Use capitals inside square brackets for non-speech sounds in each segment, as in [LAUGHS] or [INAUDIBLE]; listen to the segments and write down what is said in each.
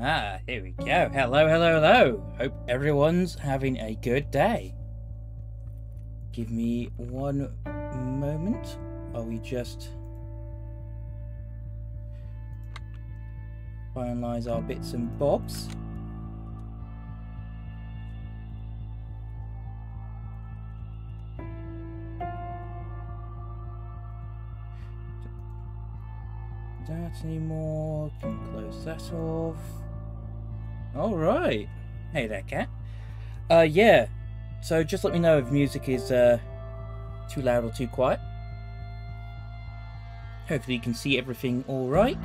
Ah, here we go. Hello, hello, hello. Hope everyone's having a good day. Give me one moment. Are we just finalize our bits and bobs? That anymore. Can close that off. All right. Hey there, cat. Uh, yeah. So just let me know if music is uh too loud or too quiet. Hopefully you can see everything all right.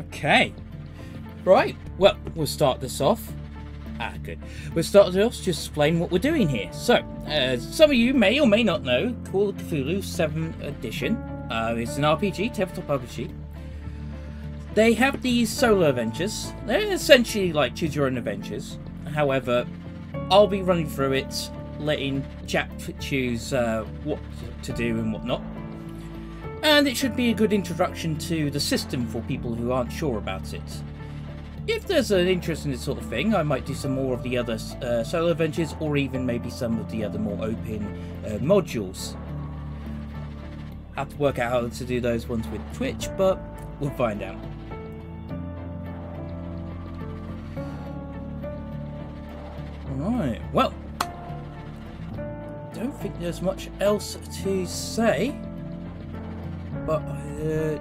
Okay. Right, well, we'll start this off. Ah, good. We'll start off just explain what we're doing here. So, uh, some of you may or may not know Call of Cthulhu 7th Edition. Uh, it's an RPG, tabletop RPG. They have these solo adventures. They're essentially like choose your own adventures. However, I'll be running through it, letting Jack choose uh, what to do and what not. And it should be a good introduction to the system for people who aren't sure about it if there's an interest in this sort of thing, I might do some more of the other uh, solo adventures or even maybe some of the other more open uh, modules. Have to work out how to do those ones with Twitch, but we'll find out. Alright, well, don't think there's much else to say, but uh,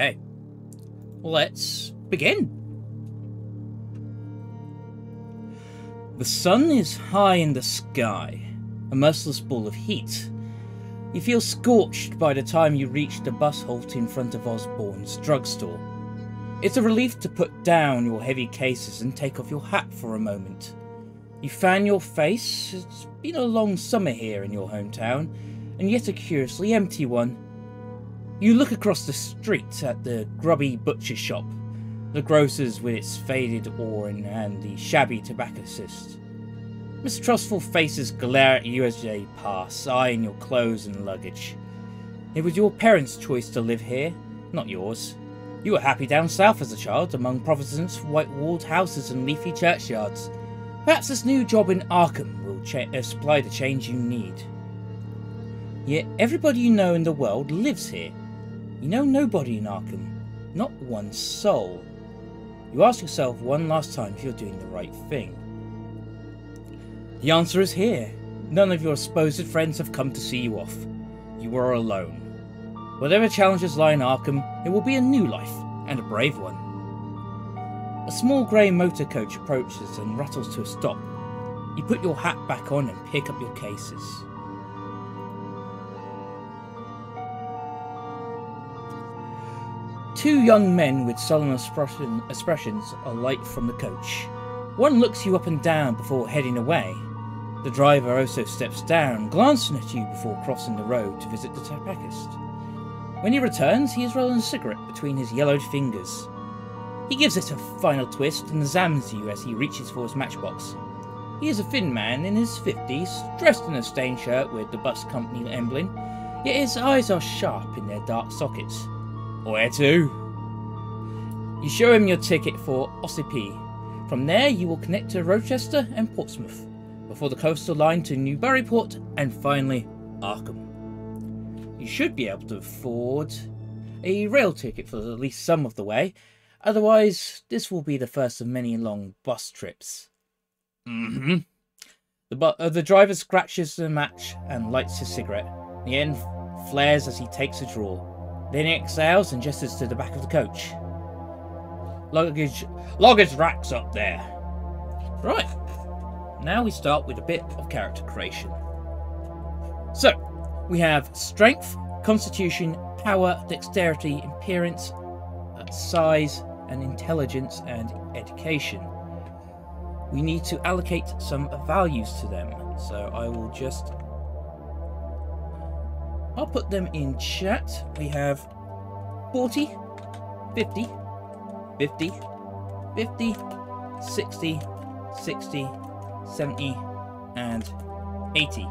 Okay, let's begin. The sun is high in the sky, a merciless ball of heat. You feel scorched by the time you reach the bus halt in front of Osborne's drugstore. It's a relief to put down your heavy cases and take off your hat for a moment. You fan your face. It's been a long summer here in your hometown, and yet a curiously empty one. You look across the street at the grubby butcher shop, the grocer's with its faded awning and the shabby tobaccocist. Mistrustful faces glare at you as they pass, eyeing your clothes and luggage. It was your parents' choice to live here, not yours. You were happy down south as a child, among Providence, white-walled houses and leafy churchyards. Perhaps this new job in Arkham will uh, supply the change you need. Yet everybody you know in the world lives here, you know nobody in Arkham, not one soul. You ask yourself one last time if you're doing the right thing. The answer is here. None of your supposed friends have come to see you off. You are alone. Whatever challenges lie in Arkham, it will be a new life, and a brave one. A small grey motor coach approaches and rattles to a stop. You put your hat back on and pick up your cases. Two young men with sullen expression, expressions alight from the coach. One looks you up and down before heading away. The driver also steps down, glancing at you before crossing the road to visit the tobaccist. When he returns, he is rolling a cigarette between his yellowed fingers. He gives it a final twist and examines you as he reaches for his matchbox. He is a thin man in his fifties, dressed in a stained shirt with the bus company emblem, yet his eyes are sharp in their dark sockets. Where to? You show him your ticket for Ossipee. From there, you will connect to Rochester and Portsmouth, before the coastal line to Newburyport, and finally, Arkham. You should be able to afford a rail ticket for at least some of the way, otherwise, this will be the first of many long bus trips. Mm-hmm. The, bu- uh, the driver scratches the match and lights his cigarette. The end flares as he takes a draw. Then he exhales and gestures to the back of the coach. Luggage, luggage racks up there. Right. Now we start with a bit of character creation. So, we have strength, constitution, power, dexterity, appearance, uh, size, and intelligence and education. We need to allocate some values to them. So I will just I'll put them in chat. We have 40, 50, 50, 50, 60, 60, 70, and 80.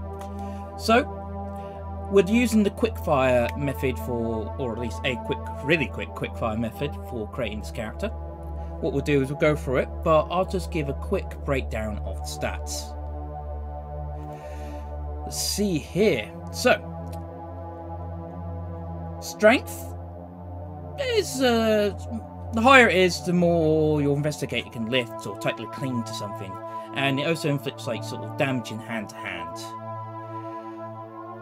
So, we're using the quickfire method for, or at least a quick, really quick quickfire method for creating this character. What we'll do is we'll go through it, but I'll just give a quick breakdown of the stats. Let's see here. So, strength is uh, the higher it is, the more your investigator can lift or tightly cling to something, and it also inflicts like sort of damage in hand to hand.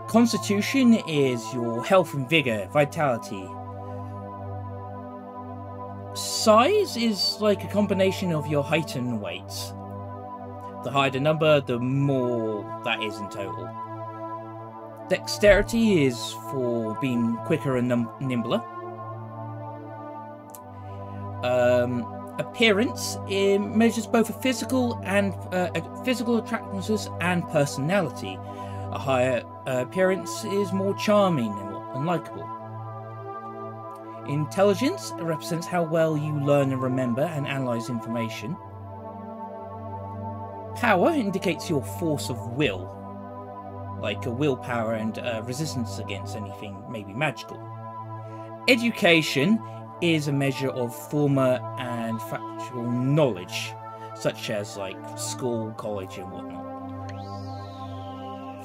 Constitution is your health and vigor, vitality. Size is like a combination of your height and weight. The higher the number, the more that is in total. Dexterity is for being quicker and nimbler. Um, appearance measures both physical and uh, physical attractiveness and personality. A higher uh, appearance is more charming and likable. Intelligence represents how well you learn and remember and analyze information. Power indicates your force of will, like a willpower and uh, resistance against anything maybe magical. Education is a measure of former and factual knowledge, such as like school, college, and whatnot.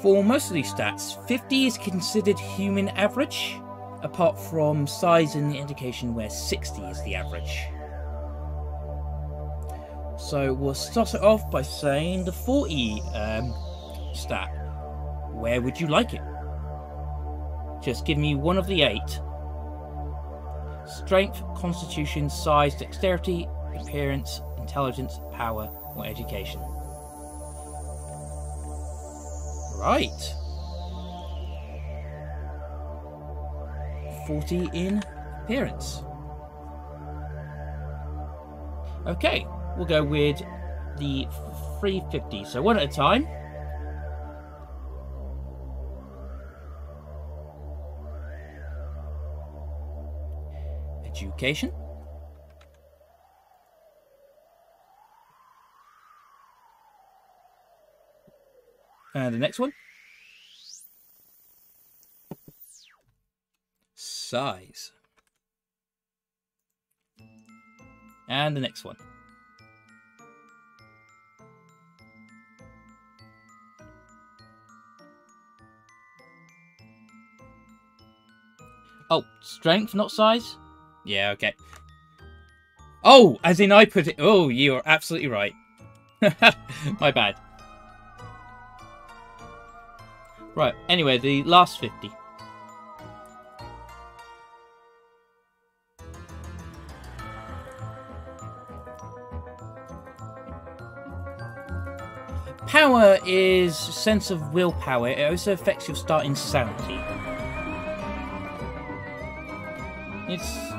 For most of these stats, 50 is considered human average, apart from size and indication where 60 is the average. So we'll start it off by saying the 40 um, stat. Where would you like it? Just give me one of the eight. Strength, constitution, size, dexterity, appearance, intelligence, power, or education. Right. 40 in appearance. Okay, we'll go with the 350. So one at a time. Education. And the next one. Size. And the next one. Oh, strength, not size? Yeah, okay. Oh, as in I put it. Oh, you are absolutely right. [LAUGHS] My bad. Right, anyway, the last 50. Power is sense of willpower. It also affects your starting sanity. It's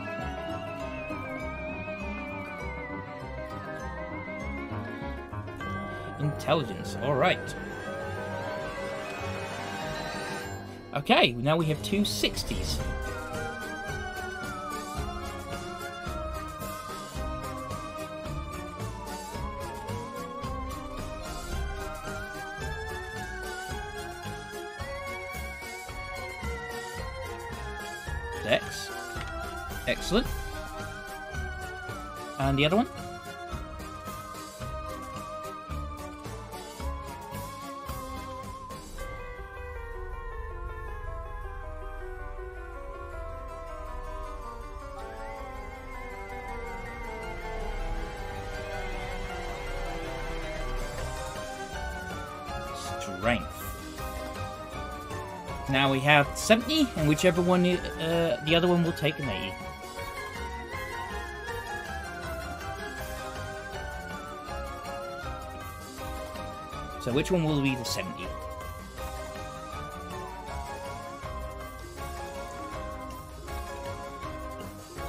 intelligence. All right. Okay, now we have two 60s. Dex. Excellent. And the other one? Now we have 70, and whichever one, uh, the other one will take an 80. So which one will be the 70?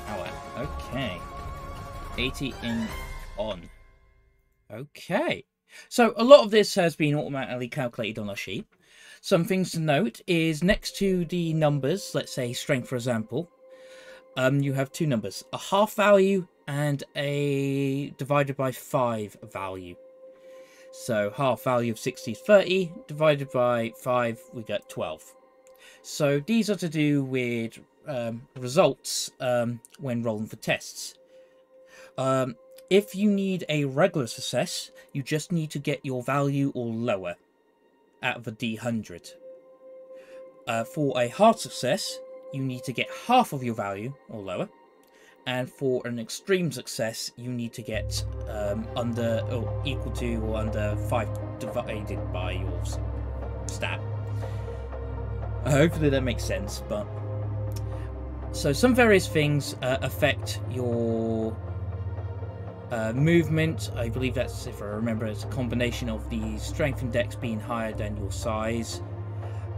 Power. Okay. 80 in on. Okay. So a lot of this has been automatically calculated on a sheet. Some things to note is next to the numbers, let's say strength for example, um, you have two numbers, a half value and a divided by 5 value. So half value of 60 is 30, divided by 5 we get 12. So these are to do with um, results um, when rolling for tests. Um, if you need a regular success, you just need to get your value or lower out of a D100. Uh, for a hard success, you need to get half of your value or lower. And for an extreme success, you need to get um, under or equal to or under 5 divided by your stat. Hopefully that makes sense, but... So some various things uh, affect your uh, movement, I believe that's, if I remember, it's a combination of the strength index being higher than your size.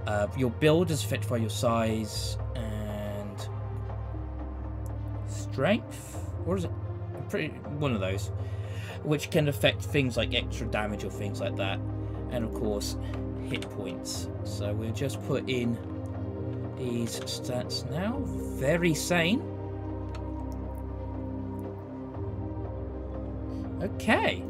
Uh, your build is affected by your size and strength? Or is it? Pretty one of those, which can affect things like extra damage or things like that, and of course, hit points. So we'll just put in these stats now. Very sane. Okay.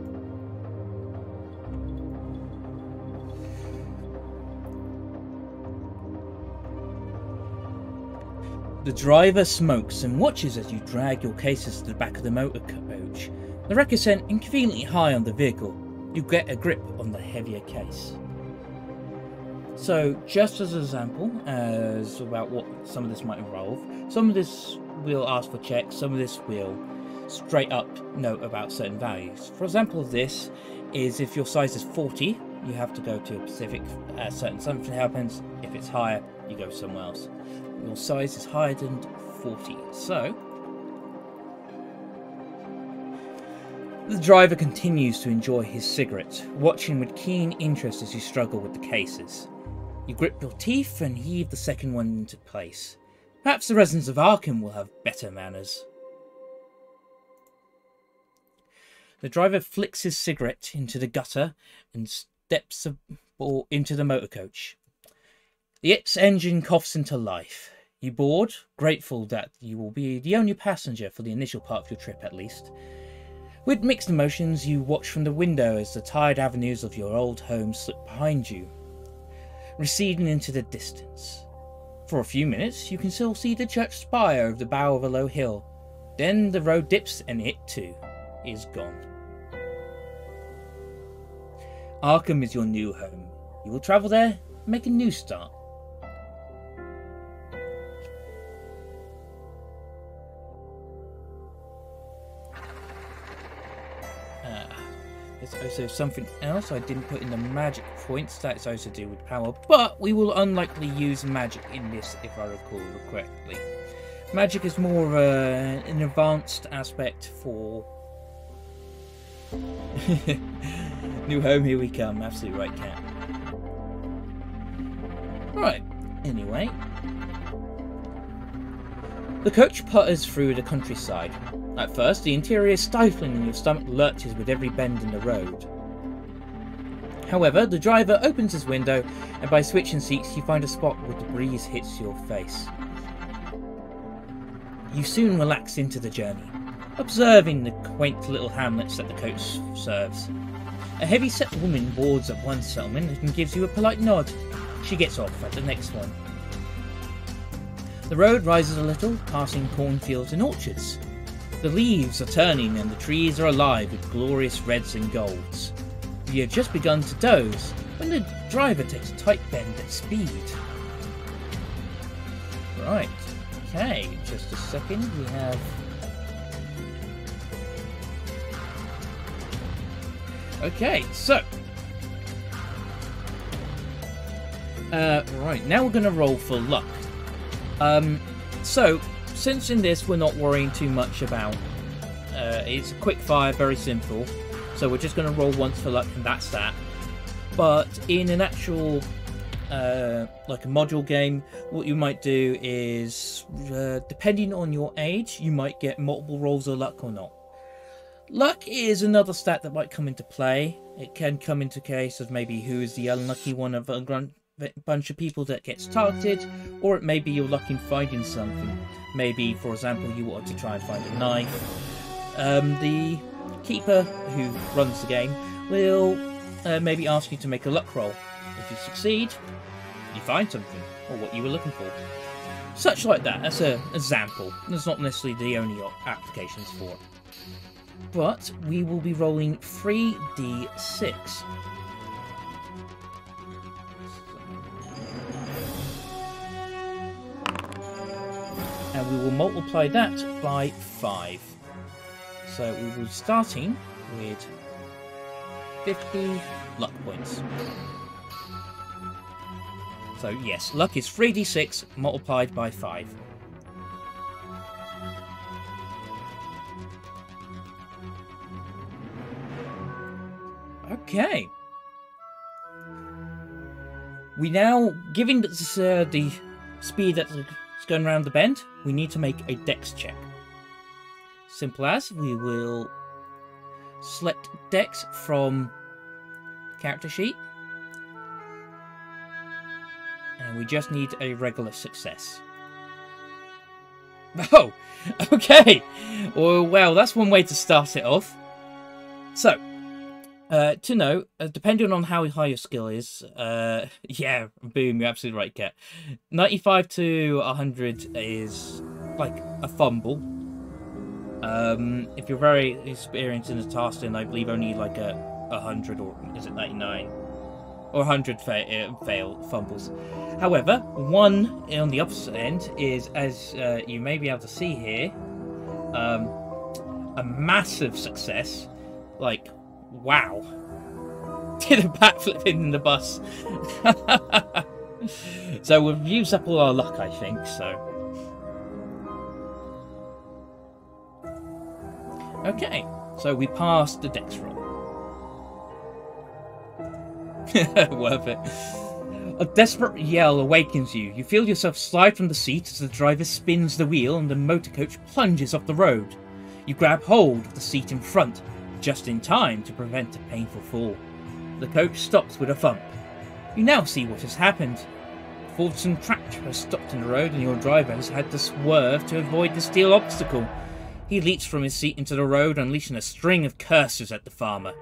The driver smokes and watches as you drag your cases to the back of the motor coach. The rack is sent inconveniently high on the vehicle. You get a grip on the heavier case. So, just as an example, as about what some of this might involve, some of this will ask for checks, some of this will straight up note about certain values. For example, this is if your size is 40, you have to go to a specific uh, certain something happens. If it's higher, you go somewhere else. Your size is higher than 40, so The driver continues to enjoy his cigarette, watching with keen interest as you struggle with the cases. You grip your teeth and heave the second one into place. Perhaps the residents of Arkham will have better manners. The driver flicks his cigarette into the gutter and steps into the motor coach. The X engine coughs into life. You board, grateful that you will be the only passenger for the initial part of your trip at least. With mixed emotions, you watch from the window as the tired avenues of your old home slip behind you, receding into the distance. For a few minutes, you can still see the church spire over the bow of a low hill. Then the road dips and it too is gone. Arkham is your new home. You will travel there, and make a new start. Uh, there's also something else I didn't put in the magic points that's also to do with power, but we will unlikely use magic in this if I recall correctly. Magic is more of a, an advanced aspect for [LAUGHS] New home, here we come. Absolutely right, cat. Right, anyway. The coach putters through the countryside. At first, the interior is stifling and your stomach lurches with every bend in the road. However, the driver opens his window, and by switching seats, you find a spot where the breeze hits your face. You soon relax into the journey observing the quaint little hamlets that the coach serves. A heavy-set woman boards at one settlement and gives you a polite nod. She gets off at the next one. The road rises a little, passing cornfields and orchards. The leaves are turning and the trees are alive with glorious reds and golds. You have just begun to doze when the driver takes a tight bend at speed. Right, okay, just a second, we have Okay, so. Uh, right, now we're going to roll for luck. Um, so, since in this we're not worrying too much about... Uh, it's a quick fire, very simple. So we're just going to roll once for luck and that's that. But in an actual, uh, like a module game, what you might do is, uh, depending on your age, you might get multiple rolls of luck or not. Luck is another stat that might come into play. It can come into case of maybe who is the unlucky one of a bunch of people that gets targeted, or it may be your luck in finding something. Maybe, for example, you want to try and find a knife. Um, the keeper who runs the game will uh, maybe ask you to make a luck roll. If you succeed, you find something, or what you were looking for. Such like that, as an example. There's not necessarily the only applications for it. But we will be rolling 3d6. And we will multiply that by 5. So we will be starting with 50 luck points. So yes, luck is 3d6 multiplied by 5. Okay. We now, given this, uh, the speed that's going around the bend, we need to make a dex check. Simple as, we will select dex from character sheet. And we just need a regular success. [LAUGHS] Oh, okay. Well, that's one way to start it off. So, uh, to note, uh, depending on how high your skill is, uh, [LAUGHS] yeah, boom, you're absolutely right, Cat. 95 to 100 is like a fumble. Um, if you're very experienced in the task, then I believe only like a 100 or is it 99? Or 100 fa uh, fail fumbles. However, one on the opposite end is, as uh, you may be able to see here, um, a massive success. Like, wow. [LAUGHS] Did a backflip in the bus. [LAUGHS] so we've used up all our luck, I think, so. Okay, so we passed the dex roll. [LAUGHS] Worth it. A desperate yell awakens you. You feel yourself slide from the seat as the driver spins the wheel and the motor coach plunges off the road. You grab hold of the seat in front, just in time to prevent a painful fall. The coach stops with a thump. You now see what has happened. Fordson tractor has stopped in the road and your driver has had to swerve to avoid the steel obstacle. He leaps from his seat into the road, unleashing a string of curses at the farmer.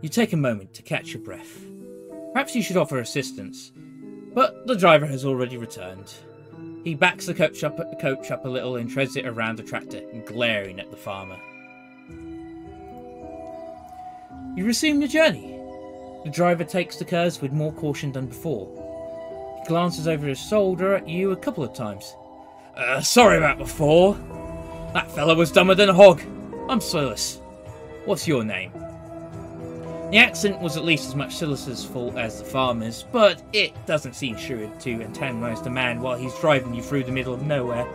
You take a moment to catch your breath. Perhaps you should offer assistance. But the driver has already returned. He backs the coach up, the coach up a little and treads it around the tractor, glaring at the farmer. You resume your journey. The driver takes the curves with more caution than before. He glances over his shoulder at you a couple of times. Uh, sorry about before. That fellow was dumber than a hog. I'm Silas. What's your name? The accent was at least as much Silas's fault as the farmer's, but it doesn't seem sure to antagonise the man while he's driving you through the middle of nowhere.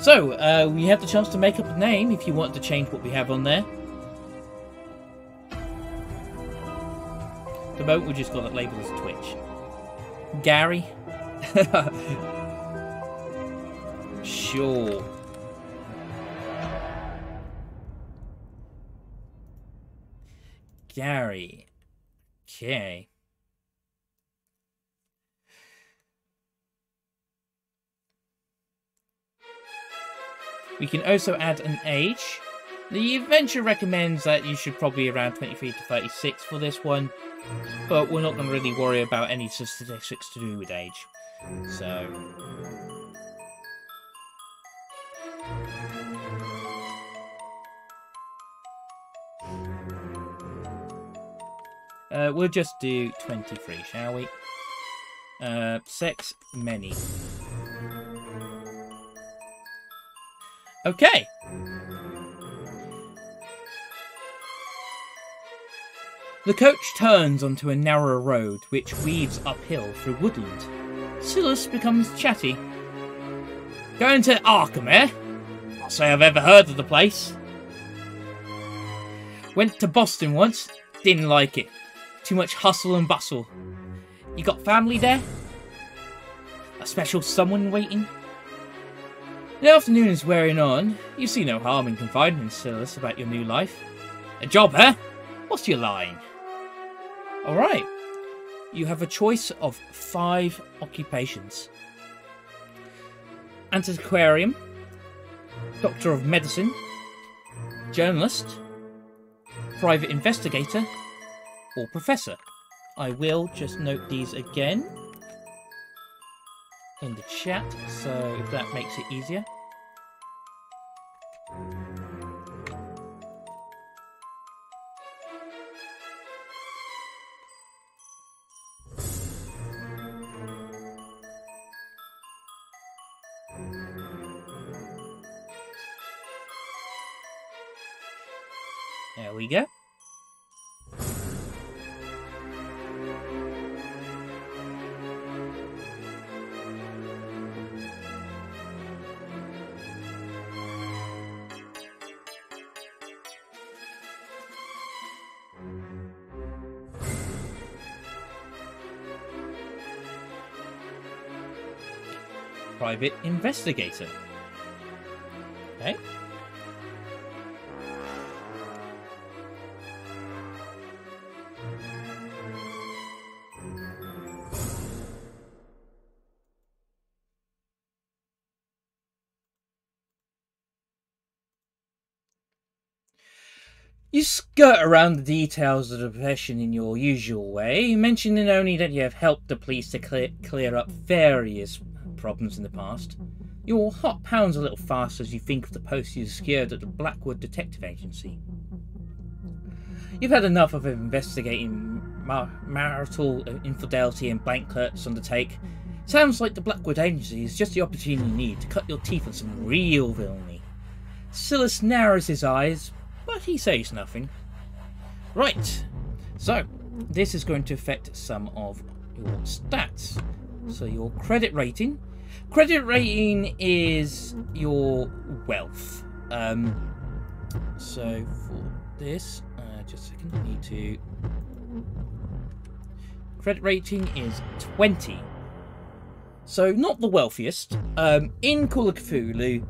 So, uh, we have the chance to make up a name if you want to change what we have on there. The boat we just got it labelled as Twitch. Gary? [LAUGHS] sure. Gary. Okay. We can also add an age. The adventure recommends that you should probably around 23 to 36 for this one, but we're not going to really worry about any statistics to do with age. So, Uh, we'll just do 23, shall we? Uh, sex, many. Okay. The coach turns onto a narrow road which weaves uphill through woodland. Silas becomes chatty. Going to Arkham, eh? I'll say I've ever heard of the place. Went to Boston once, didn't like it. Too much hustle and bustle. You got family there? A special someone waiting? The afternoon is wearing on. You see no harm in confiding in Silas about your new life. A job, eh? What's your line? Alright. you have a choice of five occupations antiquarian, doctor of medicine, journalist, private investigator, or professor. I will just note these again in the chat, so if that makes it easier. Private investigator. Okay. You skirt around the details of the profession in your usual way, mentioning only that you have helped the police to clear, clear up various problems in the past. Your heart pounds a little fast as you think of the post you secured at the Blackwood Detective Agency. You've had enough of investigating mar- marital uh, infidelity and bank clerks undertake. Sounds like the Blackwood Agency is just the opportunity you need to cut your teeth on some real villainy. Silas narrows his eyes, but he says nothing. Right, so this is going to affect some of your stats. So your credit rating. Credit rating is your wealth. Um, so for this, uh, just a second, I need to. Credit rating is 20. So not the wealthiest. Um, in Call of Cthulhu,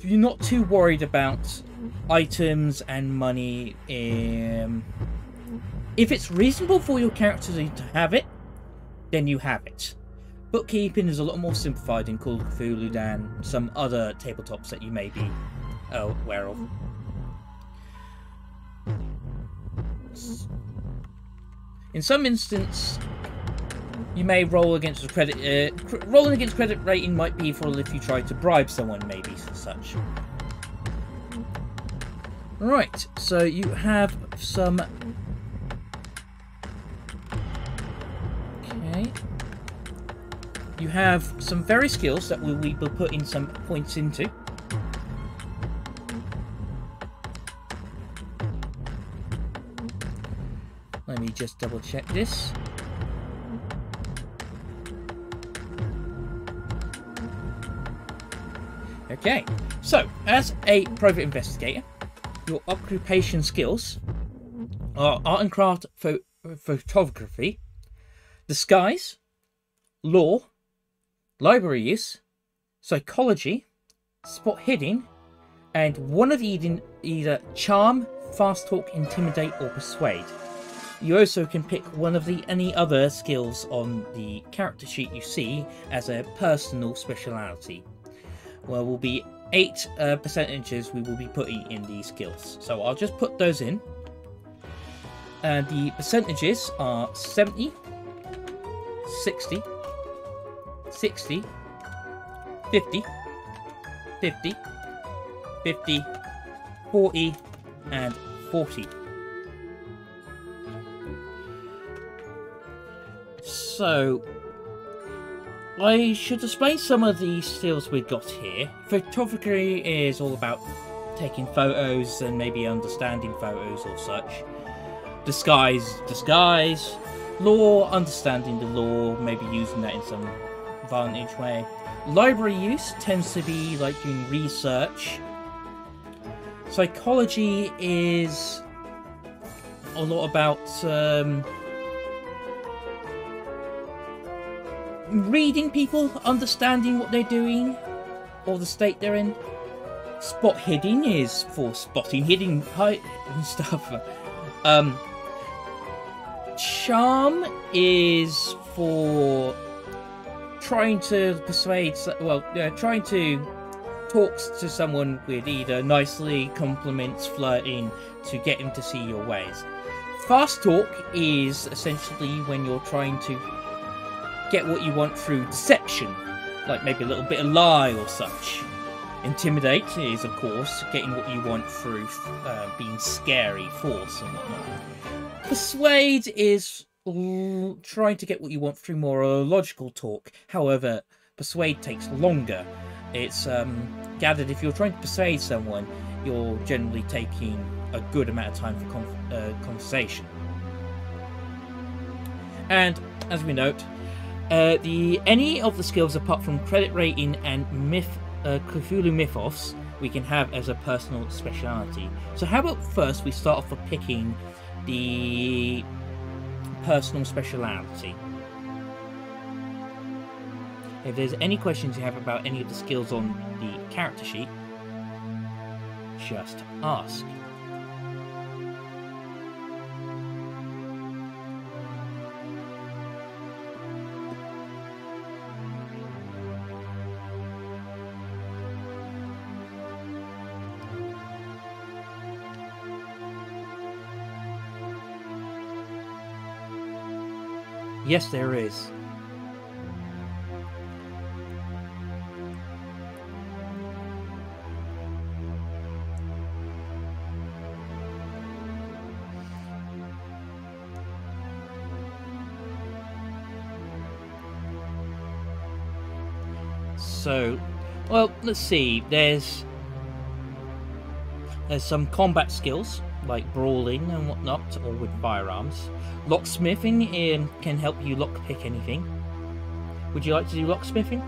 you're not too worried about items and money. Um, if it's reasonable for your character to have it, then you have it. Bookkeeping is a lot more simplified in Call of Cthulhu than some other tabletops that you may be aware of. In some instance, you may roll against a credit. Uh, cr rolling against credit rating might be for if you try to bribe someone, maybe for such. Right, so you have some. Okay. You have some very skills that we will be putting some points into. Let me just double check this. Okay, so as a private investigator, your occupation skills are art and craft pho photography, disguise, law, library use, psychology, spot hidden, and one of either, either charm, fast talk, intimidate, or persuade. You also can pick one of the any other skills on the character sheet you see as a personal speciality well, will be eight uh, percentages we will be putting in these skills. So I'll just put those in. And the percentages are 70, 60, 60, 50, 50, 50, 40, and 40. So I should explain some of the skills we've got here. Photography is all about taking photos and maybe understanding photos or such. Disguise, disguise. Law, understanding the law, maybe using that in some advantage way. Library use tends to be like doing research. Psychology is a lot about um, reading people, understanding what they're doing, or the state they're in. Spot hidden is for spotting hidden [LAUGHS] stuff. Um, charm is for trying to persuade, well, uh, trying to talk to someone with either nicely, compliments, flirting, to get him to see your ways. Fast talk is essentially when you're trying to get what you want through deception, like maybe a little bit of lie or such. Intimidate is, of course, getting what you want through uh, being scary, force, and whatnot. Persuade is trying to get what you want through more logical talk. However, persuade takes longer. It's um, gathered if you're trying to persuade someone, you're generally taking a good amount of time for uh, conversation. And as we note, uh, the any of the skills apart from credit rating and myth uh, Cthulhu mythos we can have as a personal speciality. So how about first we start off with picking the personal speciality. If there's any questions you have about any of the skills on the character sheet, just ask. Yes, there is. So, well, let's see. There's there's some combat skills like brawling and whatnot, or with firearms. Locksmithing um, can help you lockpick anything. Would you like to do locksmithing?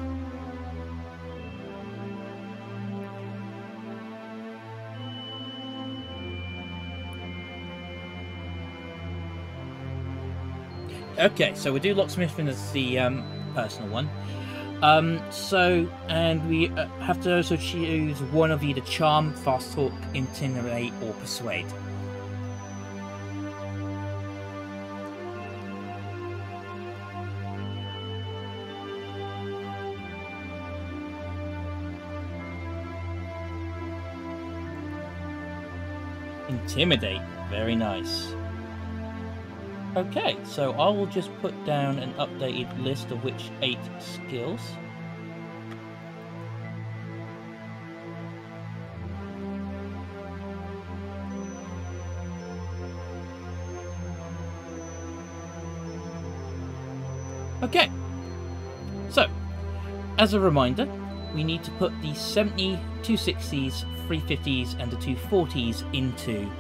Okay, so we do locksmithing as the um, personal one. Um, so, and we uh, have to also choose one of either Charm, Fast Talk, Intimidate, or Persuade. Intimidate. Very nice. Okay, so I will just put down an updated list of which eight skills. Okay, so as a reminder, we need to put the 70, 260s, 350s and the 240s into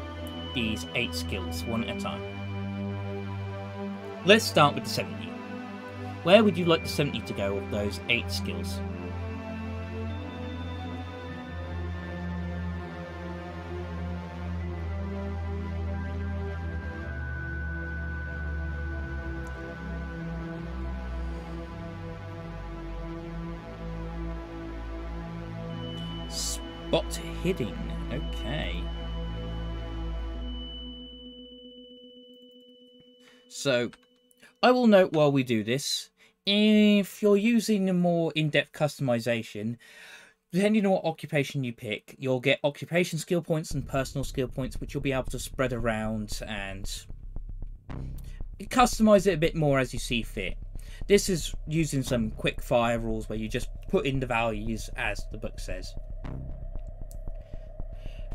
these 8 skills one at a time. Let's start with the 70. Where would you like the 70 to go of those 8 skills? Hidden. Okay. So, I will note while we do this, if you're using a more in-depth customization, depending on what occupation you pick, you'll get occupation skill points and personal skill points, which you'll be able to spread around and customize it a bit more as you see fit. This is using some quick fire rules where you just put in the values as the book says.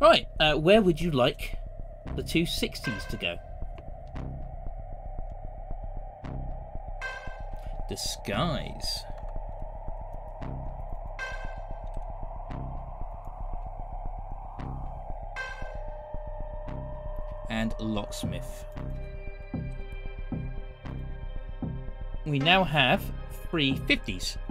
Right, uh, where would you like the 260s to go? Disguise. And locksmith. We now have three fifties. 50s.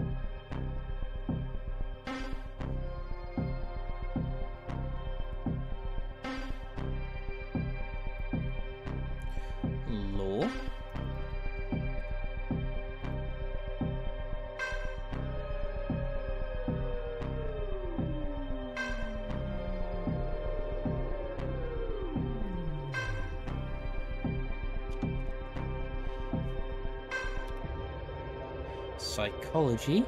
Psychology.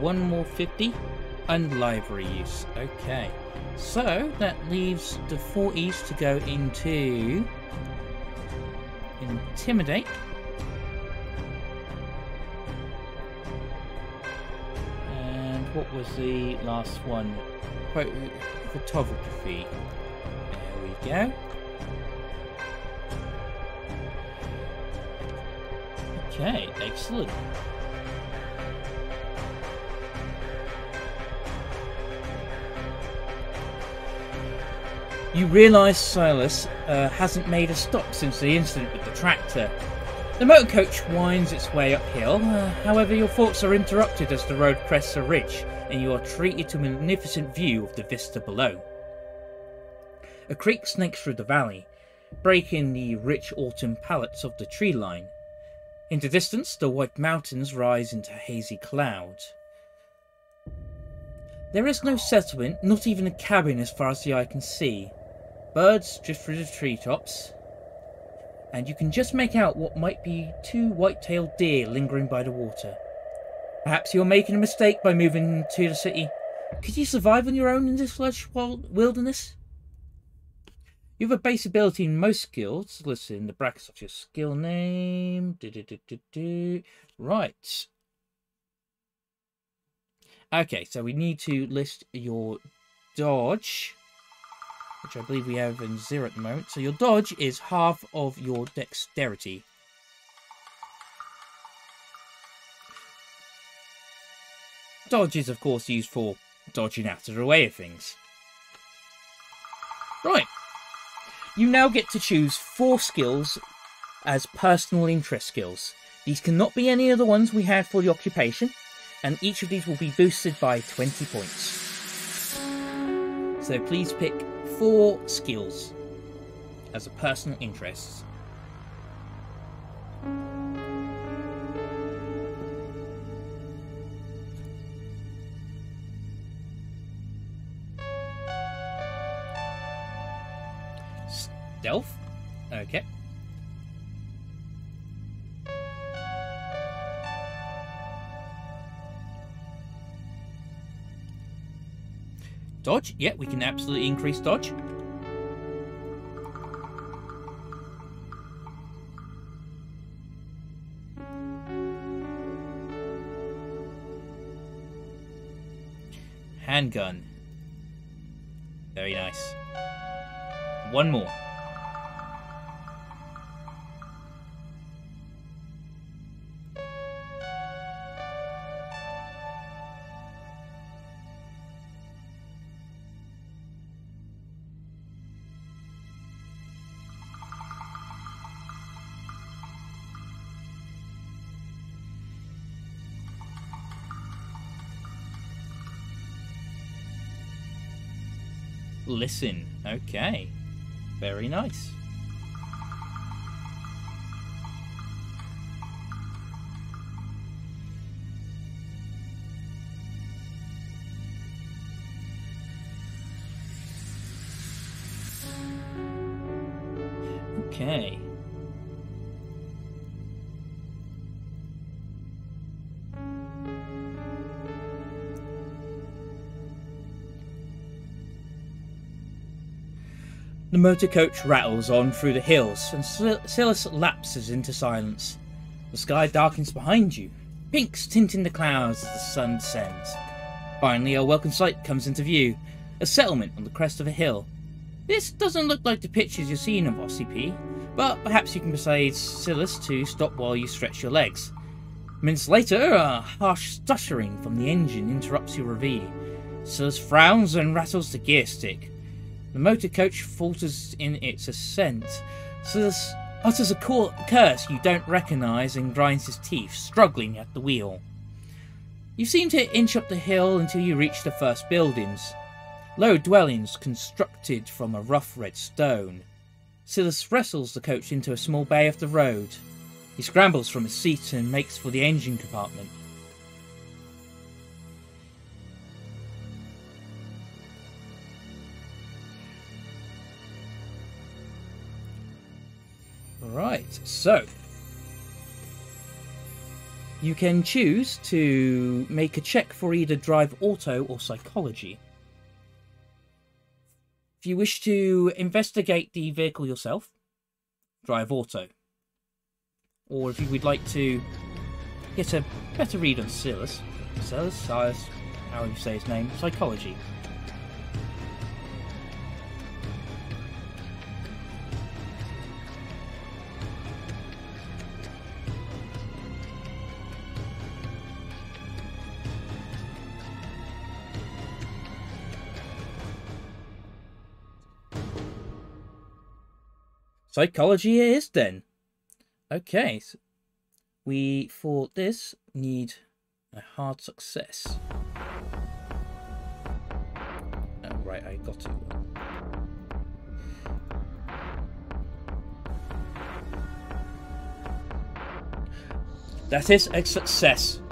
One more 50 and library use. Okay. So that leaves the four E's to go into Intimidate. And what was the last one? Uh, photography. There we go. Okay, excellent. You realise Silas uh, hasn't made a stop since the incident with the tractor. The motor coach winds its way uphill, uh, however, your thoughts are interrupted as the road crests a ridge and you are treated to a magnificent view of the vista below. A creek snakes through the valley, breaking the rich autumn palettes of the tree line. In the distance, the white mountains rise into hazy cloud. There is no settlement, not even a cabin as far as the eye can see, birds drift through the treetops, and you can just make out what might be two white-tailed deer lingering by the water. Perhaps you're making a mistake by moving to the city. Could you survive on your own in this lush wilderness? You have a base ability in most skills. Listen in the brackets of your skill name. Do, do, do, right. Okay, so we need to list your dodge which I believe we have in zero at the moment. So your dodge is half of your dexterity. Dodge is, of course, used for dodging out of the way of things. Right. You now get to choose four skills as personal interest skills. These cannot be any of the ones we had for the occupation, and each of these will be boosted by 20 points. So please pick four skills as a personal interest. Dodge, yeah, we can absolutely increase dodge. Handgun. Very nice. One more. Listen. Okay. Very nice. Okay. The motor coach rattles on through the hills, and Silas lapses into silence. The sky darkens behind you, pinks tinting the clouds as the sun descends. Finally, a welcome sight comes into view a settlement on the crest of a hill. This doesn't look like the pictures you've seen of OCP, but perhaps you can persuade Silas to stop while you stretch your legs. Minutes later, a harsh stuttering from the engine interrupts your review. Silas frowns and rattles the gear stick. The motor coach falters in its ascent. Silas utters a curse you don't recognise and grinds his teeth, struggling at the wheel. You seem to inch up the hill until you reach the first buildings. Low dwellings constructed from a rough red stone. Silas wrestles the coach into a small bay off the road. He scrambles from his seat and makes for the engine compartment. Right, so you can choose to make a check for either drive auto or psychology. If you wish to investigate the vehicle yourself, drive auto. Or if you would like to get a better read on Silas, Silas, Silas, how you say his name, psychology. Psychology it is then. Okay, so we for this need a hard success. Oh, right, I got to. That is a success.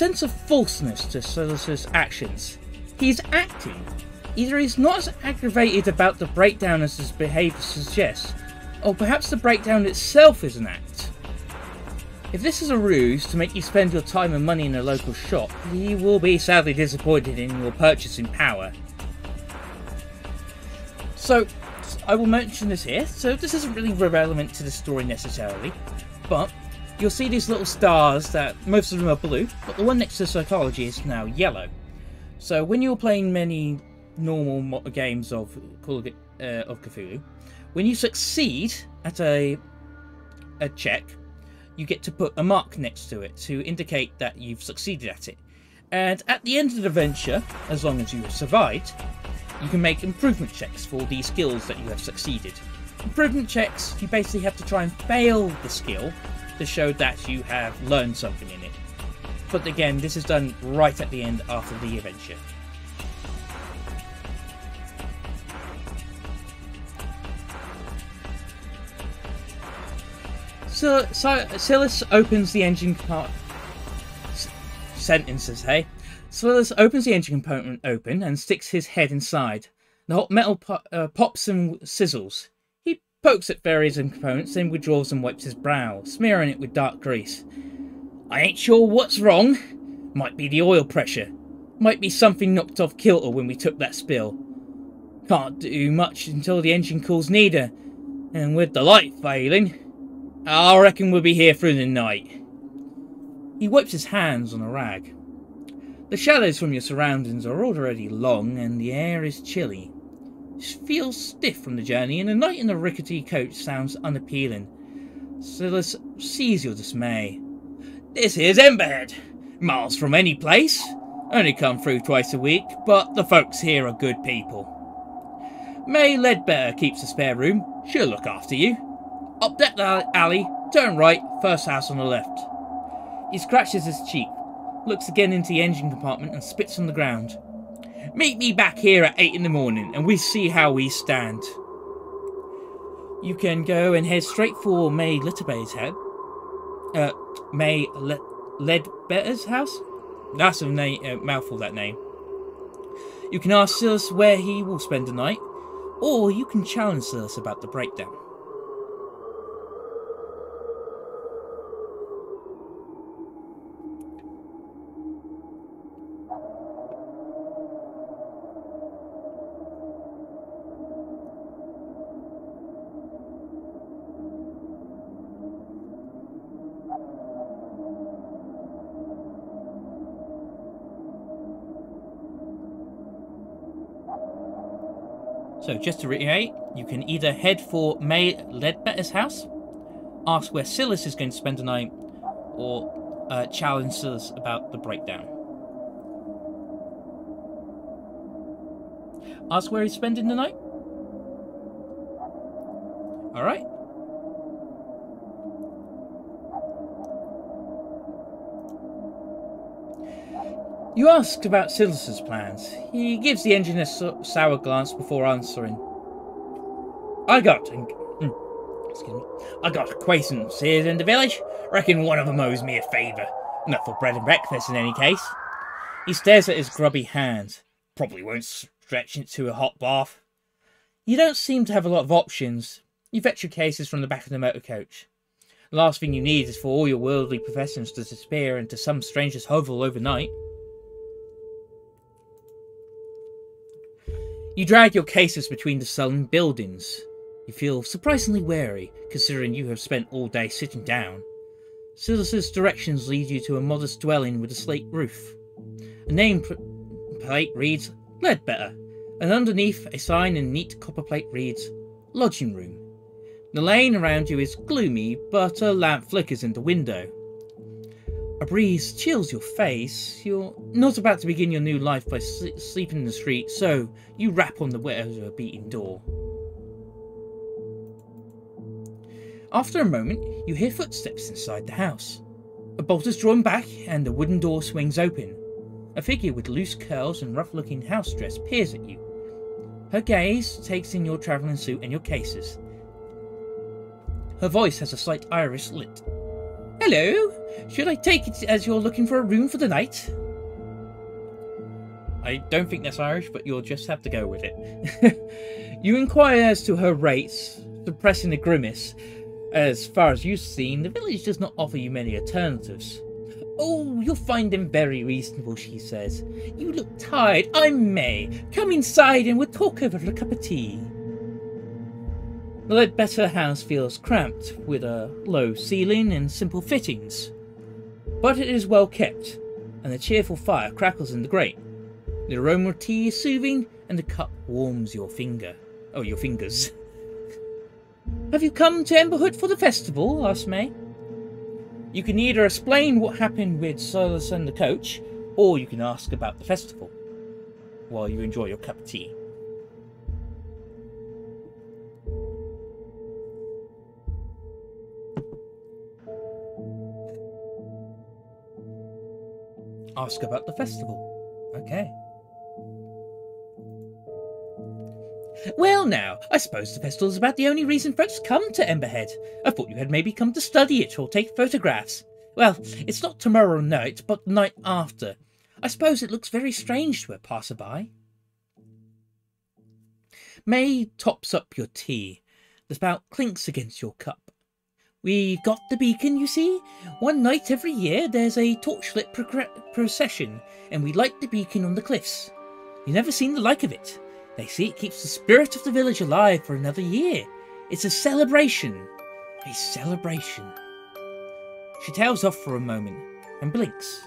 Sense of falseness to Silas's actions. He's acting. Either he's not as aggravated about the breakdown as his behaviour suggests, or perhaps the breakdown itself is an act. If this is a ruse to make you spend your time and money in a local shop, he will be sadly disappointed in your purchasing power. So, I will mention this here, so this isn't really relevant to the story necessarily, but you'll see these little stars that most of them are blue, but the one next to psychology is now yellow. So when you're playing many normal games of Call of, uh, of Cthulhu, when you succeed at a a check, you get to put a mark next to it to indicate that you've succeeded at it. And at the end of the adventure, as long as you have survived, you can make improvement checks for the skills that you have succeeded. Improvement checks, you basically have to try and fail the skill to show that you have learned something in it. But again, this is done right at the end after the adventure. So, so Silas opens the engine compartment. Sentences, hey? Silas opens the engine compartment open and sticks his head inside. The hot metal po- uh, pops and sizzles. Pokes at various components, then withdraws and wipes his brow, smearing it with dark grease. I ain't sure what's wrong. Might be the oil pressure. Might be something knocked off kilter when we took that spill. Can't do much until the engine cools neither. And with the light failing, I reckon we'll be here through the night. He wipes his hands on a rag. The shadows from your surroundings are already long and the air is chilly. You feel stiff from the journey and a night in the rickety coach sounds unappealing. Silas sees your dismay. This here's Emberhead. Miles from any place. Only come through twice a week, but the folks here are good people. May Ledbetter keeps a spare room. She'll look after you. Up that alley, turn right, first house on the left. He scratches his cheek, looks again into the engine compartment and spits on the ground. Meet me back here at 8 in the morning and we see how we stand. You can go and head straight for May Litterbay's head. Uh, May Le- Ledbetter's house? That's a na- uh, mouthful, that name. You can ask Silas where he will spend the night, or you can challenge Silas about the breakdown. So, just to reiterate, you can either head for May Ledbetter's house, ask where Silas is going to spend the night, or uh, challenge Silas about the breakdown. Ask where he's spending the night? Alright. You asked about Silas's plans. He gives the engineer a sour glance before answering. I got, mm, excuse me, I got acquaintances in the village. Reckon one of them owes me a favour. Enough for bread and breakfast in any case. He stares at his grubby hands. Probably won't stretch into a hot bath. You don't seem to have a lot of options. You fetch your cases from the back of the motor coach. The last thing you need is for all your worldly possessions to disappear into some stranger's hovel overnight. You drag your cases between the sullen buildings. You feel surprisingly wary, considering you have spent all day sitting down. Silas's directions lead you to a modest dwelling with a slate roof. A name plate reads Ledbetter, and underneath a sign in neat copper plate reads Lodging Room. The lane around you is gloomy, but a lamp flickers in the window. A breeze chills your face. You're not about to begin your new life by sleeping in the street, so you rap on the weather beaten door. After a moment, you hear footsteps inside the house. A bolt is drawn back and the wooden door swings open. A figure with loose curls and rough looking house dress peers at you. Her gaze takes in your travelling suit and your cases. Her voice has a slight Irish lilt. Hello, should I take it as you're looking for a room for the night? I don't think that's Irish, but you'll just have to go with it. [LAUGHS] you inquire as to her rates, suppressing a grimace. As far as you've seen, the village does not offer you many alternatives. Oh, you'll find them very reasonable, she says. You look tired. I'm May. Come inside and we'll talk over a cup of tea. The Ledbetter house feels cramped, with a low ceiling and simple fittings. But it is well kept, and the cheerful fire crackles in the grate. The aroma of tea is soothing, and the cup warms your finger. Oh, your fingers. [LAUGHS] Have you come to Emberhead for the festival? asked May. You can either explain what happened with Silas and the coach, or you can ask about the festival while you enjoy your cup of tea. Ask about the festival. Okay. Well, now, I suppose the festival is about the only reason folks come to Emberhead. I thought you had maybe come to study it or take photographs. Well, it's not tomorrow night, but the night after. I suppose it looks very strange to a passerby. May tops up your tea. The spout clinks against your cup. We've got the beacon, you see. One night every year there's a torchlit procession, and we light the beacon on the cliffs. You've never seen the like of it. They say it keeps the spirit of the village alive for another year. It's a celebration. A celebration. She tails off for a moment and blinks.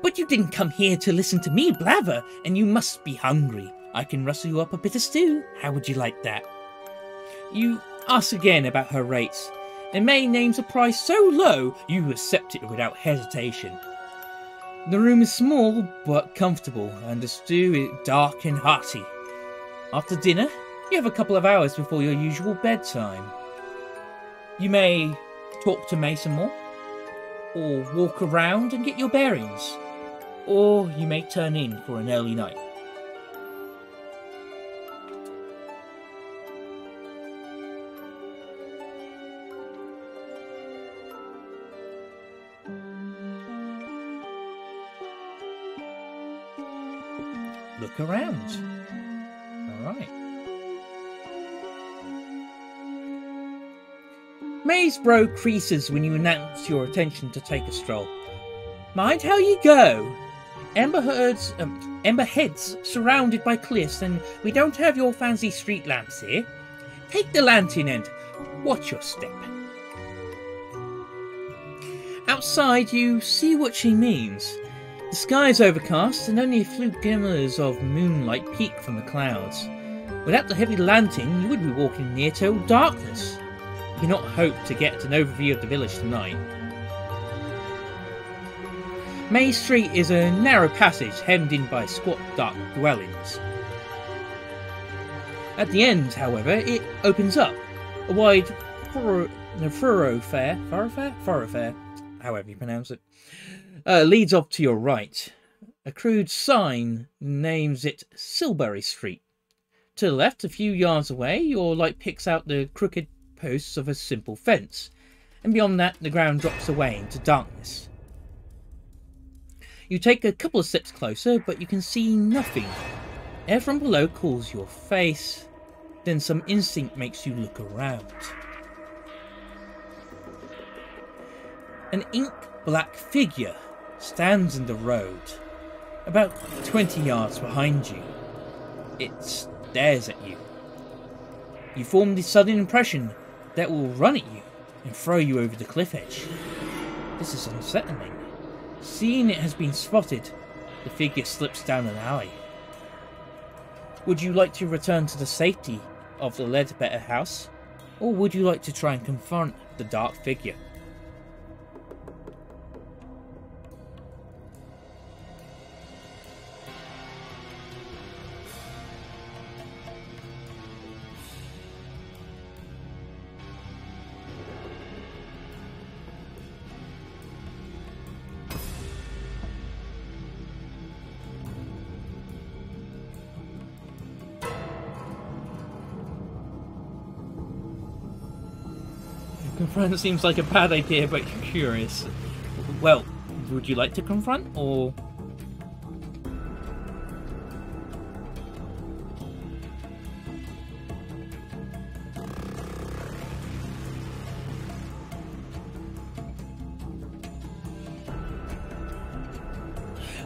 But you didn't come here to listen to me blather, and you must be hungry. I can rustle you up a bit of stew. How would you like that? You ask again about her rates, and May names a price so low you accept it without hesitation. The room is small but comfortable, and the stew is dark and hearty. After dinner, you have a couple of hours before your usual bedtime. You may talk to Mason more, or walk around and get your bearings, or you may turn in for an early night. May's brow creases when you announce your intention to take a stroll. Mind how you go. Emberhead's, um, Emberhead's surrounded by cliffs, and we don't have your fancy street lamps here. Take the lantern and watch your step. Outside, you see what she means. The sky is overcast, and only a few glimmers of moonlight peek from the clouds. Without the heavy lantern, you would be walking near total darkness. Cannot hope to get an overview of the village tonight. May Street is a narrow passage hemmed in by squat dark dwellings. At the end, however, it opens up. A wide furrow, thoroughfare, thoroughfare, thoroughfare, however you pronounce it, uh, leads off to your right. A crude sign names it Silbury Street. To the left, a few yards away, your light picks out the crooked posts of a simple fence, and beyond that, the ground drops away into darkness. You take a couple of steps closer, but you can see nothing. Air from below cools your face, then some instinct makes you look around. An ink black figure stands in the road, about 20 yards behind you. It stares at you. You form the sudden impression that will run at you and throw you over the cliff edge. This is unsettling. Seeing it has been spotted, the figure slips down an alley. Would you like to return to the safety of the Ledbetter house, or would you like to try and confront the dark figure? Confront seems like a bad idea, but you're curious. Well, would you like to confront, or...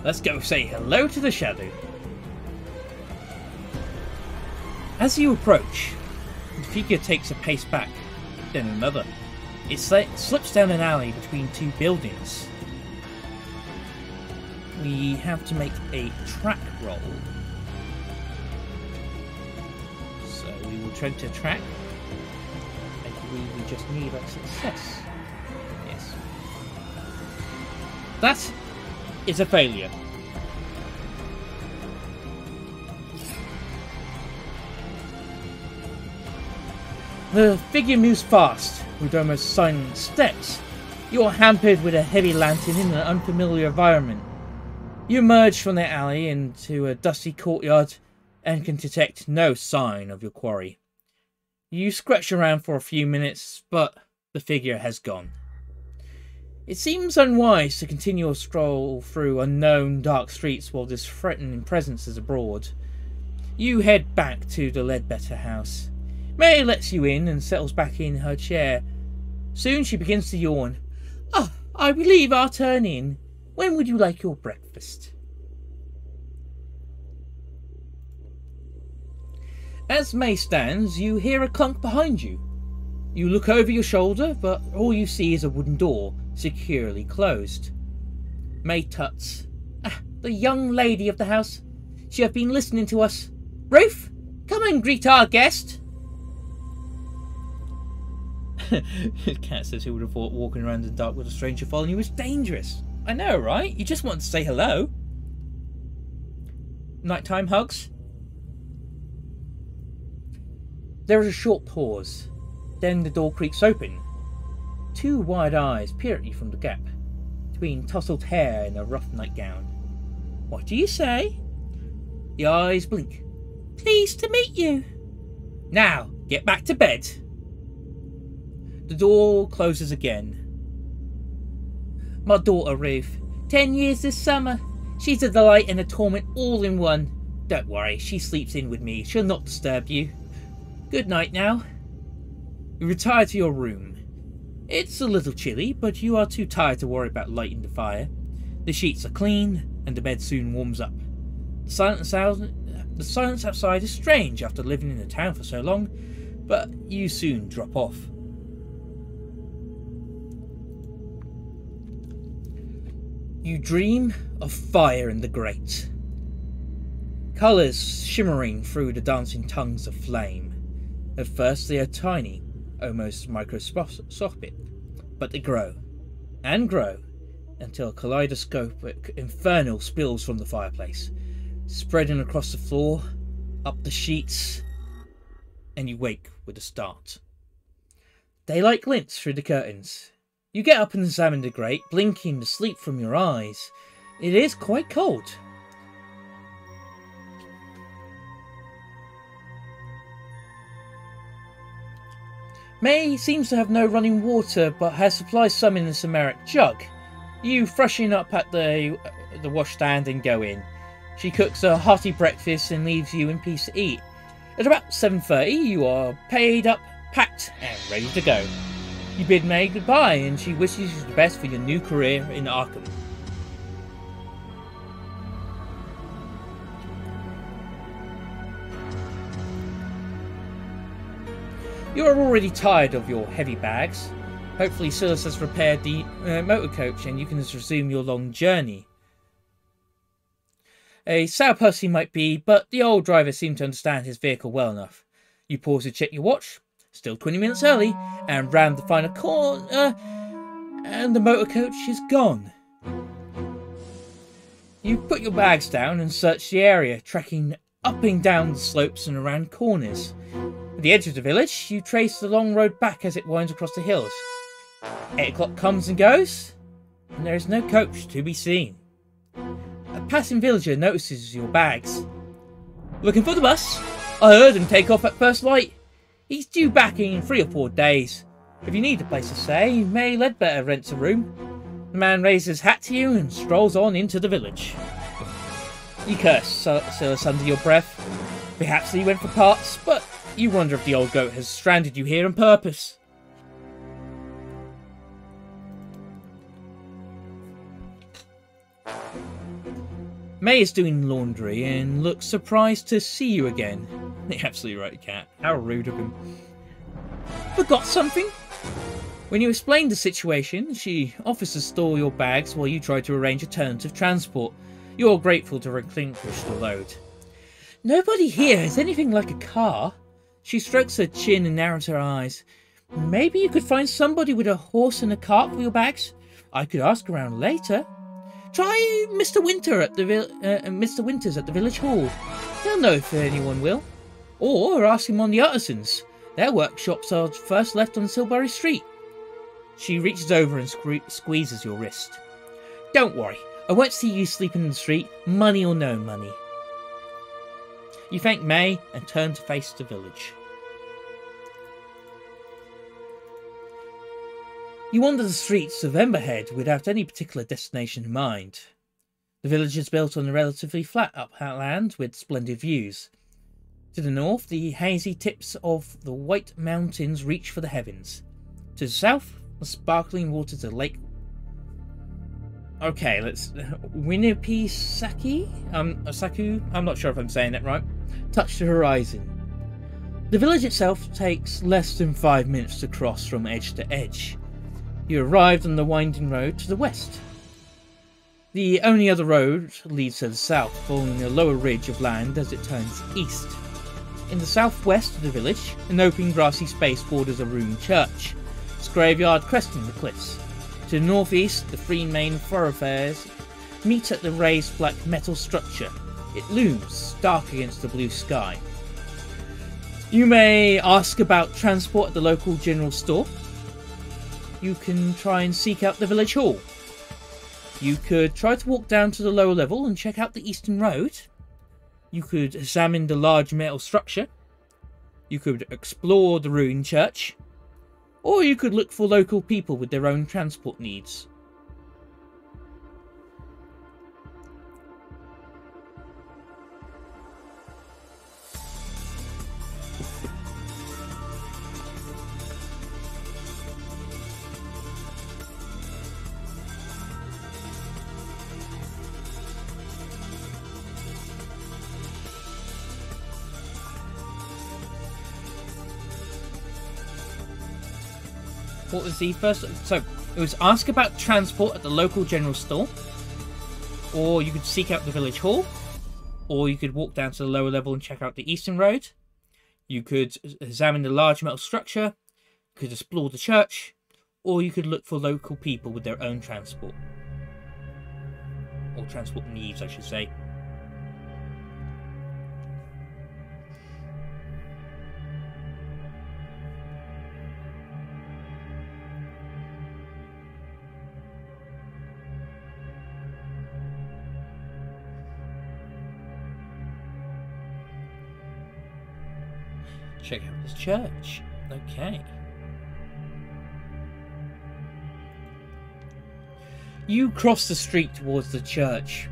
Let's go say hello to the shadow. As you approach, the figure takes a pace back, then another. It slips down an alley between two buildings. We have to make a track roll. So we will try to track. I believe we just need a success. Yes. That is a failure. The figure moves fast, with almost silent steps. You are hampered with a heavy lantern in an unfamiliar environment. You emerge from the alley into a dusty courtyard and can detect no sign of your quarry. You scratch around for a few minutes, but the figure has gone. It seems unwise to continue a stroll through unknown dark streets while this threatening presence is abroad. You head back to the Ledbetter house. May lets you in and settles back in her chair. Soon she begins to yawn. Ah, oh, I believe our turn in. When would you like your breakfast? As May stands, you hear a clunk behind you. You look over your shoulder, but all you see is a wooden door, securely closed. May tuts. Ah, the young lady of the house. She have been listening to us. Ruth, come and greet our guest. [LAUGHS] Cat says who would have thought walking around in the dark with a stranger following you was dangerous. I know, right? You just want to say hello. Nighttime hugs? There is a short pause. Then the door creaks open. Two wide eyes peer at you from the gap, between tousled hair and a rough nightgown. What do you say? The eyes blink. Pleased to meet you. Now, get back to bed. The door closes again. My daughter Ruth, ten years this summer. She's a delight and a torment all in one. Don't worry, she sleeps in with me. She'll not disturb you. Good night now. You retire to your room. It's a little chilly, but you are too tired to worry about lighting the fire. The sheets are clean, and the bed soon warms up. The silence, out, the silence outside is strange after living in the town for so long, but you soon drop off. You dream of fire in the grate. Colours shimmering through the dancing tongues of flame. At first they are tiny, almost microscopic, but they grow, and grow, until a kaleidoscopic inferno spills from the fireplace, spreading across the floor, up the sheets, and you wake with a start. Daylight glints through the curtains. You get up and examine the grate, blinking the sleep from your eyes. It is quite cold. May seems to have no running water, but has supplied some in the Samaric jug. You freshen up at the the washstand and go in. She cooks a hearty breakfast and leaves you in peace to eat. At about 7.30, you are paid up, packed, and ready to go. You bid May goodbye, and she wishes you the best for your new career in Arkham. You are already tired of your heavy bags. Hopefully Silas has repaired the uh, motor coach and you can resume your long journey. A sour he might be, but the old driver seemed to understand his vehicle well enough. You pause to check your watch, still 20 minutes early, and round the final corner, and the motor coach is gone. You put your bags down and search the area, trekking up and down the slopes and around corners. At the edge of the village, you trace the long road back as it winds across the hills. Eight o'clock comes and goes, and there is no coach to be seen. A passing villager notices your bags. Looking for the bus? I heard him take off at first light. He's due back in three or four days. If you need a place to stay, May Ledbetter rents a room. The man raises his hat to you and strolls on into the village. You curse Silas under your breath. Perhaps he went for parts, but you wonder if the old goat has stranded you here on purpose. May is doing laundry and looks surprised to see you again. [LAUGHS] You're absolutely right, Cat. How rude of him. Forgot something? When you explain the situation, she offers to store your bags while you try to arrange a alternative transport. You're grateful to relinquish the load. Nobody here has anything like a car. She strokes her chin and narrows her eyes. Maybe you could find somebody with a horse and a cart for your bags? I could ask around later. Try Mr. Winter at the uh, Mr. Winters at the village hall. He'll know if anyone will. Or ask him on the artisans. Their workshops are first left on Silbury Street. She reaches over and sque squeezes your wrist. Don't worry, I won't see you sleeping in the street, money or no money. You thank May and turn to face the village. You wander the streets of Emberhead without any particular destination in mind. The village is built on a relatively flat upland with splendid views. To the north, the hazy tips of the White Mountains reach for the heavens. To the south, the sparkling waters of Lake. Okay, let's. Winnipesaukee? Um, Saku? I'm not sure if I'm saying that right. Touch the horizon. The village itself takes less than five minutes to cross from edge to edge. You arrived on the winding road to the west. The only other road leads to the south, following a lower ridge of land as it turns east. In the southwest of the village, an open grassy space borders a ruined church, its graveyard cresting the cliffs. To the northeast, the three main thoroughfares meet at the raised black metal structure. It looms dark against the blue sky. You may ask about transport at the local general store, you can try and seek out the village hall. You could try to walk down to the lower level and check out the eastern road. You could examine the large metal structure. You could explore the ruined church. Or you could look for local people with their own transport needs. Was the first? So it was ask about transport at the local general store, or you could seek out the village hall, or you could walk down to the lower level and check out the eastern road. You could examine the large metal structure, you could explore the church, or you could look for local people with their own transport. or transport needs, I should say. Church. Okay. You cross the street towards the church.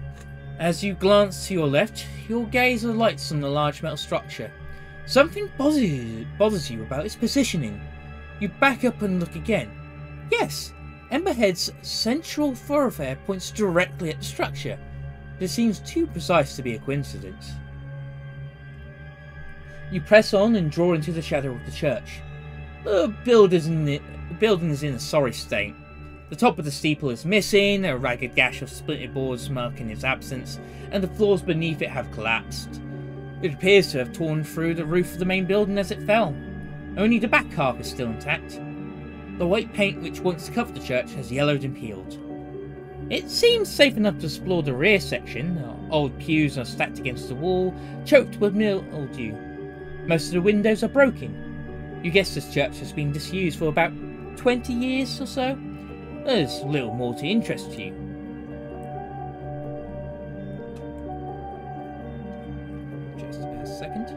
As you glance to your left, your gaze alights on the large metal structure. Something bothers, you about its positioning. You back up and look again. Yes, Emberhead's central thoroughfare points directly at the structure. This seems too precise to be a coincidence. You press on and draw into the shadow of the church. The building is in a sorry state. The top of the steeple is missing, a ragged gash of splintered boards marking its absence, and the floors beneath it have collapsed. It appears to have torn through the roof of the main building as it fell. Only the back half is still intact. The white paint which once covered the church has yellowed and peeled. It seems safe enough to explore the rear section. Old pews are stacked against the wall, choked with mildew. Most of the windows are broken. You guess this church has been disused for about 20 years or so? There's little more to interest you. Just a second.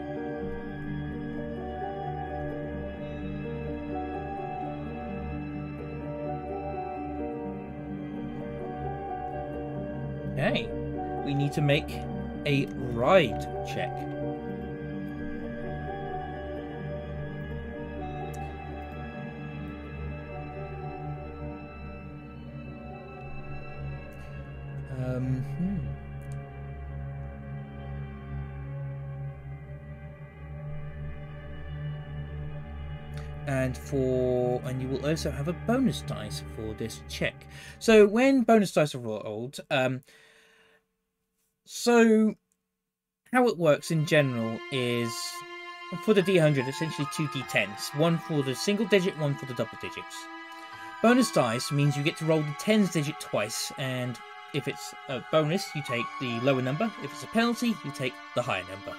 Okay, we need to make a ride check. Um, hmm. And for and you will also have a bonus dice for this check. So when bonus dice are rolled, um, so how it works in general is for the D100, essentially two D10s, one for the single digit, one for the double digits. Bonus dice means you get to roll the tens digit twice, and if it's a bonus, you take the lower number. If it's a penalty, you take the higher number.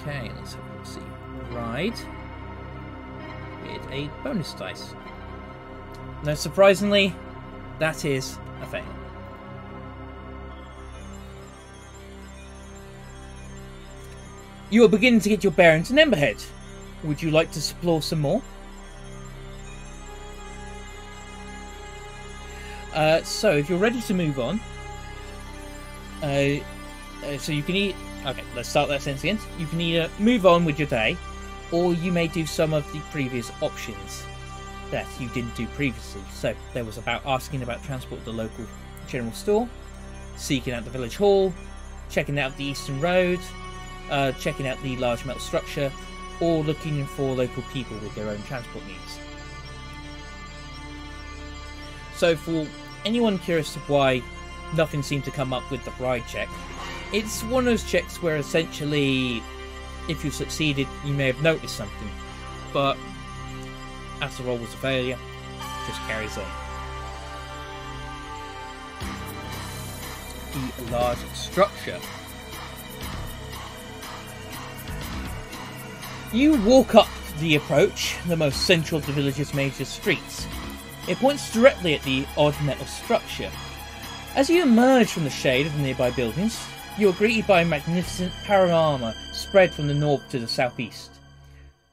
Okay, let's have a look. see. Ride with a bonus dice. Now, surprisingly, that is a fail. You are beginning to get your bearings in Emberhead. Would you like to explore some more? Uh, so, if you're ready to move on, uh, uh, so you can eat. Okay, let's start that sentence again. You can either move on with your day, or you may do some of the previous options that you didn't do previously. So, there was about asking about transport to the local general store, seeking out the village hall, checking out the eastern road, uh, checking out the large metal structure, or looking for local people with their own transport needs. So, for anyone curious of why nothing seemed to come up with the ride check, it's one of those checks where essentially, if you succeeded, you may have noticed something, but as the roll was a failure, just carries on. The large structure. You walk up the approach, the most central of the village's major streets. It points directly at the odd metal structure. As you emerge from the shade of the nearby buildings, you are greeted by a magnificent panorama spread from the north to the southeast.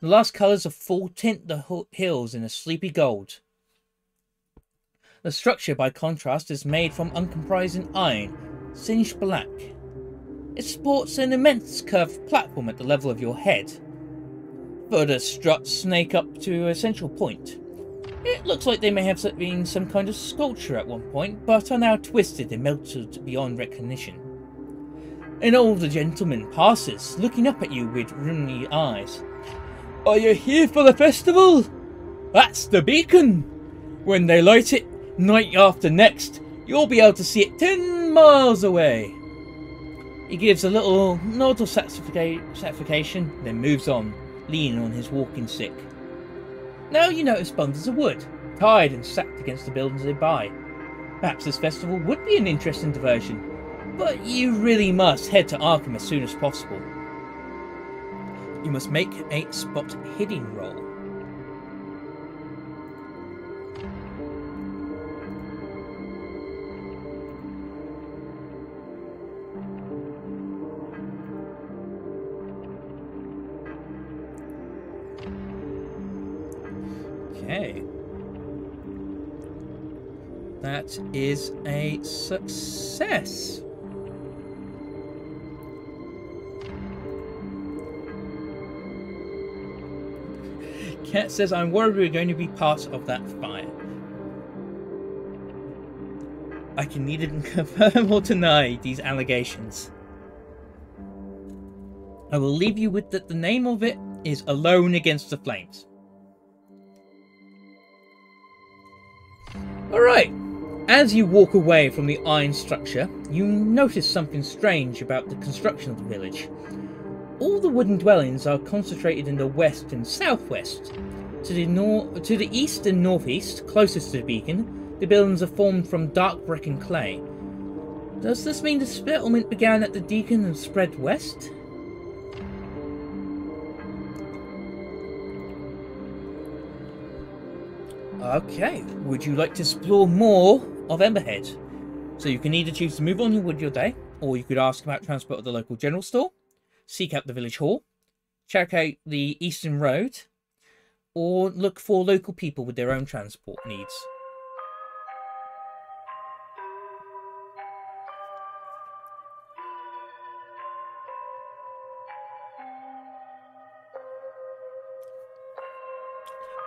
The last colours of fall tint the hills in a sleepy gold. The structure, by contrast, is made from uncompromising iron, singed black. It sports an immense curved platform at the level of your head. Further struts snake up to a central point. It looks like they may have been some kind of sculpture at one point, but are now twisted and melted beyond recognition. An older gentleman passes, looking up at you with rheumy eyes. Are you here for the festival? That's the beacon! When they light it, night after next, you'll be able to see it ten miles away. He gives a little nod of satisfaction, then moves on, leaning on his walking stick. Now you notice bundles of wood. tied and sacked against the buildings nearby. Perhaps this festival would be an interesting diversion, but you really must head to Arkham as soon as possible. You must make a spot hidden roll. That is a success. Cat says, I'm worried we're going to be part of that fire. I can neither [LAUGHS] confirm or deny these allegations. I will leave you with that the name of it is Alone Against the Flames. Alright, as you walk away from the iron structure, you notice something strange about the construction of the village. All the wooden dwellings are concentrated in the west and southwest. To the, nor- to the east and northeast, closest to the beacon, the buildings are formed from dark brick and clay. Does this mean the settlement began at the beacon and spread west? Okay, would you like to explore more of Emberhead? So you can either choose to move on with your day, or you could ask about transport at the local general store, seek out the village hall, check out the Eastern Road, or look for local people with their own transport needs.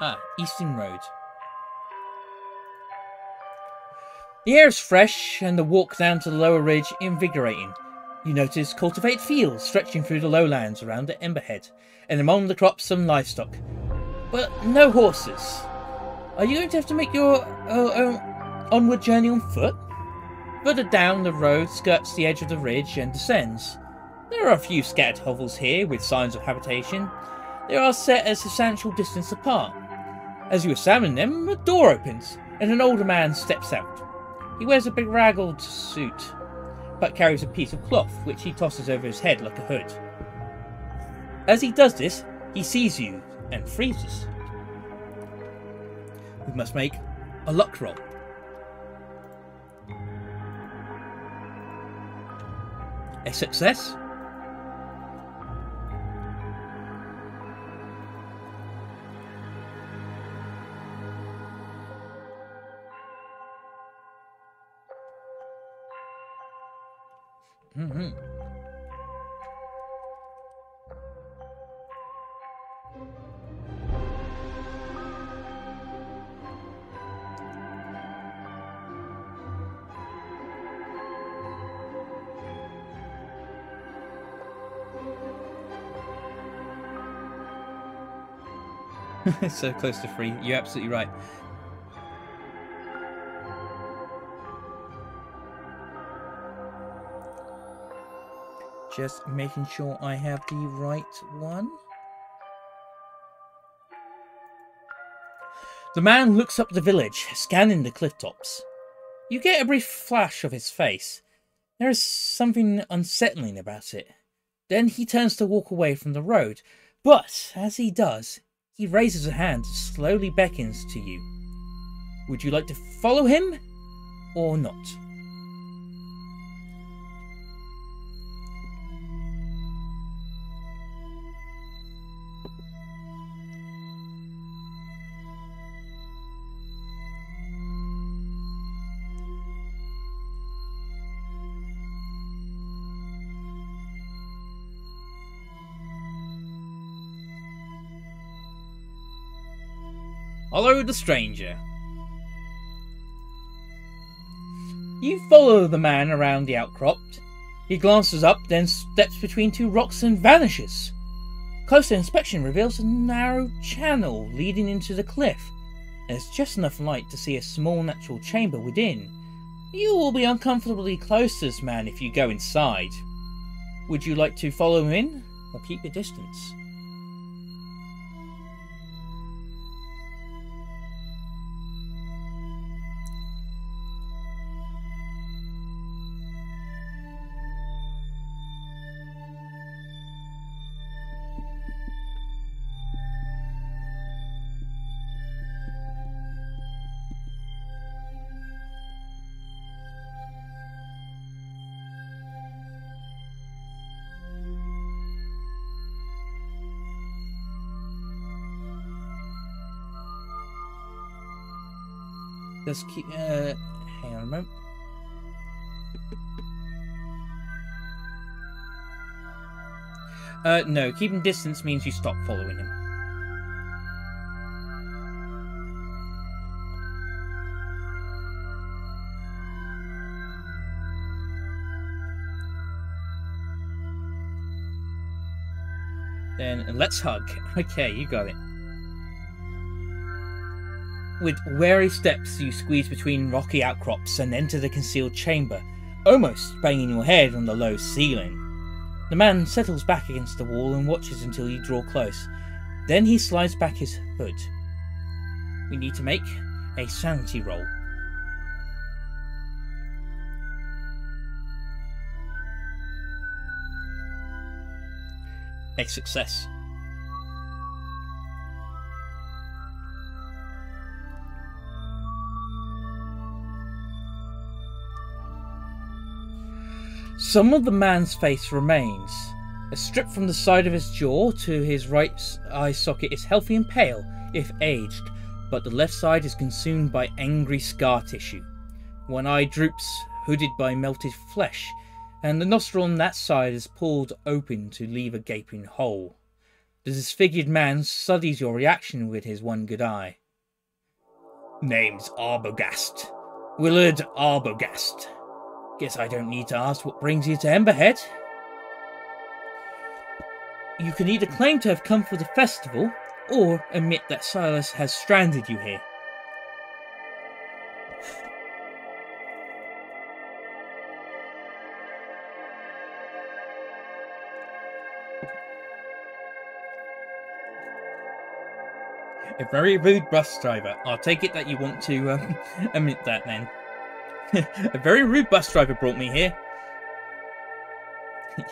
Ah, Eastern Road. The air is fresh and the walk down to the lower ridge invigorating. You notice cultivated fields stretching through the lowlands around the Emberhead, and among the crops some livestock. But no horses. Are you going to have to make your uh, onward journey on foot? Further down, the road skirts the edge of the ridge and descends. There are a few scattered hovels here with signs of habitation. They are set a substantial distance apart. As you examine them, a door opens, and an older man steps out. He wears a bedraggled suit, but carries a piece of cloth which he tosses over his head like a hood. As he does this, he sees you and freezes. We must make a luck roll. A success? Mm-hmm. [LAUGHS] so close to free. You're absolutely right. Just making sure I have the right one. The man looks up the village, scanning the cliff tops. You get a brief flash of his face. There is something unsettling about it. Then he turns to walk away from the road, but as he does, he raises a hand and slowly beckons to you. Would you like to follow him or not? Follow the stranger. You follow the man around the outcrop. He glances up, then steps between two rocks and vanishes. Closer inspection reveals a narrow channel leading into the cliff. There's just enough light to see a small natural chamber within. You will be uncomfortably close to this man if you go inside. Would you like to follow him in, or keep your distance? Let's keep. Uh, hang on a moment. Uh, no, keeping distance means you stop following him. Then let's hug. [LAUGHS] Okay, you got it. With wary steps, you squeeze between rocky outcrops and enter the concealed chamber, almost banging your head on the low ceiling. The man settles back against the wall and watches until you draw close. Then he slides back his hood. We need to make a sanity roll. A success. Some of the man's face remains. A strip from the side of his jaw to his right eye socket is healthy and pale, if aged, but the left side is consumed by angry scar tissue. One eye droops, hooded by melted flesh, and the nostril on that side is pulled open to leave a gaping hole. The disfigured man studies your reaction with his one good eye. Name's Arbogast. Willard Arbogast. Guess I don't need to ask what brings you to Emberhead. You can either claim to have come for the festival, or admit that Silas has stranded you here. A very rude bus driver. I'll take it that you want to um, [LAUGHS] admit that then. [LAUGHS] a very rude bus driver brought me here. [LAUGHS]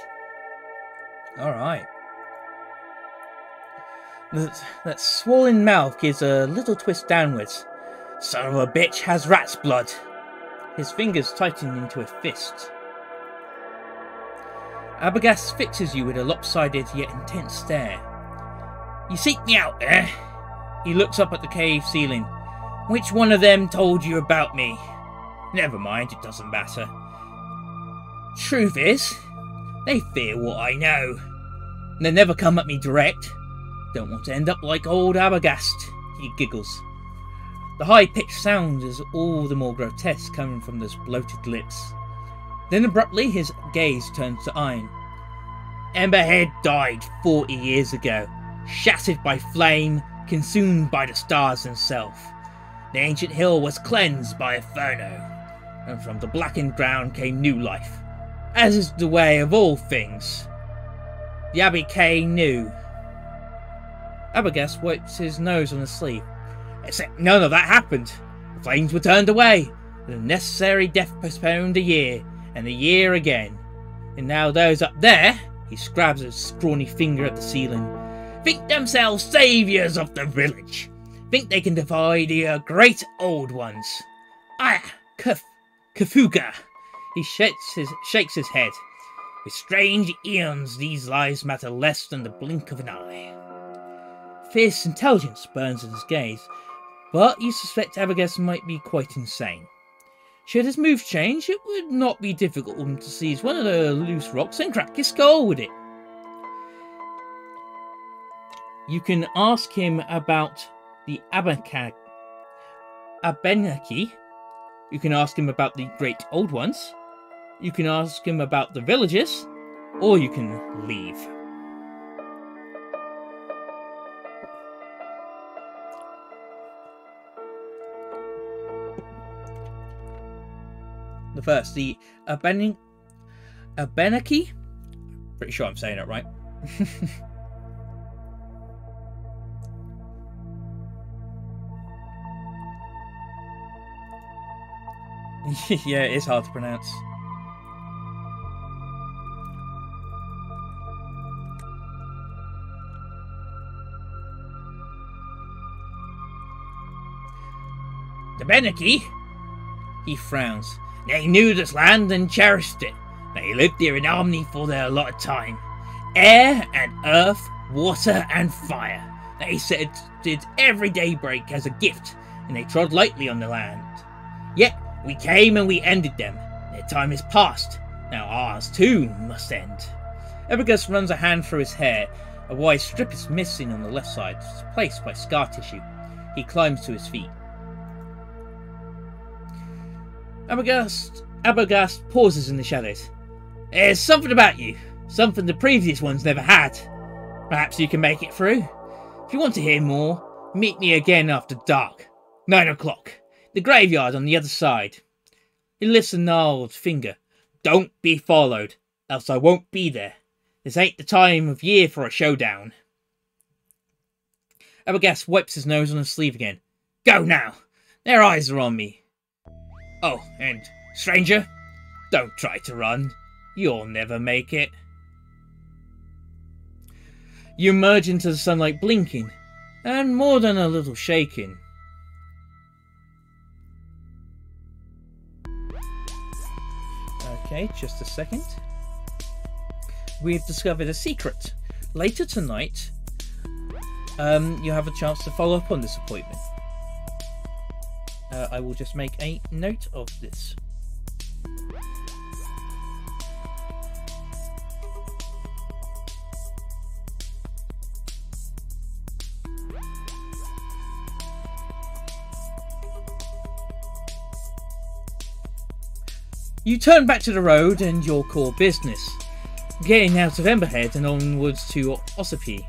Alright. That, that swollen mouth gives a little twist downwards. Son of a bitch has rat's blood. His fingers tighten into a fist. Arbogast fixes you with a lopsided yet intense stare. You seek me out, eh? He looks up at the cave ceiling. Which one of them told you about me? Never mind, it doesn't matter. Truth is, they fear what I know. They never come at me direct. Don't want to end up like old Arbogast, he giggles. The high pitched sound is all the more grotesque coming from those bloated lips. Then abruptly his gaze turns to iron. Emberhead died 40 years ago, shattered by flame, consumed by the stars themselves. The ancient hill was cleansed by Inferno, and from the blackened ground came new life, as is the way of all things. The Abenaki knew. Arbogast wipes his nose on his sleeve. Except none of that happened. The flames were turned away, the necessary death postponed a year, and a year again. And now those up there, he scrabs his scrawny finger at the ceiling, think themselves saviours of the village. Think they can defy the uh, great old ones. Ah, Kaf- Kafuga. He shakes his, shakes his head. With strange eons, these lives matter less than the blink of an eye. Fierce intelligence burns in his gaze, but you suspect Arbogast might be quite insane. Should his move change, it would not be difficult for him to seize one of the loose rocks and crack his skull with it. You can ask him about the Abakag, Abenaki. You can ask him about the Great Old Ones. You can ask him about the villages, or you can leave. The first, the Aben Abenaki. Pretty sure I'm saying it right. [LAUGHS] [LAUGHS] yeah, it is hard to pronounce. The Benaki? He frowns. They knew this land and cherished it. They lived here in harmony for their allotted time. Air and earth, water and fire. They said did every daybreak as a gift, and they trod lightly on the land. Yet, we came and we ended them. Their time is past. Now ours too must end. Arbogast runs a hand through his hair. A wide strip is missing on the left side, replaced by scar tissue. He climbs to his feet. Arbogast, Arbogast pauses in the shadows. There's something about you, something the previous ones never had. Perhaps you can make it through. If you want to hear more, meet me again after dark. Nine o'clock. The graveyard on the other side. He lifts a gnarled finger. Don't be followed, else I won't be there. This ain't the time of year for a showdown. Arbogast wipes his nose on his sleeve again. Go now! Their eyes are on me. Oh, and stranger, don't try to run. You'll never make it. You emerge into the sunlight blinking, and more than a little shaking. Okay, just a second. We've discovered a secret. Later tonight, um, you have a chance to follow up on this appointment. Uh, I will just make a note of this. You turn back to the road and your core business, getting out of Emberhead and onwards to Ossipee.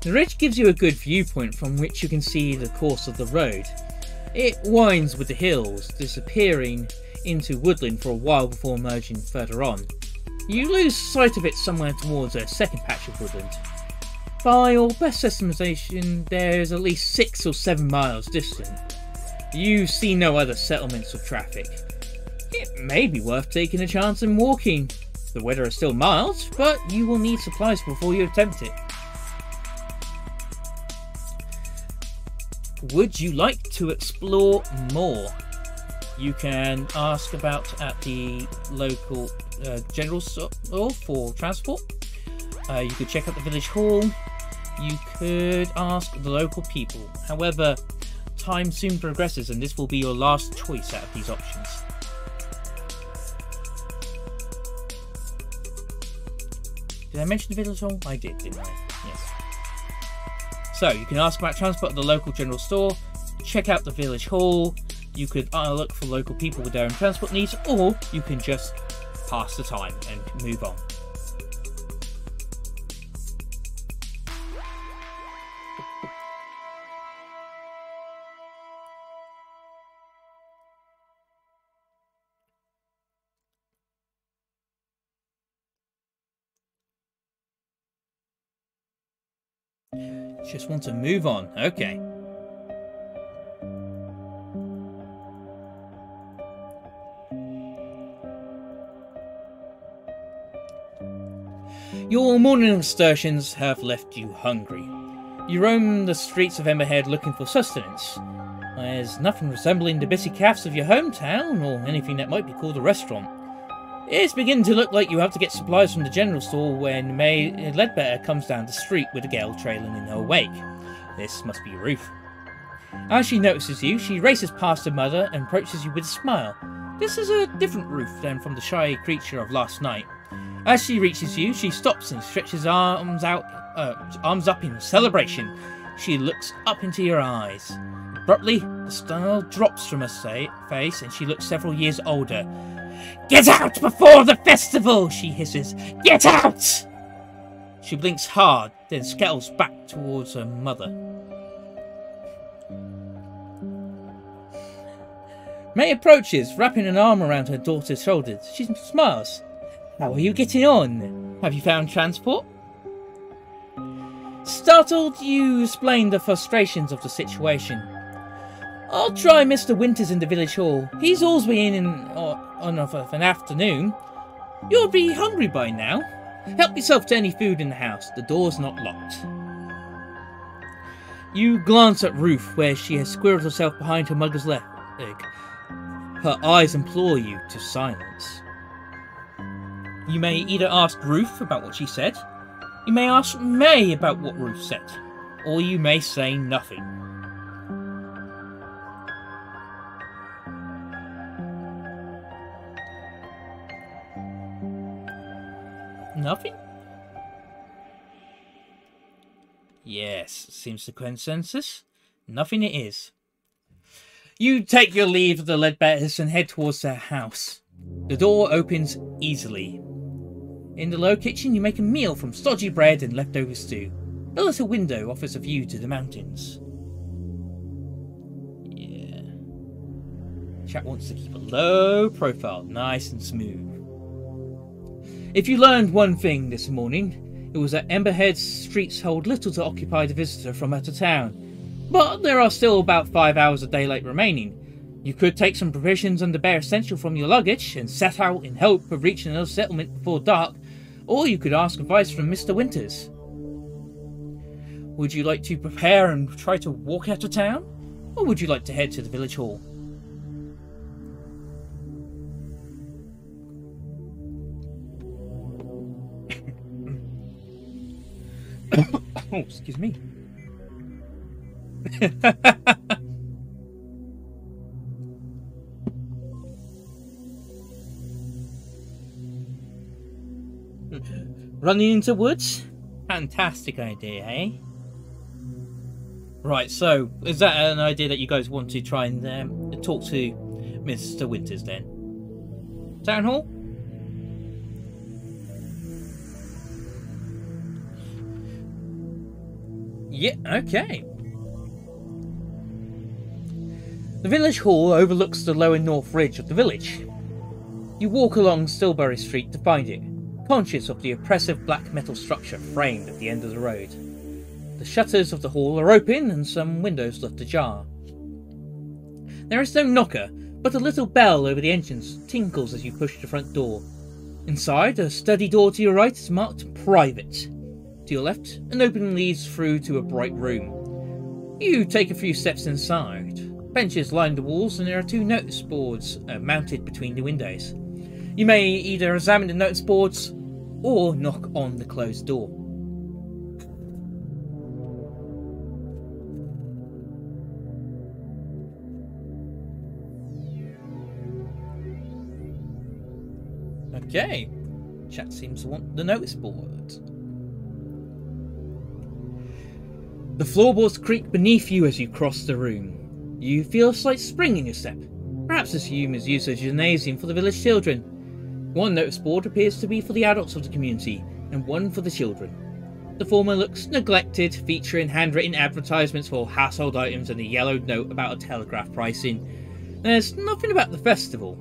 The ridge gives you a good viewpoint from which you can see the course of the road. It winds with the hills, disappearing into woodland for a while before merging further on. You lose sight of it somewhere towards a second patch of woodland. By your best estimation, there is at least 6 or 7 miles distant. You see no other settlements or traffic. It may be worth taking a chance and walking. The weather is still mild, but you will need supplies before you attempt it. Would you like to explore more? You can ask about at the local uh, general store for transport. Uh, you could check out the village hall. You could ask the local people. However, time soon progresses and this will be your last choice out of these options. Did I mention the village hall? I did, didn't I? Yes. So, you can ask about transport at the local general store, check out the village hall, you could uh, look for local people with their own transport needs, or you can just pass the time and move on. Just want to move on. Okay. Your morning excursions have left you hungry. You roam the streets of Emberhead looking for sustenance. There's nothing resembling the busy cafes of your hometown, or anything that might be called a restaurant. It's beginning to look like you have to get supplies from the general store when May Ledbetter comes down the street with a girl trailing in her wake. This must be Ruth. As she notices you, she races past her mother and approaches you with a smile. This is a different Ruth than from the shy creature of last night. As she reaches you, she stops and stretches arms out, uh, arms up in celebration. She looks up into your eyes. Abruptly, the smile drops from her face and she looks several years older. Get out before the festival, she hisses. Get out! She blinks hard, then scuttles back towards her mother. May approaches, wrapping an arm around her daughter's shoulders. She smiles. How are you getting on? Have you found transport? Startled, you explain the frustrations of the situation. I'll try Mr. Winters in the village hall. He's always been in uh, on of an afternoon. You'll be hungry by now. Help yourself to any food in the house. The door's not locked. You glance at Ruth, where she has squirreled herself behind her mother's leg. Her eyes implore you to silence. You may either ask Ruth about what she said, you may ask May about what Ruth said, or you may say nothing. Nothing? Yes, seems the consensus. Nothing it is. You take your leave of the Ledbetters and head towards their house. The door opens easily. In the low kitchen, you make a meal from stodgy bread and leftover stew. A little window offers a view to the mountains. Yeah. Chat wants to keep a low profile, nice and smooth. If you learned one thing this morning, it was that Emberhead's streets hold little to occupy the visitor from out of town. But there are still about five hours of daylight remaining. You could take some provisions and the bare essential from your luggage and set out in hope of reaching another settlement before dark, or you could ask advice from Mr. Winters. Would you like to prepare and try to walk out of town? Or would you like to head to the village hall? Oh, excuse me. [LAUGHS] Running into woods? Fantastic idea, eh? Right, so is that an idea that you guys want to try and um, talk to Mr. Winters then? Town Hall? Yeah, okay. The village hall overlooks the lower north ridge of the village. You walk along Stillbury Street to find it, conscious of the oppressive black metal structure framed at the end of the road. The shutters of the hall are open and some windows left ajar. There is no knocker, but a little bell over the entrance tinkles as you push the front door. Inside, a study door to your right is marked Private. To your left, an opening leads through to a bright room. You take a few steps inside. Benches line the walls and there are two notice boards uh, mounted between the windows. You may either examine the notice boards or knock on the closed door. Okay, chat seems to want the notice board. The floorboards creak beneath you as you cross the room. You feel a slight spring in your step. Perhaps this room is used as a gymnasium for the village children. One notice board appears to be for the adults of the community, and one for the children. The former looks neglected, featuring handwritten advertisements for household items and a yellowed note about a telegraph pricing. There's nothing about the festival.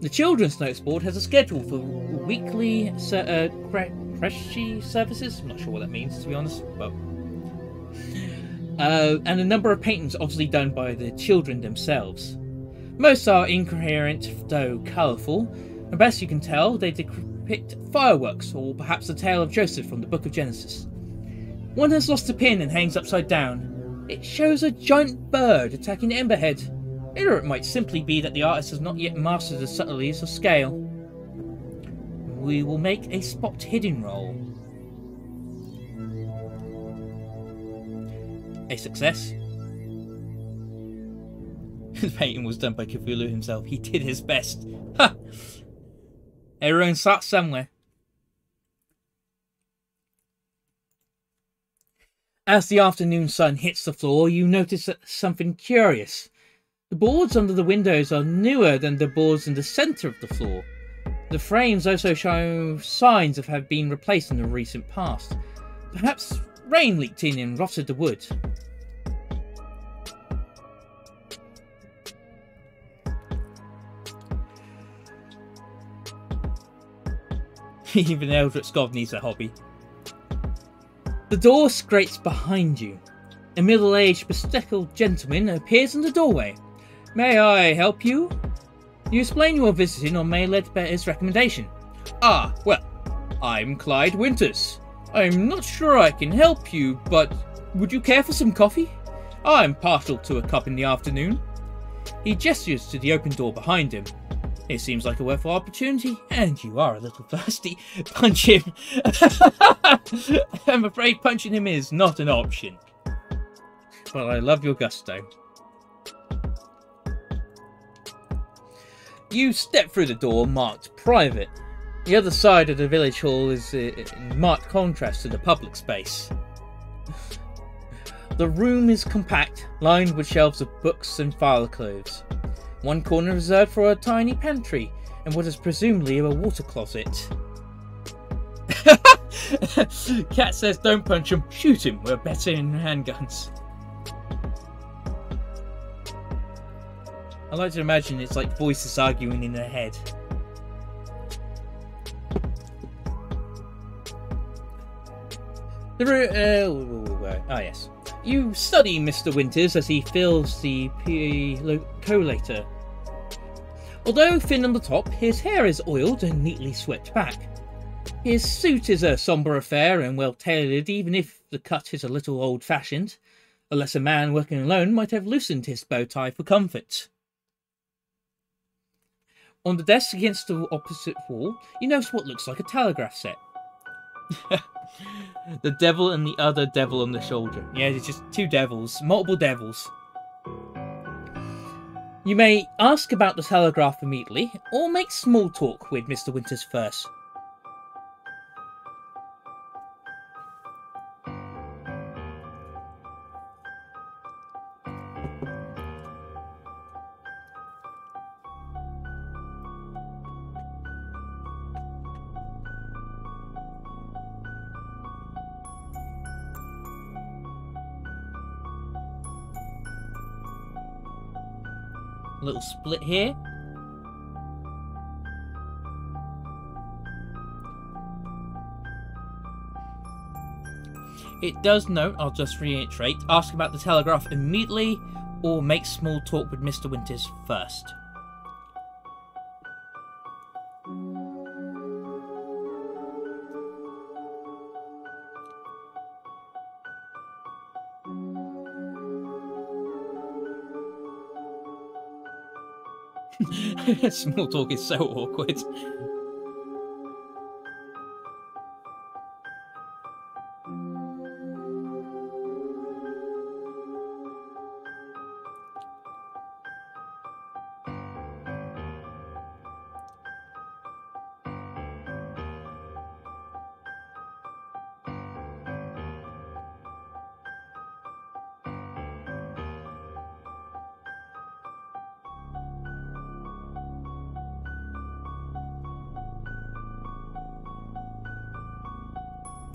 The children's notice board has a schedule for weekly uh, creche services. I'm not sure what that means, to be honest, but uh, and a number of paintings obviously done by the children themselves. Most are incoherent, though colourful, and best you can tell, they depict fireworks, or perhaps the tale of Joseph from the Book of Genesis. One has lost a pin and hangs upside down. It shows a giant bird attacking Emberhead, or it might simply be that the artist has not yet mastered the subtleties of scale. We will make a spot hidden roll. A success. [LAUGHS] The painting was done by Cthulhu himself. He did his best. Ha! Everyone starts somewhere. As the afternoon sun hits the floor, you notice something curious. The boards under the windows are newer than the boards in the centre of the floor. The frames also show signs of having been replaced in the recent past. Perhaps rain leaked in and rotted the wood. [LAUGHS] Even Eldritch God needs a hobby. The door scrapes behind you. A middle-aged, bespectacled gentleman appears in the doorway. May I help you? You explain you are visiting on May Ledbetter's recommendation. Ah, well, I'm Clyde Winters. I'm not sure I can help you, but would you care for some coffee? I'm partial to a cup in the afternoon. He gestures to the open door behind him. It seems like a worthwhile opportunity, and you are a little [LAUGHS] thirsty. Punch him. [LAUGHS] I'm afraid punching him is not an option. But I love your gusto. You step through the door marked private. The other side of the village hall is uh, in marked contrast to the public space. The room is compact, lined with shelves of books and file clothes. One corner reserved for a tiny pantry and what is presumably a water closet. [LAUGHS] Cat says don't punch him, shoot him, we're better in handguns. I like to imagine it's like voices arguing in their head. The uh, ah yes. You study Mr. Winters as he fills the collator. Although thin on the top, his hair is oiled and neatly swept back. His suit is a sombre affair and well tailored, even if the cut is a little old fashioned. Unless a man working alone might have loosened his bow tie for comfort. On the desk against the opposite wall, you notice what looks like a telegraph set. [LAUGHS] the devil and the other devil on the shoulder. Yeah, it's just two devils, multiple devils. You may ask about the telegraph immediately, or make small talk with Mr. Winters first. Little split here. It does note, I'll just reiterate, ask about the telegraph immediately or make small talk with Mr. Winters first. Small talk is so awkward.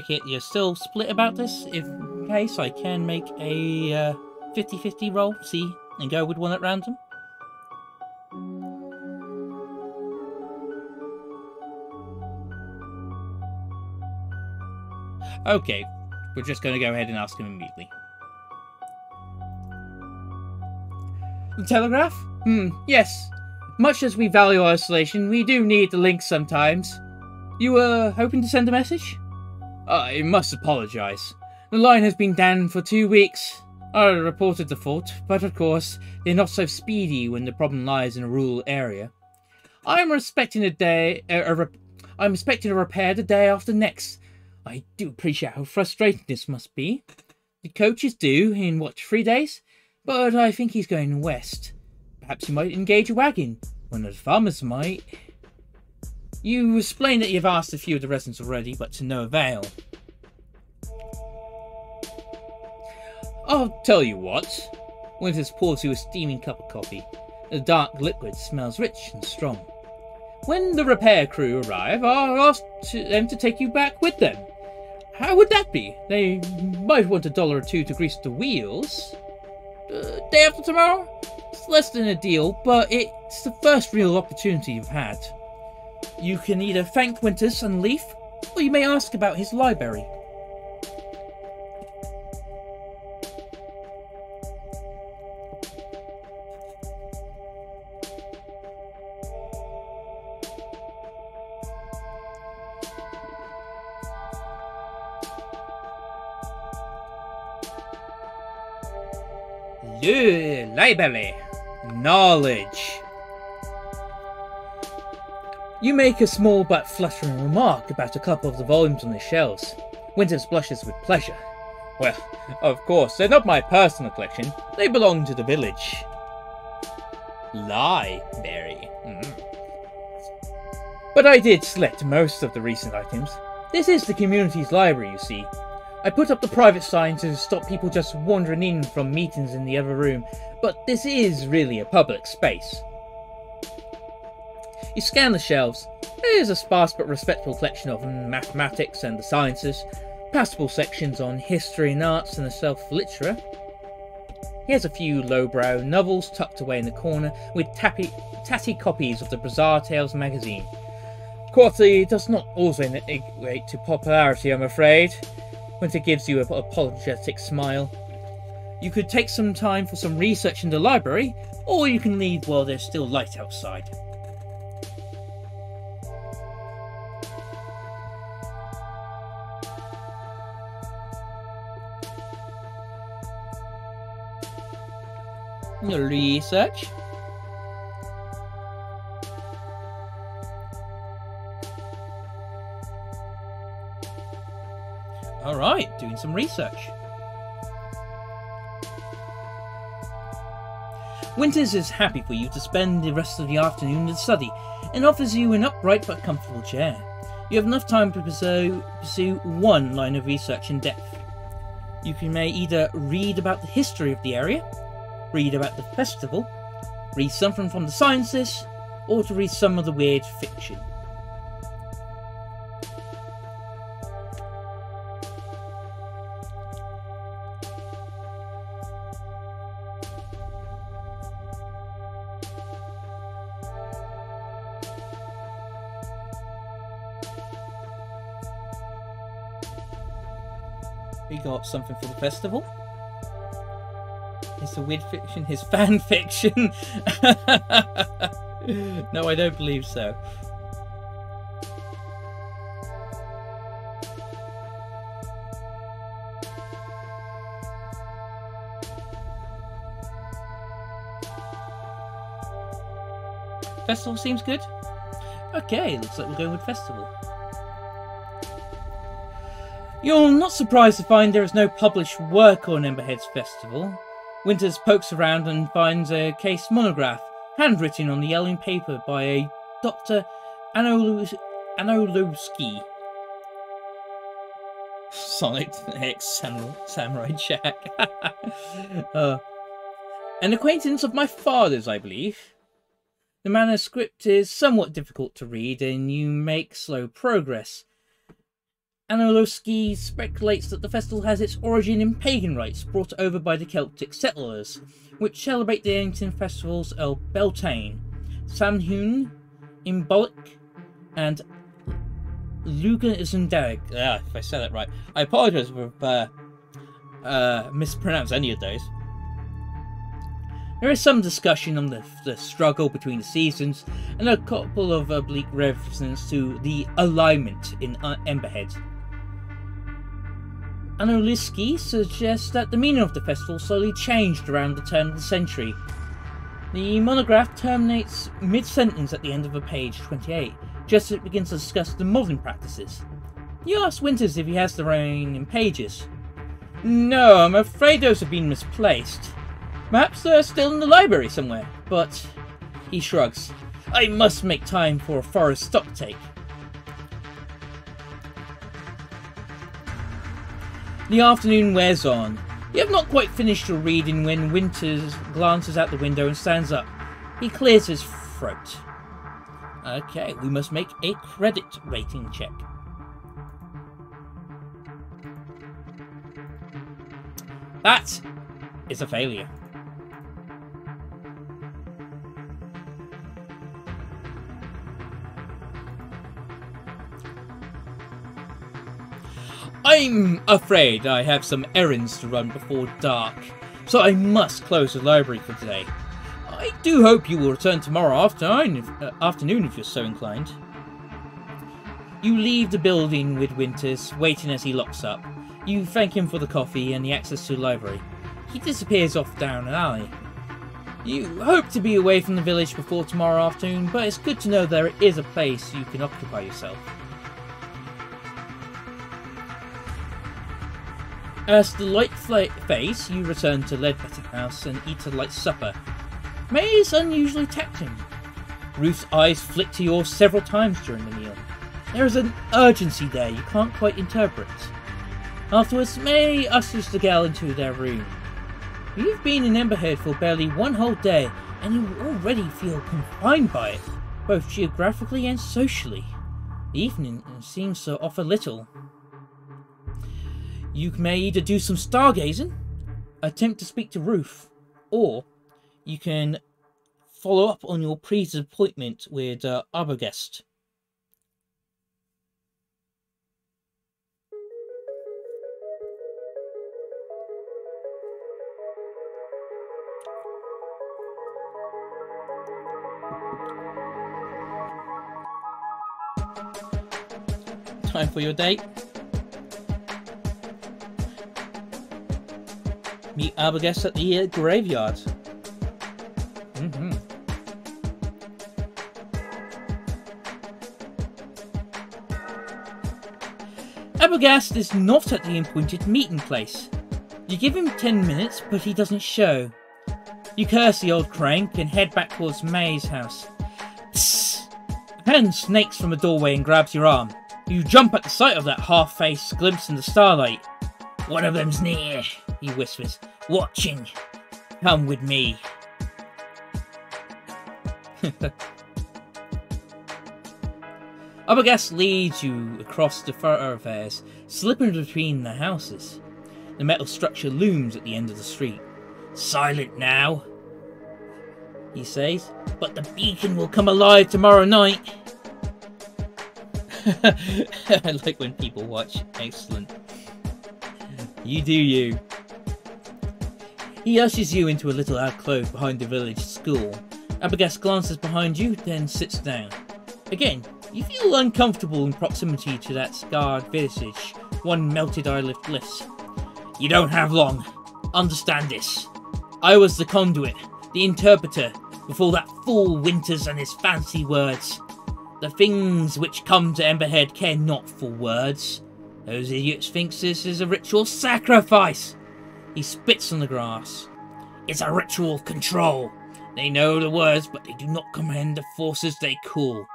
take it you're still split about this. If case, I can make a 50-50 uh, roll, see, and go with one at random. Okay, we're just going to go ahead and ask him immediately. The telegraph? Hmm, yes. Much as we value isolation, we do need the link sometimes. You were hoping to send a message? I must apologize. The line has been down for two weeks. I reported the fault, but of course, they're not so speedy when the problem lies in a rural area. I'm expecting a day, uh, a, a I'm expecting a repair the day after next. I do appreciate how frustrating this must be. The coach is due in, what, three days? But I think he's going west. Perhaps he might engage a wagon. One of the farmers might. You explain that you've asked a few of the residents already, but to no avail. I'll tell you what. Winters pours you a steaming cup of coffee. The dark liquid smells rich and strong. When the repair crew arrive, I'll ask them to take you back with them. How would that be? They might want a dollar or two to grease the wheels. Uh, day after tomorrow? It's less than a deal, but it's the first real opportunity you've had. You can either thank Winters and Leaf, or you may ask about his library. library knowledge you make a small but flattering remark about a couple of the volumes on the shelves. Winters blushes with pleasure. Well, of course, they're not my personal collection. They belong to the village. Library. Mm. But I did select most of the recent items. This is the community's library, you see. I put up the private sign to stop people just wandering in from meetings in the other room, but this is really a public space. You scan the shelves. There's a sparse but respectable collection of mathematics and the sciences, passable sections on history and arts and the self-literature. Here's a few lowbrow novels tucked away in the corner with tappy, tatty copies of the Bizarre Tales magazine. Quality does not also equate to popularity, I'm afraid. Winter gives you an apologetic smile. You could take some time for some research in the library, or you can leave while there's still light outside. Research. Alright, doing some research. Winters is happy for you to spend the rest of the afternoon the study and offers you an upright but comfortable chair. You have enough time to pursue, pursue one line of research in depth. You can may either read about the history of the area, read about the festival, read something from the sciences, or to read some of the weird fiction. We got something for the festival. A weird fiction, his fan [LAUGHS] fiction. no, I don't believe so. Festival seems good. Okay, looks like we're going with festival. You're not surprised to find there is no published work on Emberhead's festival. Winters pokes around and finds a case monograph, handwritten on the yellow paper by a Dr. Anolowski. Sonic X Samurai Jack. [LAUGHS] uh, an acquaintance of my father's, I believe. The manuscript is somewhat difficult to read and you make slow progress. Anilowski speculates that the festival has its origin in pagan rites brought over by the Celtic settlers, which celebrate the ancient festivals of Beltane, Samhain, Imbolc, and Lugnasundag. Ah, if I said that right. I apologize for uh, uh, mispronounce any of those. There is some discussion on the, the struggle between the seasons and a couple of oblique references to the alignment in uh, Emberhead. Anoliski suggests that the meaning of the festival slowly changed around the turn of the century. The monograph terminates mid-sentence at the end of a page 28, just as it begins to discuss the modern practices. You ask Winters if he has the remaining pages. No, I'm afraid those have been misplaced. Perhaps they're still in the library somewhere, but... He shrugs. I must make time for a forest stocktake. The afternoon wears on. You have not quite finished your reading when Winters glances out the window and stands up. He clears his throat. Okay, we must make a credit rating check. That is a failure. I'm afraid I have some errands to run before dark, so I must close the library for today. I do hope you will return tomorrow afternoon if, uh, afternoon if you're so inclined. You leave the building with Winters, waiting as he locks up. You thank him for the coffee and the access to the library. he disappears off down an alley. You hope to be away from the village before tomorrow afternoon, but it's good to know there is a place you can occupy yourself. As the light fades, you return to Ledbetter House and eat a light supper. May is unusually taxing. Ruth's eyes flick to yours several times during the meal. There is an urgency there you can't quite interpret. Afterwards, May ushers the girl into their room. You've been in Emberhead for barely one whole day, and you already feel confined by it, both geographically and socially. The evening seems to offer little. You may either do some stargazing, attempt to speak to Ruth, or you can follow up on your previous appointment with uh, Arbogast. Time for your date. Meet Arbogast at the uh, graveyard. Mm -hmm. Is not at the appointed meeting place. You give him 10 minutes, but he doesn't show. You curse the old crank and head back towards May's house. Psst! A hand snakes from a doorway and grabs your arm. You jump at the sight of that half-faced glimpse in the starlight. One of them's near, he whispers, watching. Come with me. [LAUGHS] Arbogast leads you across the thoroughfares, slipping between the houses. The metal structure looms at the end of the street. Silent now, he says, but the beacon will come alive tomorrow night. [LAUGHS] I like when people watch. Excellent. You do you. He ushers you into a little alcove behind the village school. Arbogast glances behind you, then sits down. Again, you feel uncomfortable in proximity to that scarred visage, one melted eyelid lifts. You don't have long. Understand this. I was the conduit, the interpreter, before that fool Winters and his fancy words. The things which come to Emberhead care not for words. Those idiots think this is a ritual sacrifice. He spits on the grass. It's a ritual control. They know the words, but they do not comprehend the forces they call.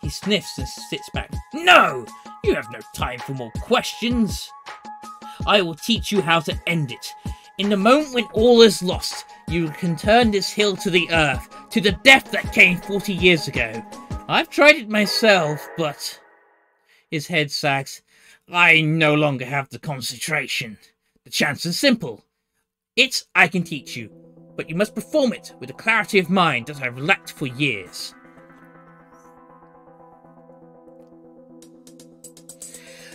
He sniffs and sits back. No! You have no time for more questions. I will teach you how to end it. In the moment when all is lost, you can turn this hill to the earth, to the death that came 40 years ago. I've tried it myself, but... His head sags. I no longer have the concentration. The chance is simple. It's I can teach you, but you must perform it with a clarity of mind that I've lacked for years.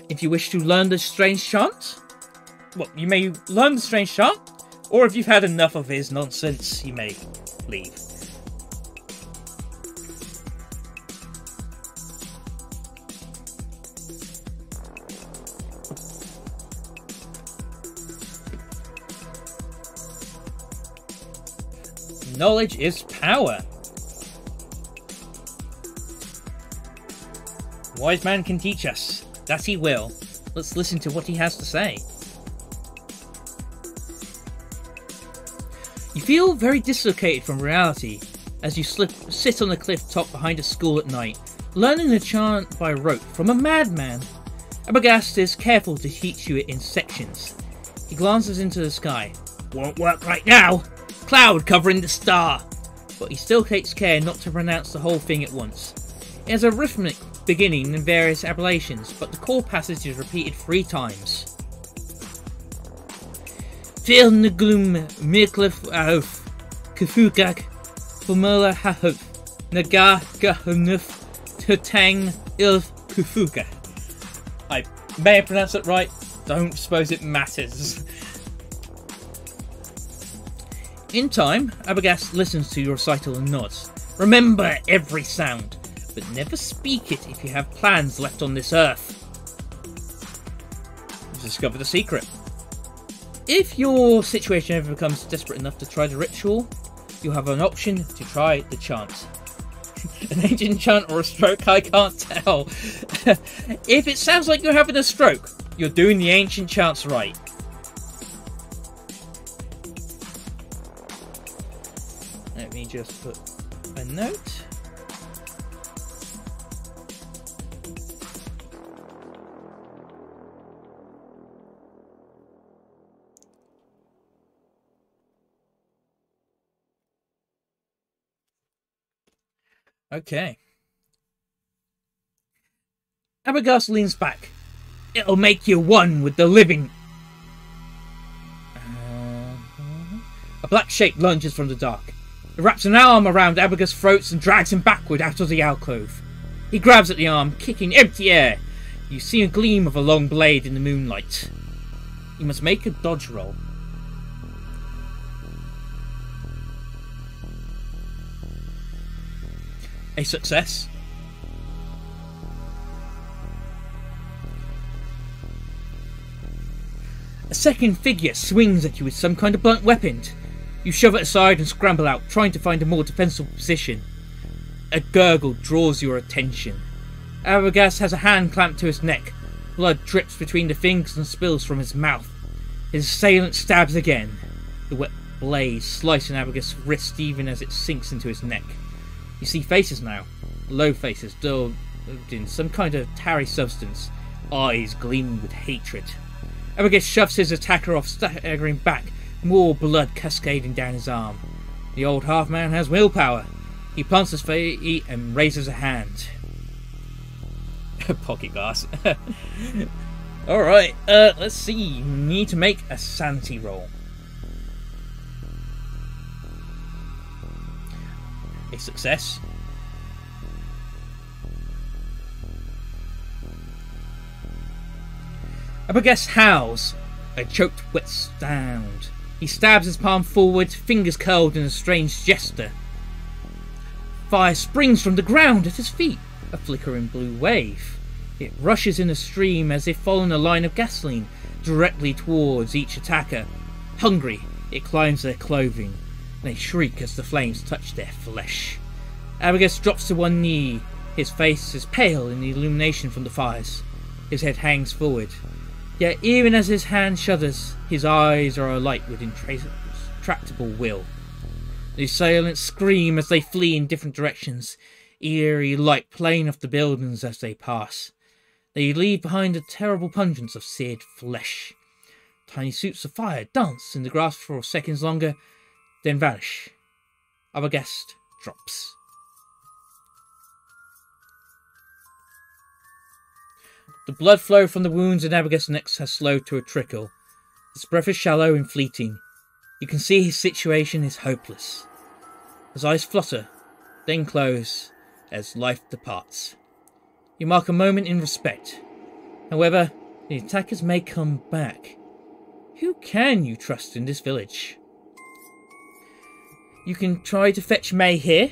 If you wish to learn the strange chant, well, you may learn the strange chant, or if you've had enough of his nonsense, you may leave. Knowledge is power. Wise man can teach us. That he will. Let's listen to what he has to say. You feel very dislocated from reality as you slip, sit on a cliff top behind a school at night, learning the chant by rote from a madman. Arbogast is careful to teach you it in sections. He glances into the sky. Won't work right now! Cloud covering the star! But he still takes care not to pronounce the whole thing at once. It has a rhythmic beginning and various ablations, but the core passage is repeated three times. Feel Nglum Mirklif Auf uh, Kufugak Formula Hahuf Naga Gahunuf Tutang Ilf Kufuga. I may have pronounced it right, don't suppose it matters. [LAUGHS] In time, Arbogast listens to your recital and nods. Remember every sound, but never speak it if you have plans left on this earth. Discover the secret. if your situation ever becomes desperate enough to try the ritual, you have an option to try the chant. [LAUGHS] an ancient chant or a stroke, I can't tell. [LAUGHS] if it sounds like you're having a stroke, you're doing the ancient chants right. Just put a note. Okay. Arbogast leans back. It'll make you one with the living. Uh, a black shape lunges from the dark. Wraps an arm around Arbogast's throat and drags him backward out of the alcove. He grabs at the arm, kicking empty air. You see a gleam of a long blade in the moonlight. You must make a dodge roll. A success. A second figure swings at you with some kind of blunt weapon. You shove it aside and scramble out, trying to find a more defensible position. A gurgle draws your attention. Arbogast has a hand clamped to his neck. Blood drips between the fingers and spills from his mouth. His assailant stabs again, the wet blade slicing Arbogast's wrist even as it sinks into his neck. You see faces now. Low faces, dulled in some kind of tarry substance, eyes gleaming with hatred. Arbogast shoves his attacker off, staggering back, more blood cascading down his arm. The old half man has willpower. He plants his feet and raises a hand. [LAUGHS] Pocket glass. [LAUGHS] Alright, uh, let's see. You need to make a sanity roll. A success. Arbogast howls, a choked wet sound. He stabs his palm forward, fingers curled in a strange gesture. Fire springs from the ground at his feet, a flickering blue wave. It rushes in a stream as if following a line of gasoline, directly towards each attacker. Hungry, it climbs their clothing. They shriek as the flames touch their flesh. Arbogast drops to one knee. His face is pale in the illumination from the fires. His head hangs forward. Yet even as his hand shudders, his eyes are alight with intractable will. The assailants scream as they flee in different directions, eerie light playing off the buildings as they pass. They leave behind a terrible pungence of seared flesh. Tiny suits of fire dance in the grass for seconds longer, then vanish. Our guest drops. The blood flow from the wounds in Arbogast's neck has slowed to a trickle. His breath is shallow and fleeting. You can see his situation is hopeless. His eyes flutter, then close, as life departs. You mark a moment in respect. However, the attackers may come back. Who can you trust in this village? You can try to fetch May here,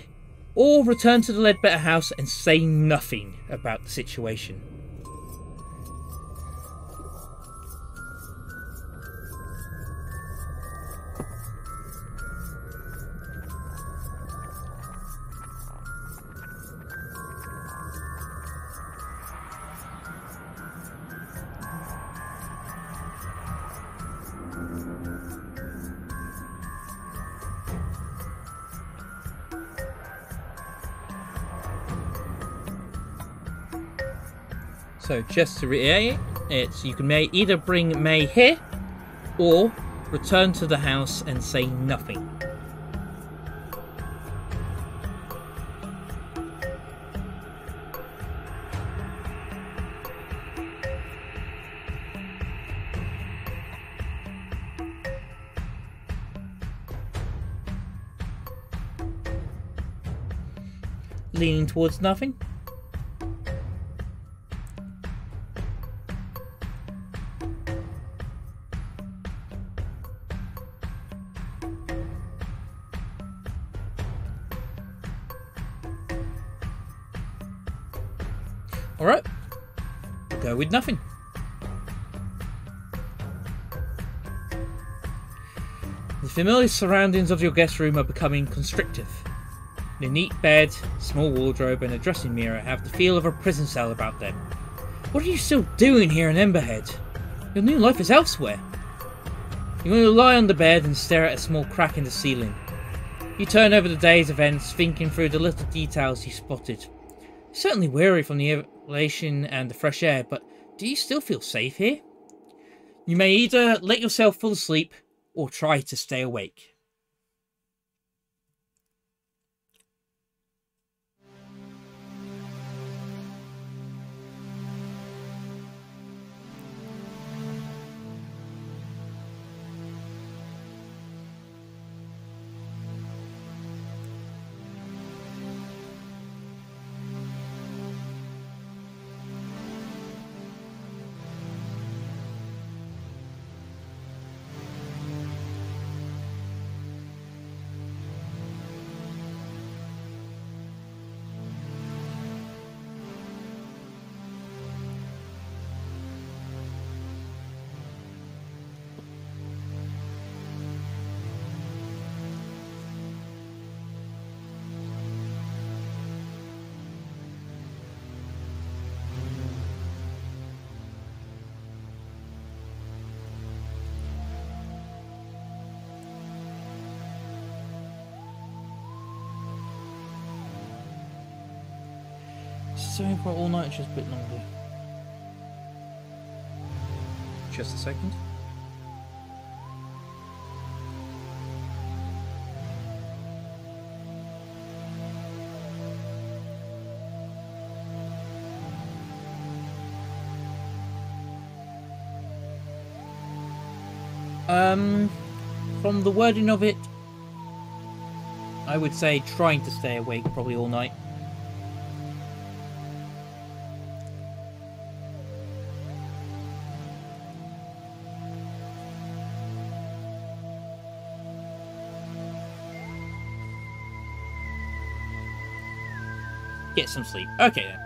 or return to the Ledbetter house and say nothing about the situation. Just to reiterate, it's you can may either bring May here or return to the house and say nothing. Leaning towards nothing. With nothing. The familiar surroundings of your guest room are becoming constrictive. The neat bed, small wardrobe, and a dressing mirror have the feel of a prison cell about them. What are you still doing here in Emberhead? Your new life is elsewhere. You want to lie on the bed and stare at a small crack in the ceiling. You turn over the day's events, thinking through the little details you spotted. Certainly weary from the elevation and the fresh air, but do you still feel safe here? You may either let yourself fall asleep or try to stay awake. For all night, just a bit longer. Just a second. Um, from the wording of it, I would say trying to stay awake probably all night. Get some sleep. Okay then.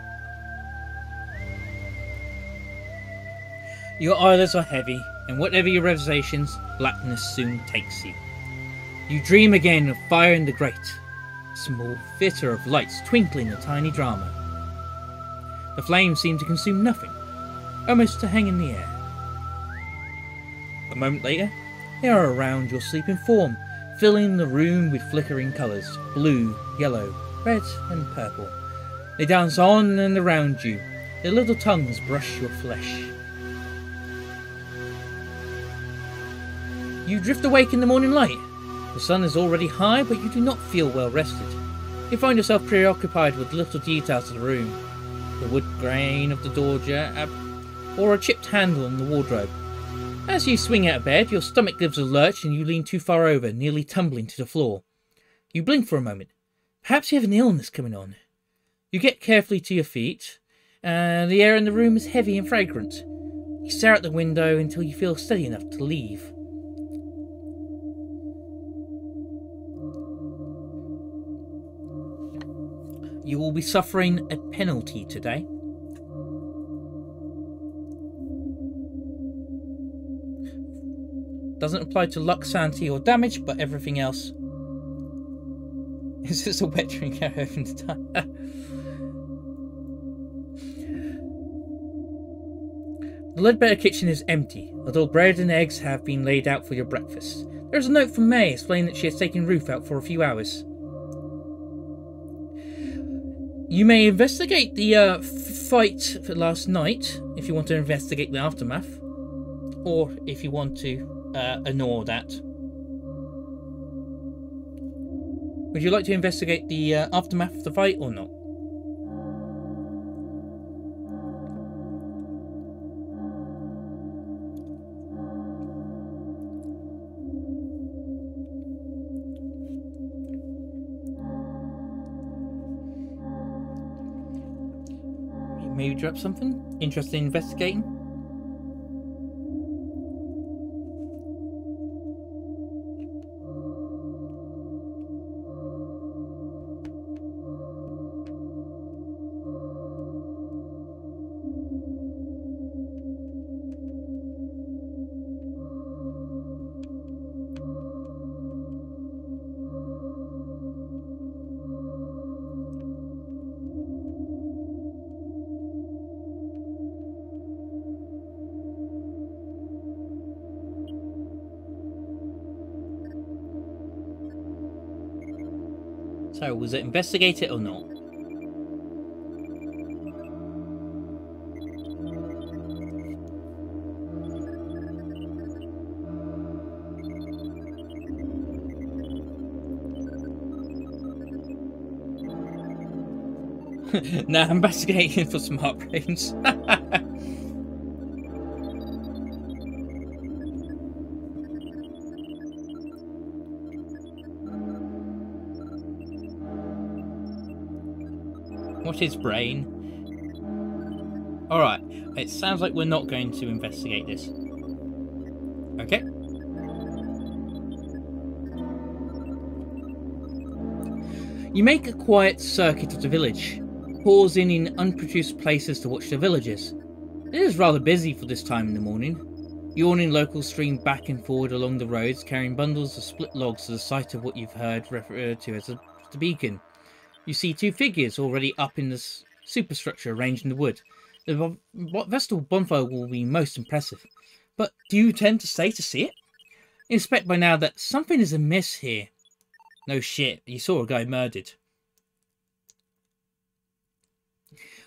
Your eyelids are heavy, and whatever your reservations, blackness soon takes you. You dream again of fire in the grate, small theatre of lights twinkling a tiny drama. The flames seem to consume nothing, almost to hang in the air. A moment later, they are around your sleeping form, filling the room with flickering colours blue, yellow, red, and purple. They dance on and around you. Their little tongues brush your flesh. You drift awake in the morning light. The sun is already high, but you do not feel well rested. You find yourself preoccupied with little details of the room. The wood grain of the door jab, uh, or a chipped handle on the wardrobe. As you swing out of bed, your stomach gives a lurch and you lean too far over, nearly tumbling to the floor. You blink for a moment. Perhaps you have an illness coming on. You get carefully to your feet, and the air in the room is heavy and fragrant. You stare out the window until you feel steady enough to leave. You will be suffering a penalty today. Doesn't apply to luck, sanity, or damage, but everything else. [LAUGHS] Is this a wet drink I opened time? [LAUGHS] The Ledbetter kitchen is empty, although bread and eggs have been laid out for your breakfast. There is a note from May explaining that she has taken Ruth out for a few hours. You may investigate the uh, fight for last night if you want to investigate the aftermath, or if you want to uh, ignore that. Would you like to investigate the uh, aftermath of the fight or not? Maybe drop something? Interested in investigating? Was it investigate it or not? [LAUGHS] nah, I'm investigating for smart brains. [LAUGHS] what is brain? Alright, it sounds like we're not going to investigate this. Okay. You make a quiet circuit of the village, pausing in unproduced places to watch the villagers. It is rather busy for this time in the morning. Yawning locals stream back and forward along the roads, carrying bundles of split logs to the site of what you've heard referred to as the beacon. You see two figures already up in the superstructure arranged in the wood. The Vestal bonfire will be most impressive. But do you tend to stay to see it? Expect by now that something is amiss here. No shit, you saw a guy murdered.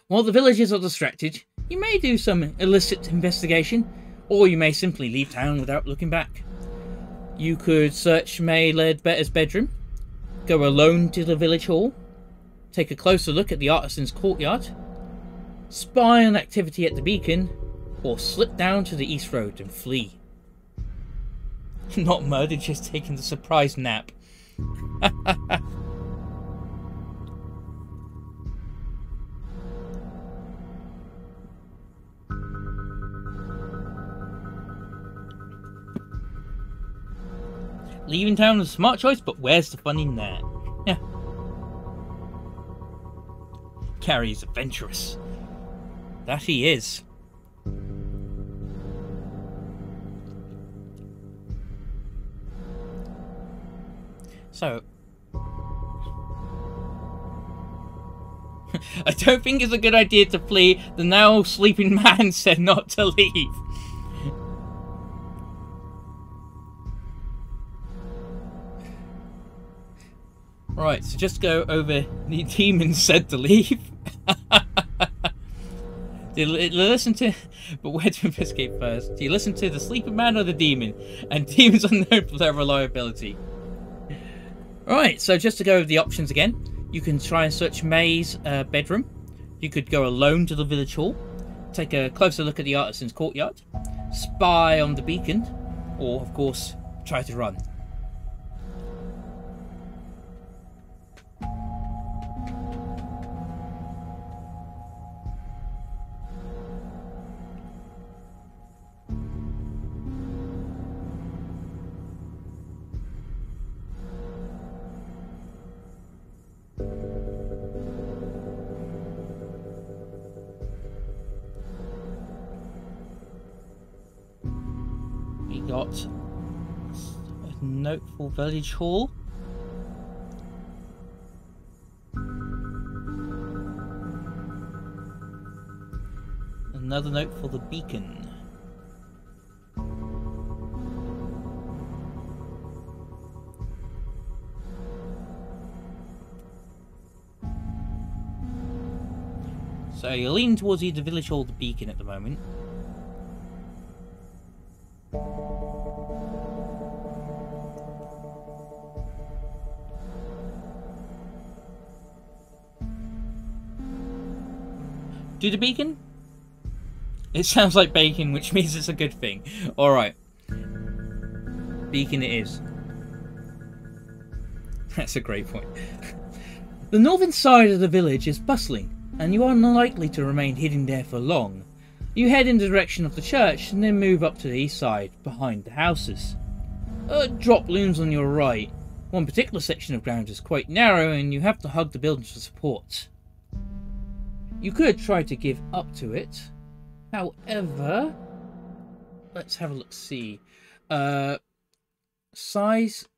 While the villagers are distracted, you may do some illicit investigation, or you may simply leave town without looking back. You could search May Ledbetter's bedroom, go alone to the village hall, take a closer look at the artisan's courtyard, spy on activity at the beacon, or slip down to the east road and flee. [LAUGHS] Not murdered, just taking the surprise nap. [LAUGHS] Leaving town is a smart choice, but where's the fun in that? Carrie's adventurous. That he is. So, [LAUGHS] I don't think it's a good idea to flee. The now sleeping [LAUGHS] man said not to leave. Right, so just go over the demon said to leave. [LAUGHS] Do you listen to, [LAUGHS] but where to investigate first? Do you listen to the sleeping man or the demon? And [LAUGHS] demons are known for their reliability. Right, so just to go over the options again, you can try and search May's uh, bedroom. You could go alone to the village hall, take a closer look at the artisan's courtyard, spy on the beacon, or of course, try to run. For Village Hall. Another note for the beacon. So you're leaning towards either village hall or the beacon at the moment. Do the beacon? It sounds like bacon, which [LAUGHS] means it's a good thing. Alright. Beacon it is. That's a great point. [LAUGHS] the northern side of the village is bustling, and you are unlikely to remain hidden there for long. You head in the direction of the church and then move up to the east side, behind the houses. A drop looms on your right. One particular section of ground is quite narrow and you have to hug the buildings for support. You could try to give up to it. However, let's have a look see. Uh, size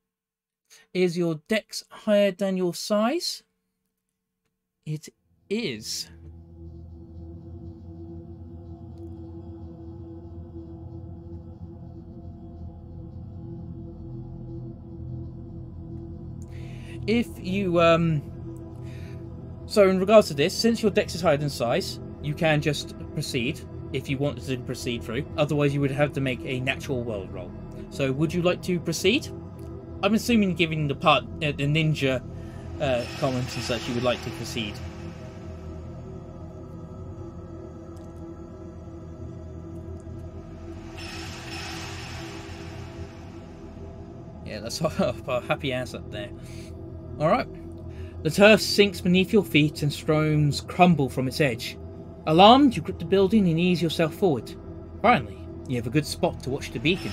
is your dex higher than your size? It is. if you um, so in regards to this, since your dex is higher than size, you can just proceed if you wanted to proceed through. Otherwise, you would have to make a natural world roll. So, would you like to proceed? I'm assuming, given the part uh, the ninja uh, comments and such, you would like to proceed. Yeah, that's [LAUGHS] a happy ass up there. Alright. The turf sinks beneath your feet and stones crumble from its edge. Alarmed, you grip the building and ease yourself forward. Finally, you have a good spot to watch the beacon.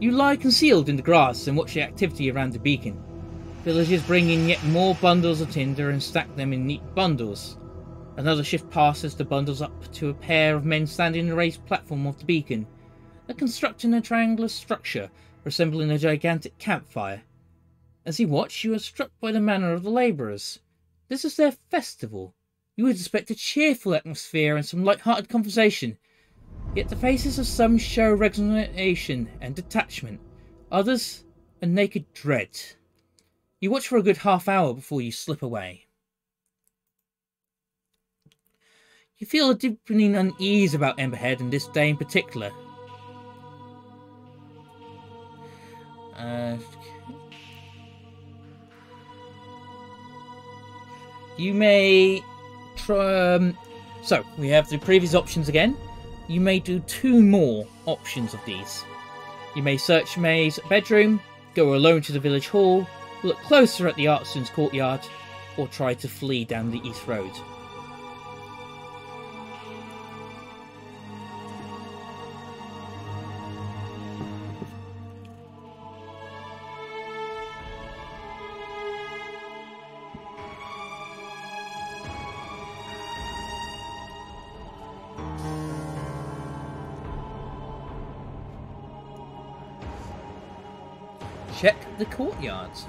You lie concealed in the grass and watch the activity around the beacon. Villagers bring in yet more bundles of tinder and stack them in neat bundles. Another shift passes the bundles up to a pair of men standing on the raised platform of the beacon. They're constructing a triangular structure resembling a gigantic campfire. As you watch, you are struck by the manner of the labourers. This is their festival. You would expect a cheerful atmosphere and some light-hearted conversation, Yet the faces of some show resignation and detachment, others a naked dread. You watch for a good half hour before you slip away. You feel a deepening unease about Emberhead and this day in particular. You may. Um, so we have the previous options again you may do two more options of these. You may search May's bedroom, go alone to the village hall, look closer at the artisan's courtyard, or try to flee down the East Road. Check the courtyards.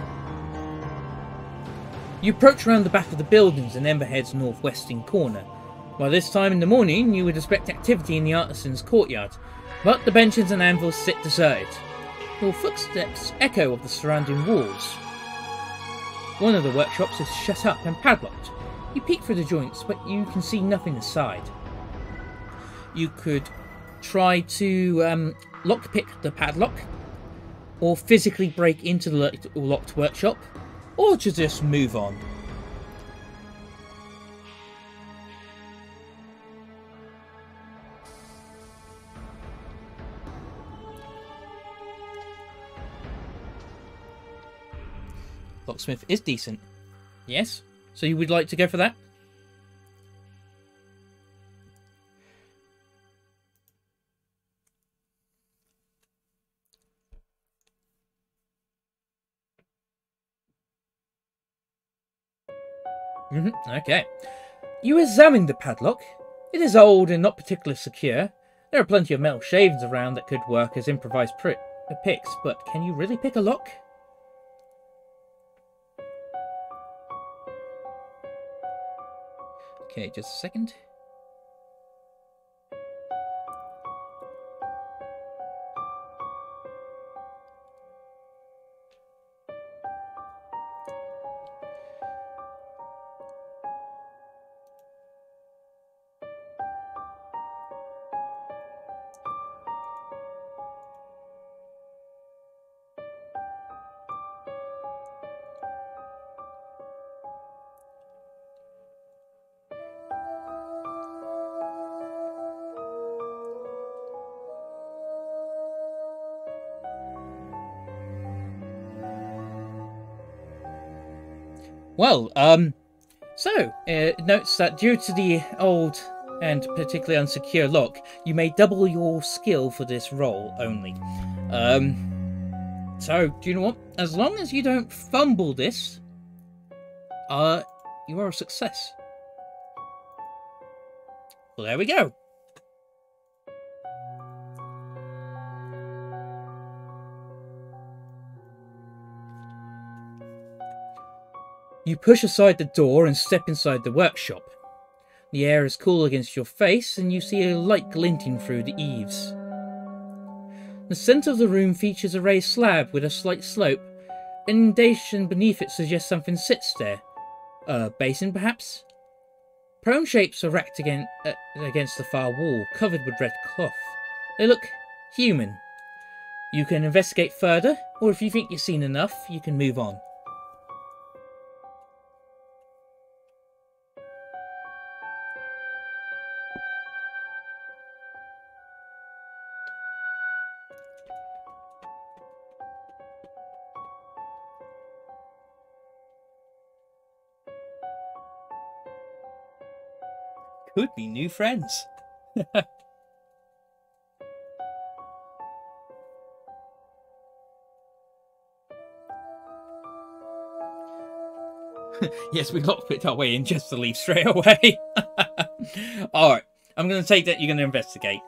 You approach around the back of the buildings in Emberhead's northwestern corner. By this time in the morning, you would expect activity in the artisan's courtyard, but the benches and anvils sit deserted. Your footsteps echo of the surrounding walls. One of the workshops is shut up and padlocked. You peek through the joints, but you can see nothing inside. You could try to um, lockpick the padlock or physically break into the locked workshop, or to just move on. Locksmith is decent. Yes? So you would like to go for that? Mm -hmm. Okay. You examine the padlock. It is old and not particularly secure. There are plenty of metal shavings around that could work as improvised uh, picks, but can you really pick a lock? Okay, just a second. Well, um, so, uh, notes that due to the old and particularly unsecure lock, you may double your skill for this roll only. Um, so, do you know what? As long as you don't fumble this, uh, you are a success. Well, there we go. You push aside the door and step inside the workshop. The air is cool against your face and you see a light glinting through the eaves. The centre of the room features a raised slab with a slight slope. An indentation beneath it suggests something sits there. A basin, perhaps? Prone shapes are racked again, uh, against the far wall, covered with red cloth. They look human. You can investigate further, or if you think you've seen enough, you can move on. Could be new friends. [LAUGHS] yes, we got fit our way in just to leave straight [LAUGHS] away. [LAUGHS] Alright, I'm going to take that you're going to investigate.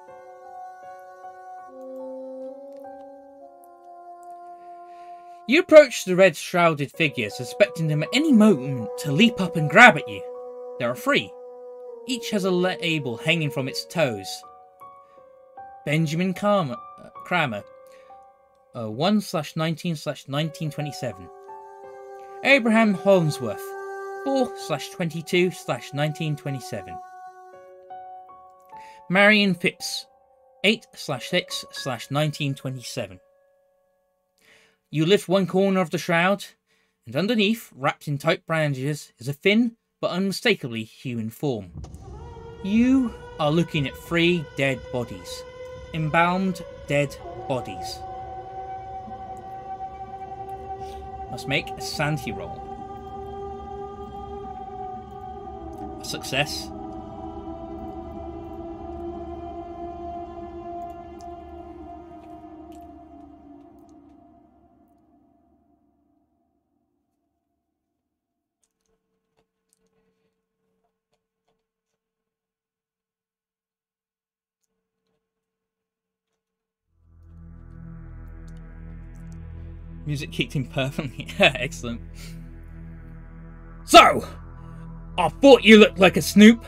You approach the red shrouded figure, suspecting them at any moment to leap up and grab at you. There are three. Each has a label hanging from its toes. Benjamin Kramer, Kramer uh, 1 slash 19 slash 1927. Abraham Holmesworth, 4 slash 22 slash 1927. Marion Phipps, 8 slash 6 slash 1927. You lift one corner of the shroud, and underneath, wrapped in tight branches, is a thin but unmistakably human form. You are looking at three dead bodies. Embalmed dead bodies. Must make a sanity roll. A success. Music kicked in perfectly. [LAUGHS] Excellent. So, I thought you looked like a snoop.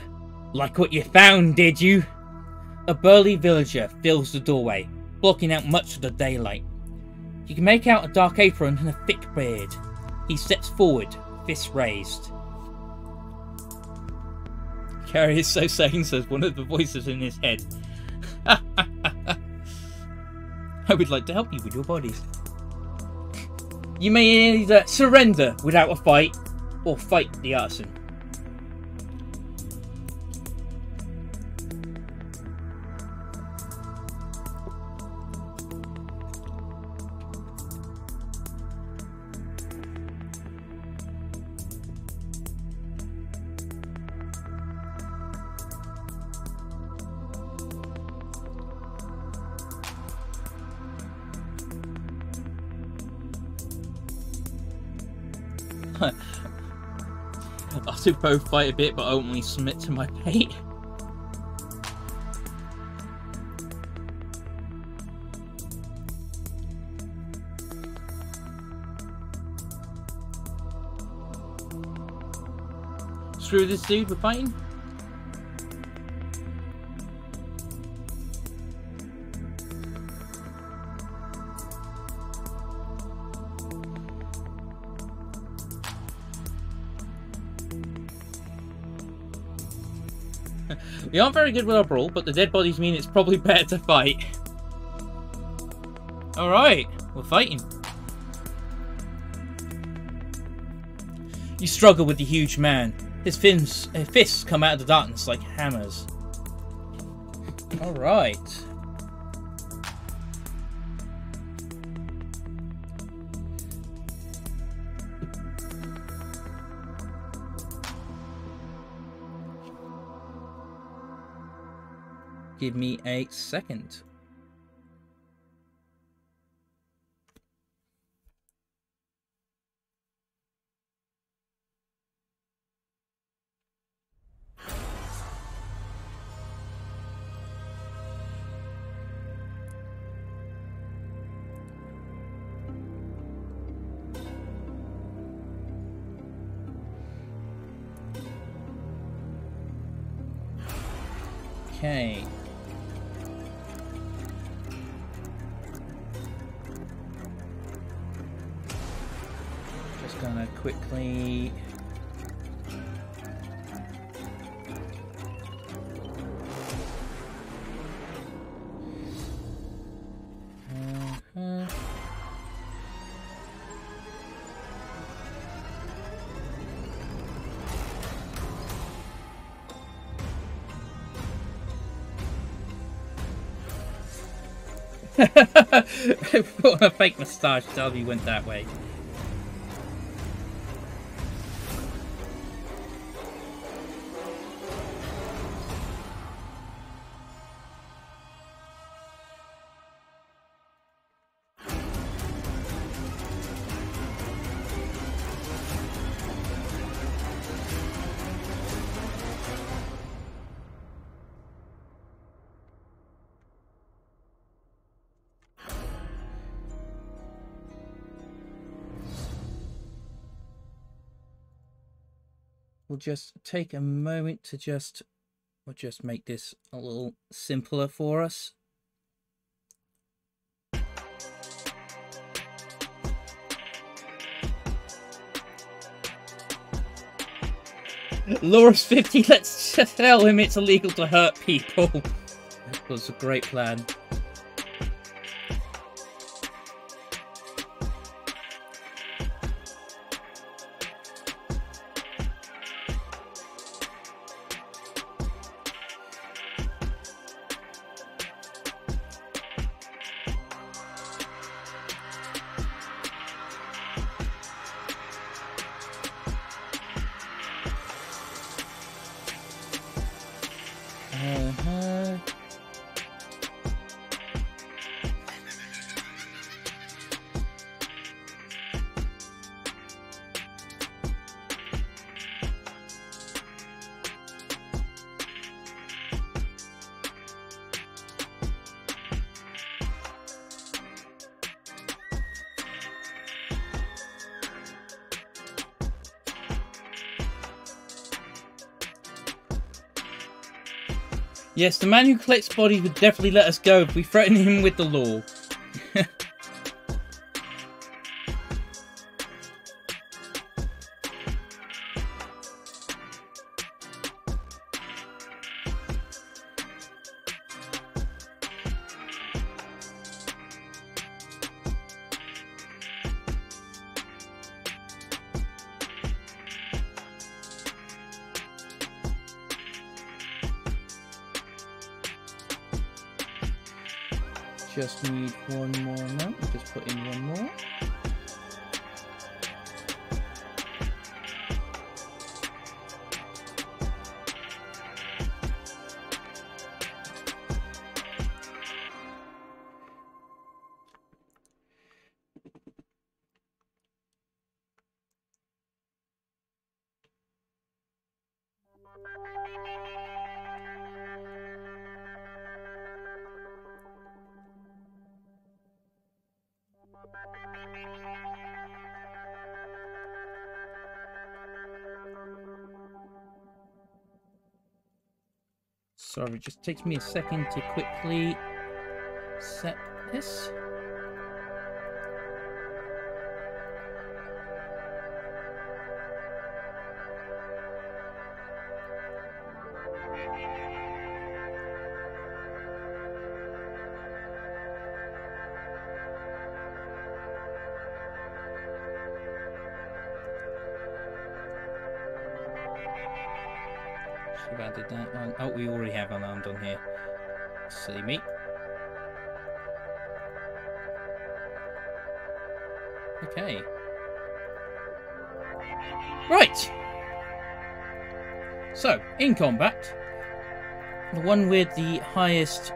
Like what you found, did you? A burly villager fills the doorway, blocking out much of the daylight. You can make out a dark apron and a thick beard. He steps forward, fists raised. Carrie is so sane, says one of the voices in his head. [LAUGHS] I would like to help you with your bodies. You may either surrender without a fight, or fight the arson. Both fight a bit, but only submit to my fate. Screw this dude, we're fighting? We aren't very good with our brawl, but the dead bodies mean it's probably [LAUGHS] better to fight. Alright, we're fighting. You struggle with the huge man. His fins, his fists come out of the darkness like hammers. Alright. Give me a second. Put on a fake moustache, Darby went that way. Just take a moment to just we'll just make this a little simpler for us. Laura's 50, let's tell him it's illegal to hurt people. That was a great plan. Yes, the man who collects bodies would definitely let us go if we threaten him with the law. It just takes me a second to quickly set this. In combat, the one with the highest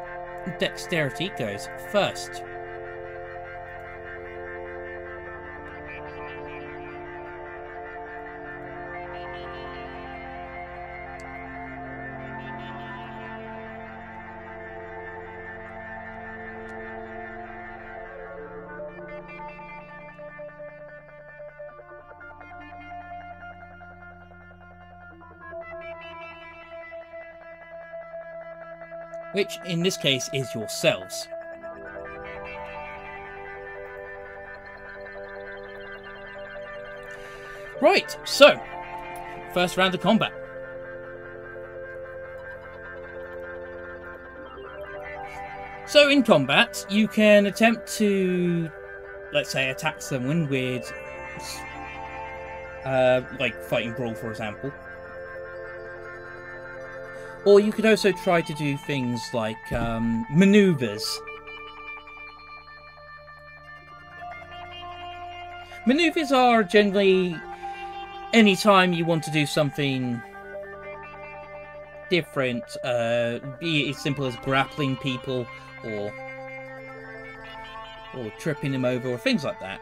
dexterity goes first. Which in this case is yourselves. Right, so, first round of combat. So in combat, you can attempt to, let's say, attack someone with, uh, like fighting brawl, for example. Or you could also try to do things like um, maneuvers. Maneuvers are generally anytime you want to do something different, uh, be it as simple as grappling people or or tripping them over or things like that.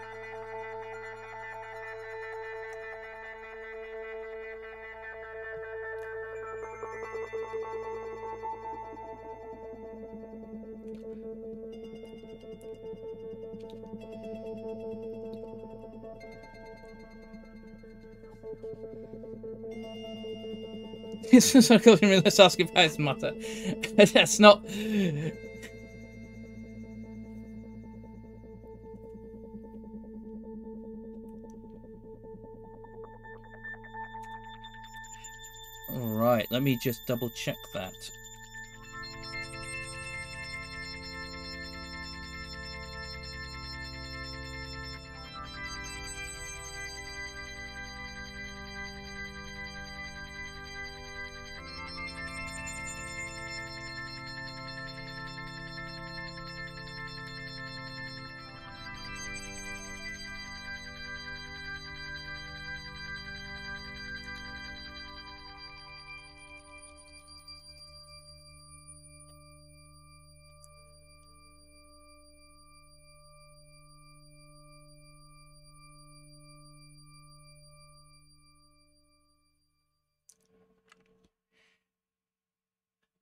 Let's ask if it's matter. That's not. Alright, let me just double check that.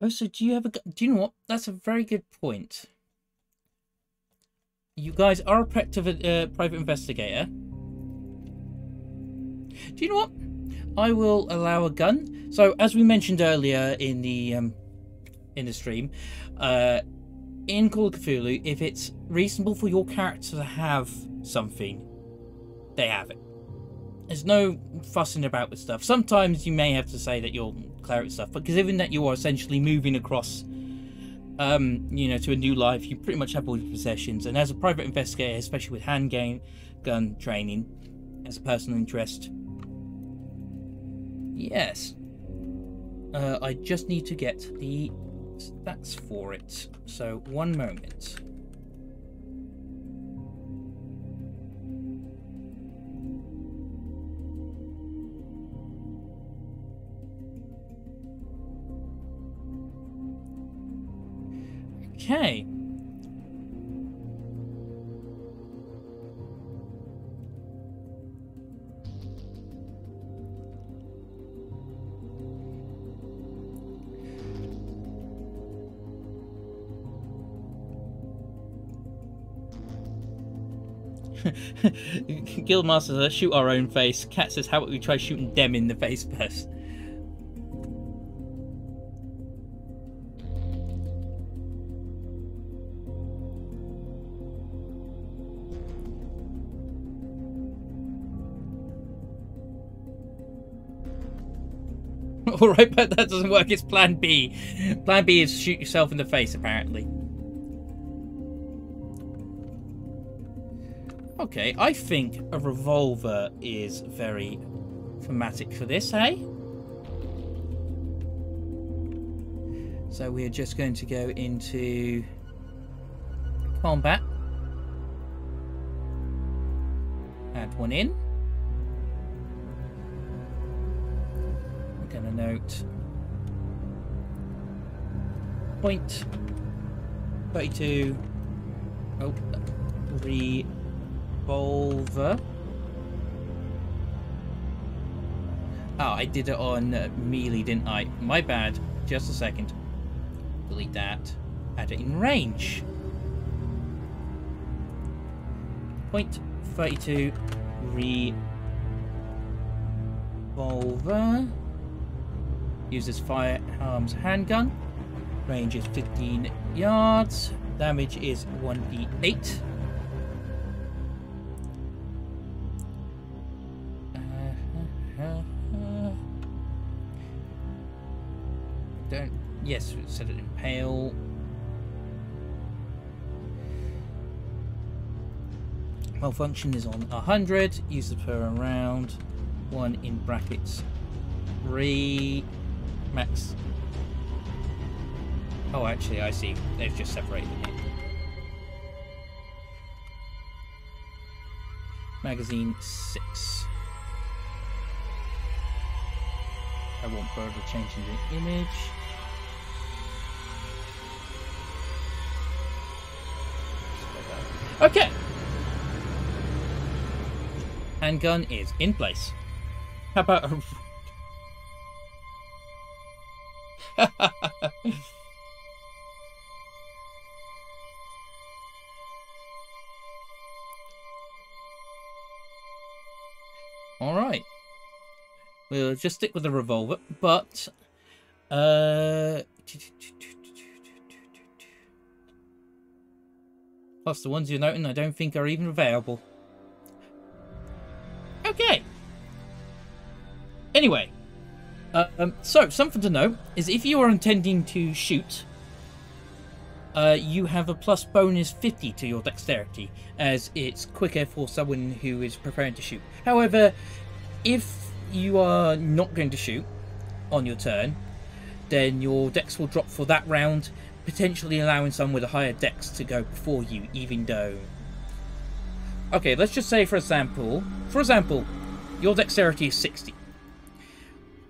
Oh, so do you have a? Do you know what? That's a very good point. You guys are a private, uh, private investigator. Do you know what? I will allow a gun. So, as we mentioned earlier in the um, in the stream, uh, in Call of Cthulhu, if it's reasonable for your character to have something, they have it. There's no fussing about with stuff. Sometimes you may have to say that you're cleric stuff, but given that you are essentially moving across, um, you know, to a new life, you pretty much have all your possessions. And as a private investigator, especially with handgun gun training, as a personal interest, yes, uh, I just need to get the stats for it. So one moment. Okay. [LAUGHS] Guildmaster says, shoot our own face. Cat says, how about we try shooting them in the face first? [LAUGHS] Alright, but that doesn't work. It's plan B. Plan B is shoot yourself in the face, apparently. Okay, I think a revolver is very thematic for this, hey? So we're just going to go into combat. Add one in. Note. Point 32 oh revolver. Oh I did it on melee didn't I? My bad. Just a second. Delete that. Add it in range. Point 32 revolver Uses firearms handgun. Range is 15 yards. Damage is 1d8. Uh-huh. Don't. Yes, set it impale. Malfunction is on 100. Uses per round. One in brackets. Three. Oh, actually, I see. They've just separated it. Magazine 6. I won't bother changing the image. Okay. Handgun is in place. How about a... [LAUGHS] Alright. We'll just stick with the revolver, but... Uh... Plus the ones you're noting I don't think are even available. Okay. Anyway. Uh, um, so, something to know is if you are intending to shoot, uh, you have a plus bonus 50 to your dexterity, as it's quicker for someone who is preparing to shoot. However, if you are not going to shoot on your turn, then your dex will drop for that round, potentially allowing someone with a higher dex to go before you, even though... Okay, let's just say, for example, for example, your dexterity is 60.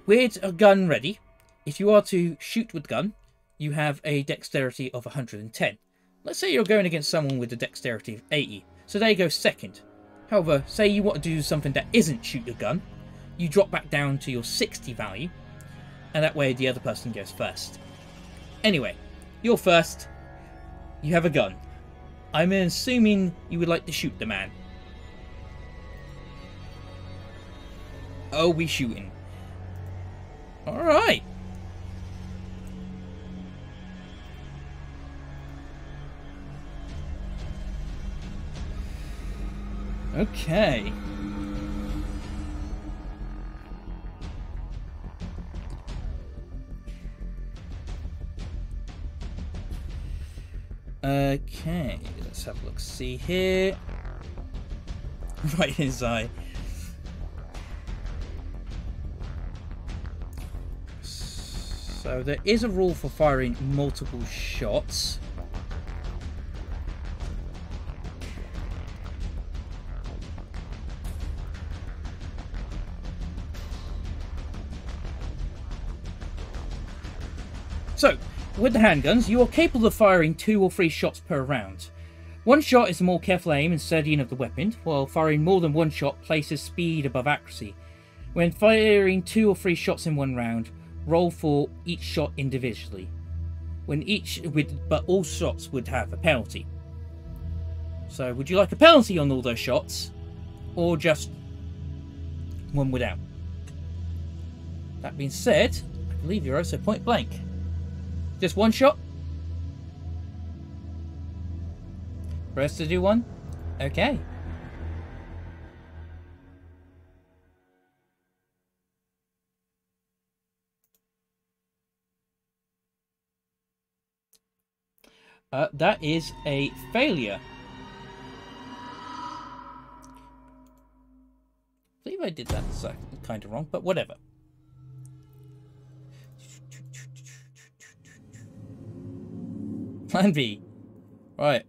With a gun ready, if you are to shoot with gun, you have a dexterity of 110. Let's say you're going against someone with a dexterity of 80, so they go second. However, say you want to do something that isn't shoot your gun, you drop back down to your 60 value, and that way the other person goes first. Anyway, you're first, you have a gun. I'm assuming you would like to shoot the man. Oh, we shooting. Alright. Okay. Okay, let's have a look. See here. [LAUGHS] Right in his eye. So there is a rule for firing multiple shots. So, with the handguns, you are capable of firing two or three shots per round. One shot is a more careful aim and steadying of the weapon, while firing more than one shot places speed above accuracy. When firing two or three shots in one round, roll for each shot individually. When each with but all shots would have a penalty. So would you like a penalty on all those shots? Or just one without? That being said, I believe you're also point blank. Just one shot? Rest to do one? Okay. Uh, that is a failure. I believe I did that kind of wrong, but whatever. Plan B. Right.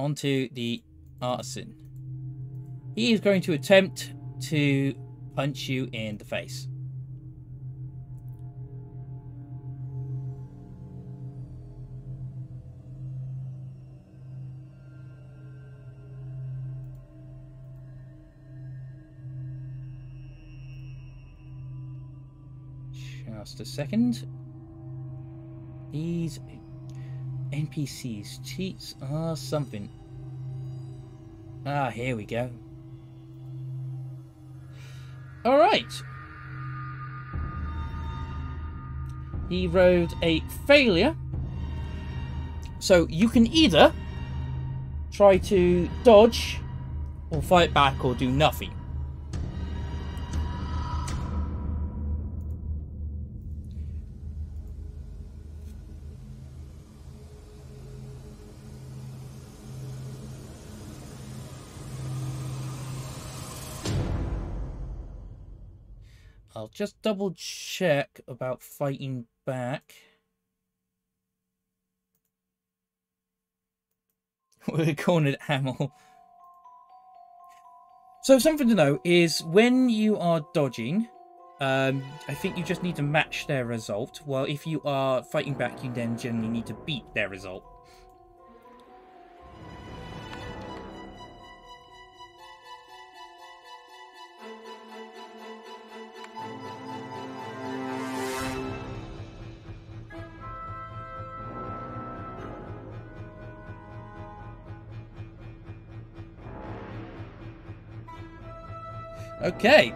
Onto the artisan. He is going to attempt to punch you in the face. Just a second. These NPCs, cheats are something. Ah, here we go. Alright. He rode a failure. So you can either try to dodge or fight back or do nothing. Just double check about fighting back. [LAUGHS] We're calling it Hamel. So something to know is when you are dodging, um, I think you just need to match their result. Well, if you are fighting back, you then generally need to beat their result. Okay.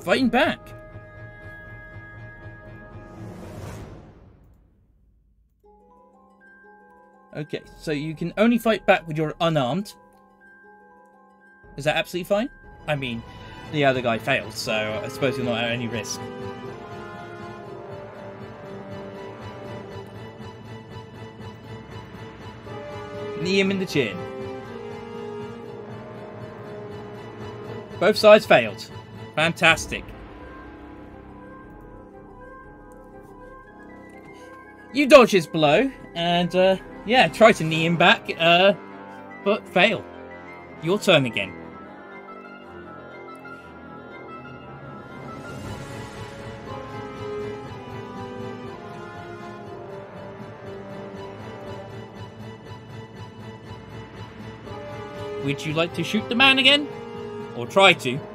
Fighting back. Okay, so you can only fight back with your unarmed. Is that absolutely fine? I mean, the other guy failed, so I suppose you're not at any risk. Knee him in the chin. Both sides failed. Fantastic. You dodge his blow, and uh, yeah, try to knee him back, uh, but fail. Your turn again. Would you like to shoot the man again? Or try to? [LAUGHS]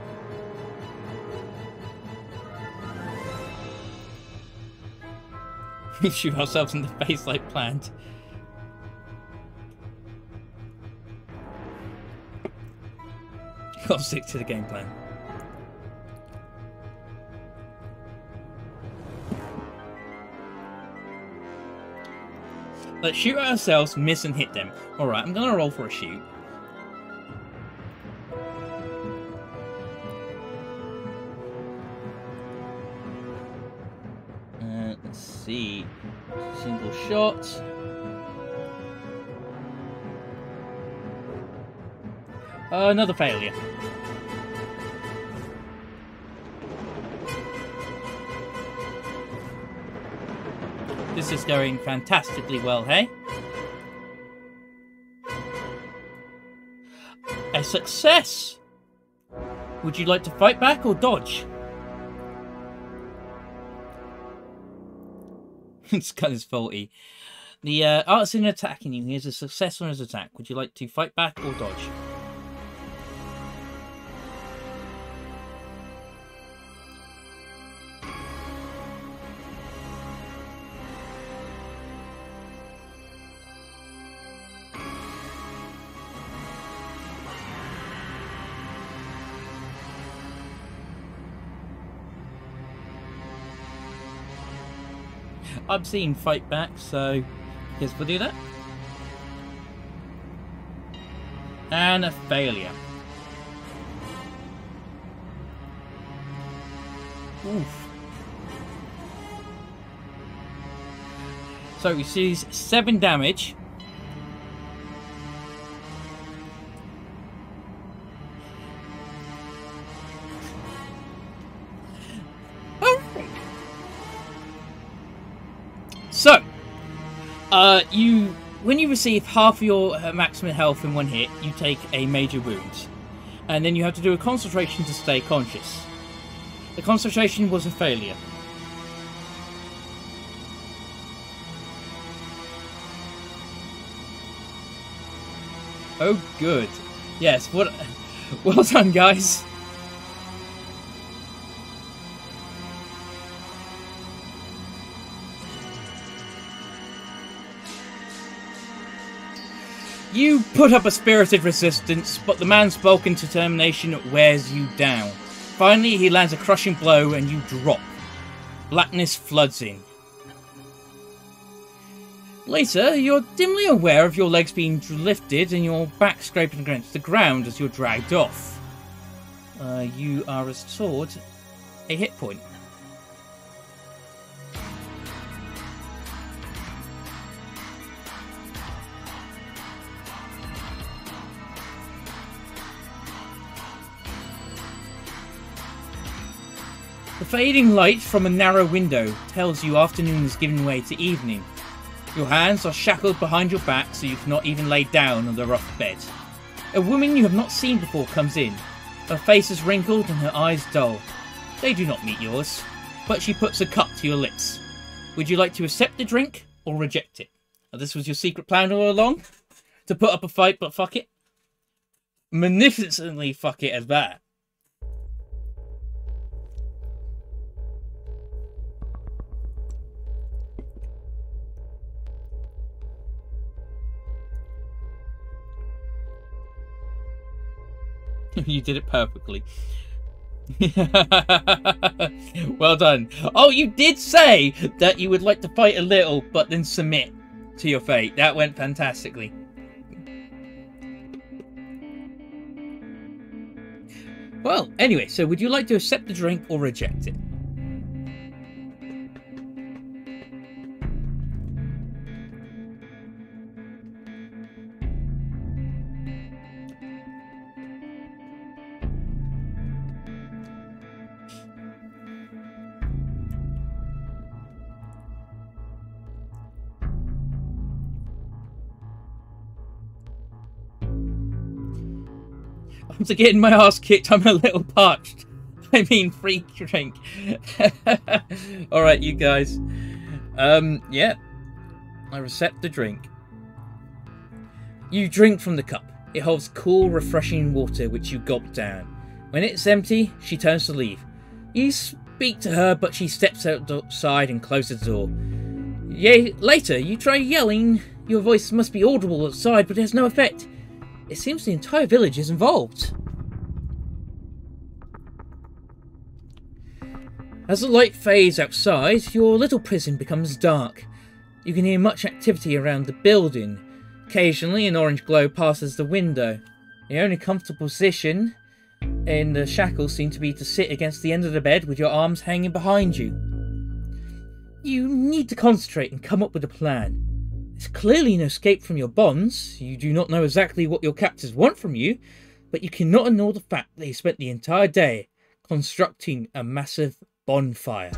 We shoot ourselves in the face like planned. Gotta stick to the game plan. Let's shoot ourselves, miss and hit them. Alright, I'm gonna roll for a shoot. Shot. Uh, another failure. This is going fantastically well, hey? A success! Would you like to fight back or dodge? it's kind of faulty. The uh, artisan attacking you. He has a success on his attack. Would you like to fight back or dodge? Obscene fight back, so Guess we'll do that. And a failure. Oof. So he sees seven damage. Uh, you when you receive half your uh, maximum health in one hit, you take a major wound, and then you have to do a concentration to stay conscious. The concentration was a failure. Oh, good. Yes. What? [LAUGHS] Well done, guys. You put up a spirited resistance, but the man's bulk and determination wears you down. Finally, he lands a crushing blow and you drop. Blackness floods in. Later, you're dimly aware of your legs being lifted and your back scraping against the ground as you're dragged off. Uh, you are restored a hit point. Fading light from a narrow window tells you afternoon is giving way to evening. Your hands are shackled behind your back so you cannot even lay down on the rough bed. A woman you have not seen before comes in. Her face is wrinkled and her eyes dull. They do not meet yours, but she puts a cup to your lips. Would you like to accept the drink or reject it? Now, this was your secret plan all along? To put up a fight, but fuck it? Magnificently fuck it as that. [LAUGHS] you did it perfectly. [LAUGHS] well done. Oh, you did say that you would like to fight a little, but then submit to your fate. That went fantastically. Well, anyway, so would you like to accept the drink or reject it? After getting my ass kicked, I'm a little parched. [LAUGHS] I mean, free drink. [LAUGHS] Alright, you guys. Um, yeah. I accept the drink. You drink from the cup. It holds cool, refreshing water which you gulp down. When it's empty, she turns to leave. You speak to her, but she steps outside and closes the door. Yay, later, you try yelling. Your voice must be audible outside, but it has no effect. It seems the entire village is involved. As the light fades outside, your little prison becomes dark. You can hear much activity around the building. Occasionally, an orange glow passes the window. The only comfortable position in the shackles seem to be to sit against the end of the bed with your arms hanging behind you. You need to concentrate and come up with a plan. There's clearly an escape from your bonds. You do not know exactly what your captors want from you, but you cannot ignore the fact that you spent the entire day constructing a massive bonfire.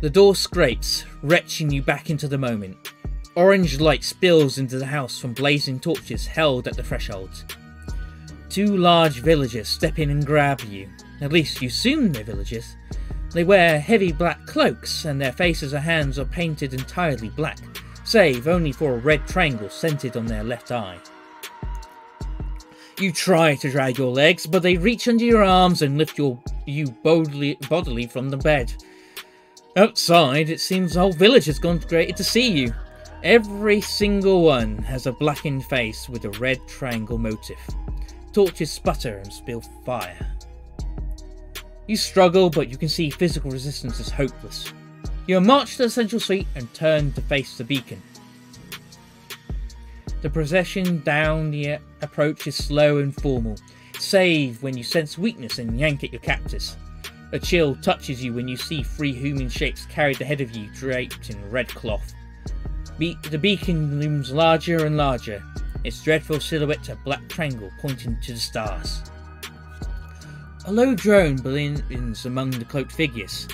The door scrapes, retching you back into the moment. Orange light spills into the house from blazing torches held at the threshold. Two large villagers step in and grab you. At least you assume they're villagers. They wear heavy black cloaks, and their faces and hands are painted entirely black, save only for a red triangle centered on their left eye. You try to drag your legs, but they reach under your arms and lift your, you boldly, bodily from the bed. Outside, it seems the whole village has gone created to see you. Every single one has a blackened face with a red triangle motif. Torches sputter and spill fire. You struggle, but you can see physical resistance is hopeless. You are marched to the central suite and turn to face the beacon. The procession down the approach is slow and formal, save when you sense weakness and yank at your captors. A chill touches you when you see three human shapes carried ahead of you draped in red cloth. Be the beacon looms larger and larger, its dreadful silhouette a black triangle pointing to the stars. A low drone balloons among the cloaked figures.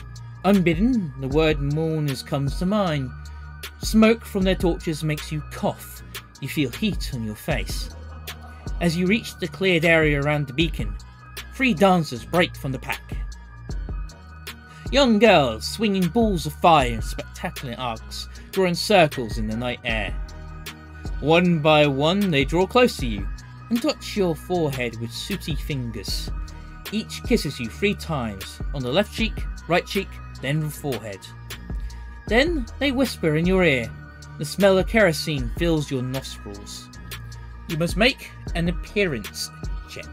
Unbidden, the word mourners comes to mind. Smoke from their torches makes you cough. You feel heat on your face. As you reach the cleared area around the beacon, three dancers break from the pack. Young girls swinging balls of fire in spectacular arcs, drawing circles in the night air. One by one, they draw close to you and touch your forehead with sooty fingers. Each kisses you three times on the left cheek, right cheek, then the forehead. Then they whisper in your ear. The smell of kerosene fills your nostrils. You must make an appearance check.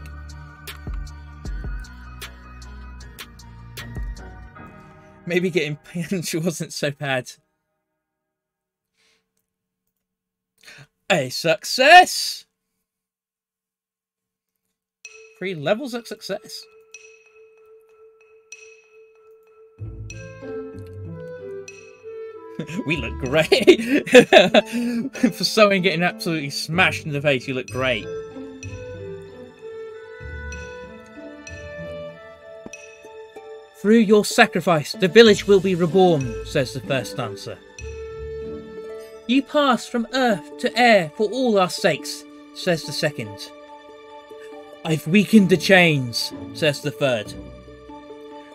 Maybe getting [LAUGHS] pinched wasn't so bad. A success! Three levels of success. [LAUGHS] we look great. [LAUGHS] For someone getting absolutely smashed in the face, you look great. Through your sacrifice, the village will be reborn, says the first dancer. You pass from earth to air for all our sakes, says the second. I've weakened the chains, says the third.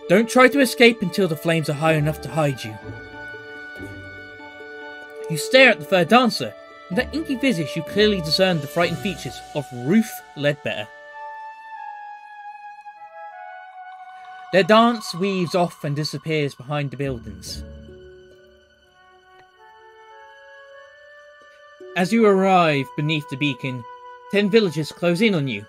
Don't try to escape until the flames are high enough to hide you, you stare at the third dancer. In that inky visage, you clearly discern the frightened features of Ruth Ledbetter. Their dance weaves off and disappears behind the buildings. As you arrive beneath the beacon, ten villagers close in on you.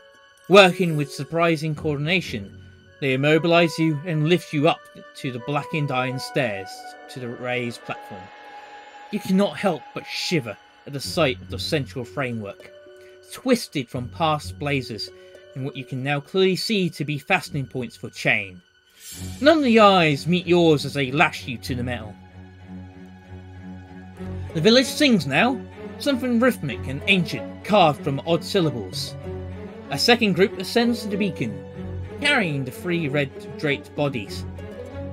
Working with surprising coordination, they immobilize you and lift you up to the blackened iron stairs to the raised platform. You cannot help but shiver at the sight of the central framework, twisted from past blazes and what you can now clearly see to be fastening points for chain. None of the eyes meet yours as they lash you to the metal. The village sings now, something rhythmic and ancient, carved from odd syllables. A second group ascends to the beacon, carrying the three red draped bodies.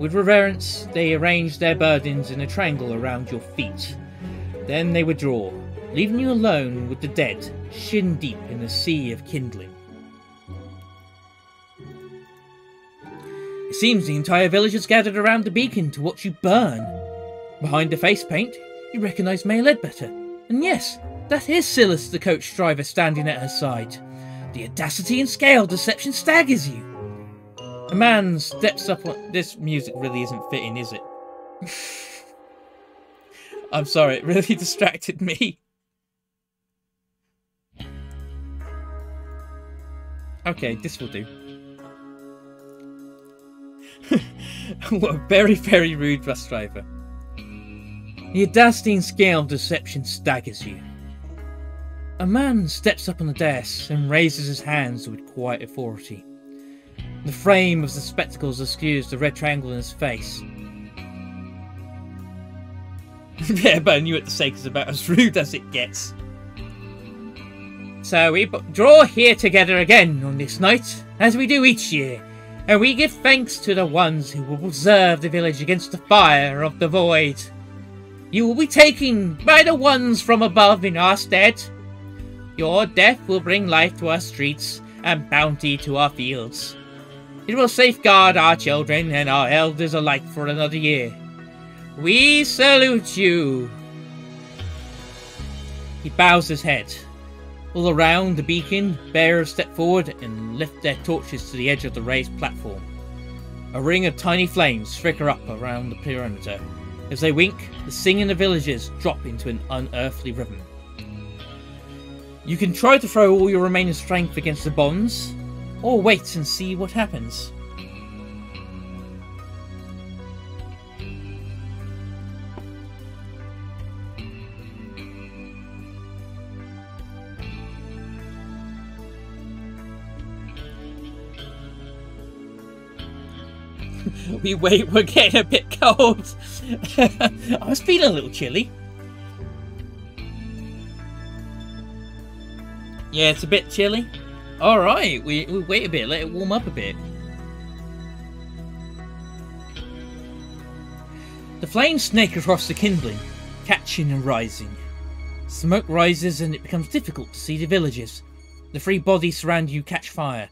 With reverence, they arrange their burdens in a triangle around your feet. Then they withdraw, leaving you alone with the dead, shin deep in the sea of kindling. It seems the entire village has gathered around the beacon to watch you burn. Behind the face paint, you recognise May Ledbetter. And yes, that is Silas, the coach driver, standing at her side. The audacity and scale deception staggers you. A man steps up on. This music really isn't fitting, is it? [LAUGHS] I'm sorry, it really [LAUGHS] distracted me. Okay, this will do. [LAUGHS] what a very, very rude bus driver. The audacity scale of deception staggers you. A man steps up on the desk and raises his hands with quiet authority. The frame of the spectacles obscures the red triangle in his face. [LAUGHS] yeah, but I knew what to say because about as [LAUGHS] rude as it gets. So we draw here together again on this night, as we do each year, and we give thanks to the ones who will preserve the village against the fire of the void. You will be taken by the ones from above in our stead. Your death will bring life to our streets and bounty to our fields. It will safeguard our children and our elders alike for another year. We salute you. He bows his head. All around the beacon, bearers step forward and lift their torches to the edge of the raised platform. A ring of tiny flames flicker up around the perimeter. As they wink, the singing of villagers drop into an unearthly rhythm. You can try to throw all your remaining strength against the bonds, or wait and see what happens. [LAUGHS] we wait, we're getting a bit cold. [LAUGHS] I was feeling a little chilly. Yeah, it's a bit chilly. Alright, we, we wait a bit, let it warm up a bit. The flames snake across the kindling, catching and rising. Smoke rises and it becomes difficult to see the villages. The three bodies surround you catch fire,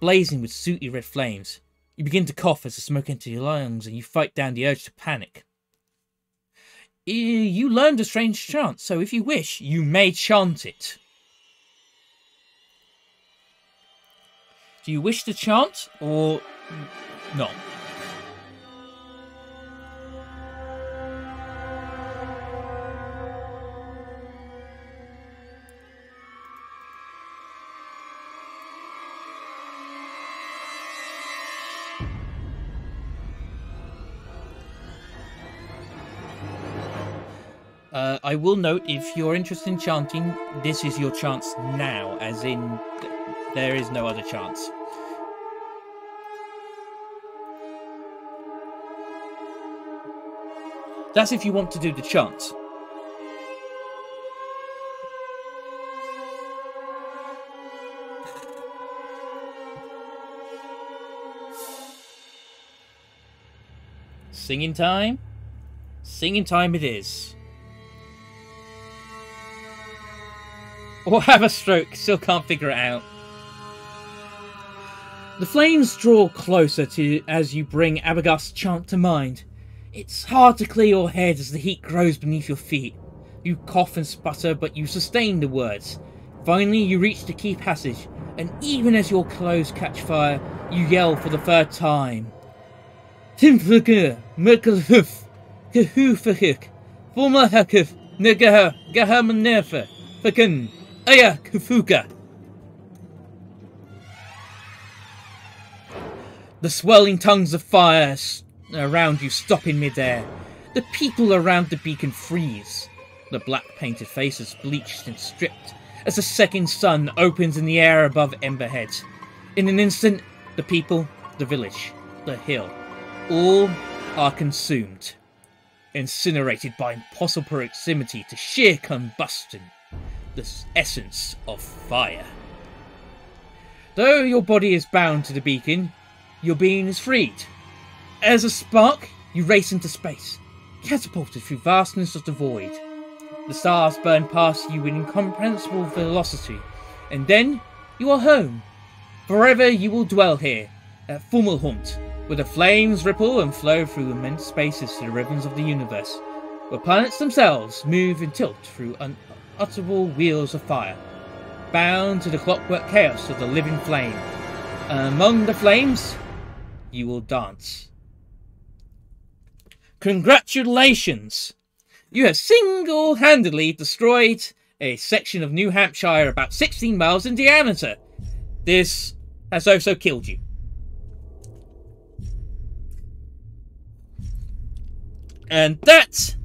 blazing with sooty red flames. You begin to cough as the smoke enters your lungs and you fight down the urge to panic. Eh, you learned a strange chant, so if you wish, you may chant it. Do you wish to chant or not? Uh, I will note if you're interested in chanting, this is your chance now, as in there is no other chance. That's if you want to do the chant. Singing time? Singing time it is. Or have a stroke, still can't figure it out. The flames draw closer to as you bring Arbogast's chant to mind. It's hard to clear your head as the heat grows beneath your feet. You cough and sputter, but you sustain the words. Finally, you reach the key passage, and even as your clothes catch fire, you yell for the third time. The swirling tongues of fire around you stop in midair. The people around the beacon freeze. The black painted faces bleached and stripped as the second sun opens in the air above Emberhead. In an instant, the people, the village, the hill, all are consumed, incinerated by impossible proximity to sheer combustion, the essence of fire. Though your body is bound to the beacon, your being is freed. As a spark, you race into space, catapulted through vastness of the void. The stars burn past you with incomprehensible velocity, and then you are home. Forever you will dwell here, at Fomalhaut, where the flames ripple and flow through immense spaces to the rhythms of the universe, where planets themselves move and tilt through unutterable wheels of fire, bound to the clockwork chaos of the living flame. among the flames, you will dance. Congratulations! You have single handedly destroyed a section of New Hampshire about 16 miles in diameter. This has also killed you. And that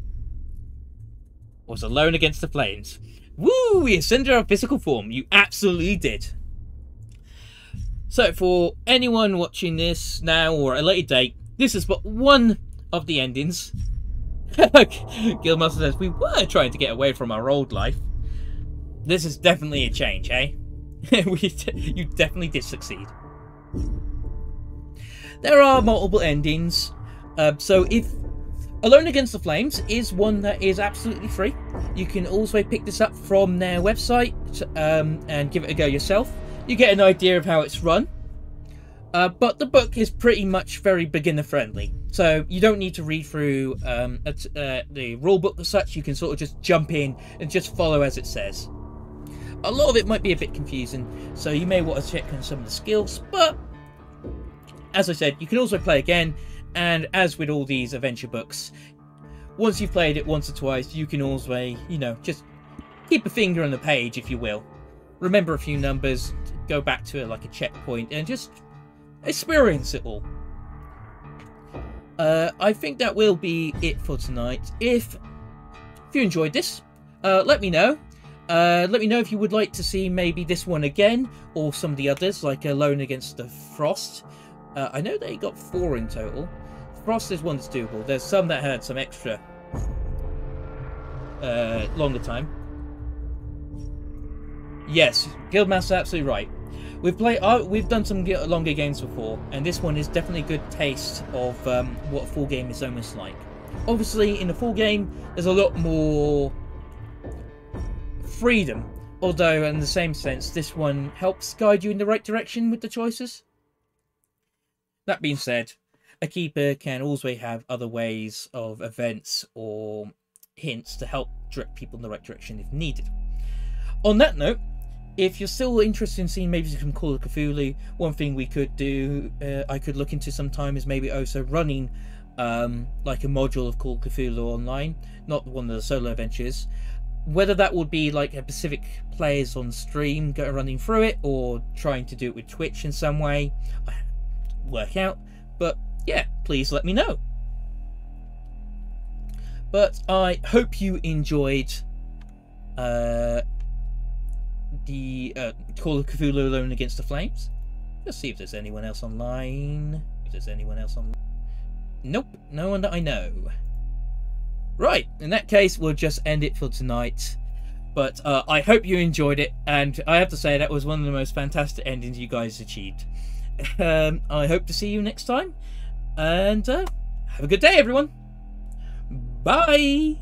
was Alone Against the Flames. Woo! You ascended our physical form. You absolutely did. So, for anyone watching this now or at a later date, this is but one of the endings. [LAUGHS] Guildmaster says, we were trying to get away from our old life. This is definitely a change, eh? [LAUGHS] you definitely did succeed. There are multiple endings, uh, so if Alone Against the Flames is one that is absolutely free. You can also pick this up from their website um, and give it a go yourself you get an idea of how it's run. Uh, but the book is pretty much very beginner friendly, so you don't need to read through um, uh, the rule book as such. You can sort of just jump in and just follow as it says. A lot of it might be a bit confusing, so you may want to check on some of the skills. But as I said, you can also play again, and as with all these adventure books, once you've played it once or twice, you can always, you know, just keep a finger on the page, if you will remember a few numbers, go back to it like a checkpoint, and just experience it all. Uh, I think that will be it for tonight. If if you enjoyed this, uh, let me know. Uh, let me know if you would like to see maybe this one again, or some of the others, like Alone Against the Frost. Uh, I know they got four in total. Frost is one that's doable. There's some that had some extra uh, longer time. Yes, Guildmaster absolutely right. We've played, uh, we've done some longer games before, and this one is definitely a good taste of um, what a full game is almost like. Obviously, in a full game, there's a lot more freedom, although in the same sense, this one helps guide you in the right direction with the choices. That being said, a keeper can also have other ways of events or hints to help direct people in the right direction if needed. On that note, if you're still interested in seeing maybe some Call of Cthulhu, one thing we could do, uh, I could look into sometime is maybe also running um, like a module of Call of Cthulhu online, not one of the solo adventures. Whether that would be like a specific players on stream go running through it, or trying to do it with Twitch in some way, work out. But yeah, please let me know. But I hope you enjoyed uh, the uh, Call of Cthulhu Alone Against the Flames. Let's see if there's anyone else online. If there's anyone else online. Nope, no one that I know. Right, in that case, we'll just end it for tonight. But uh, I hope you enjoyed it, and I have to say that was one of the most fantastic endings you guys achieved. [LAUGHS] Um, I hope to see you next time, and uh, Have a good day, everyone. Bye.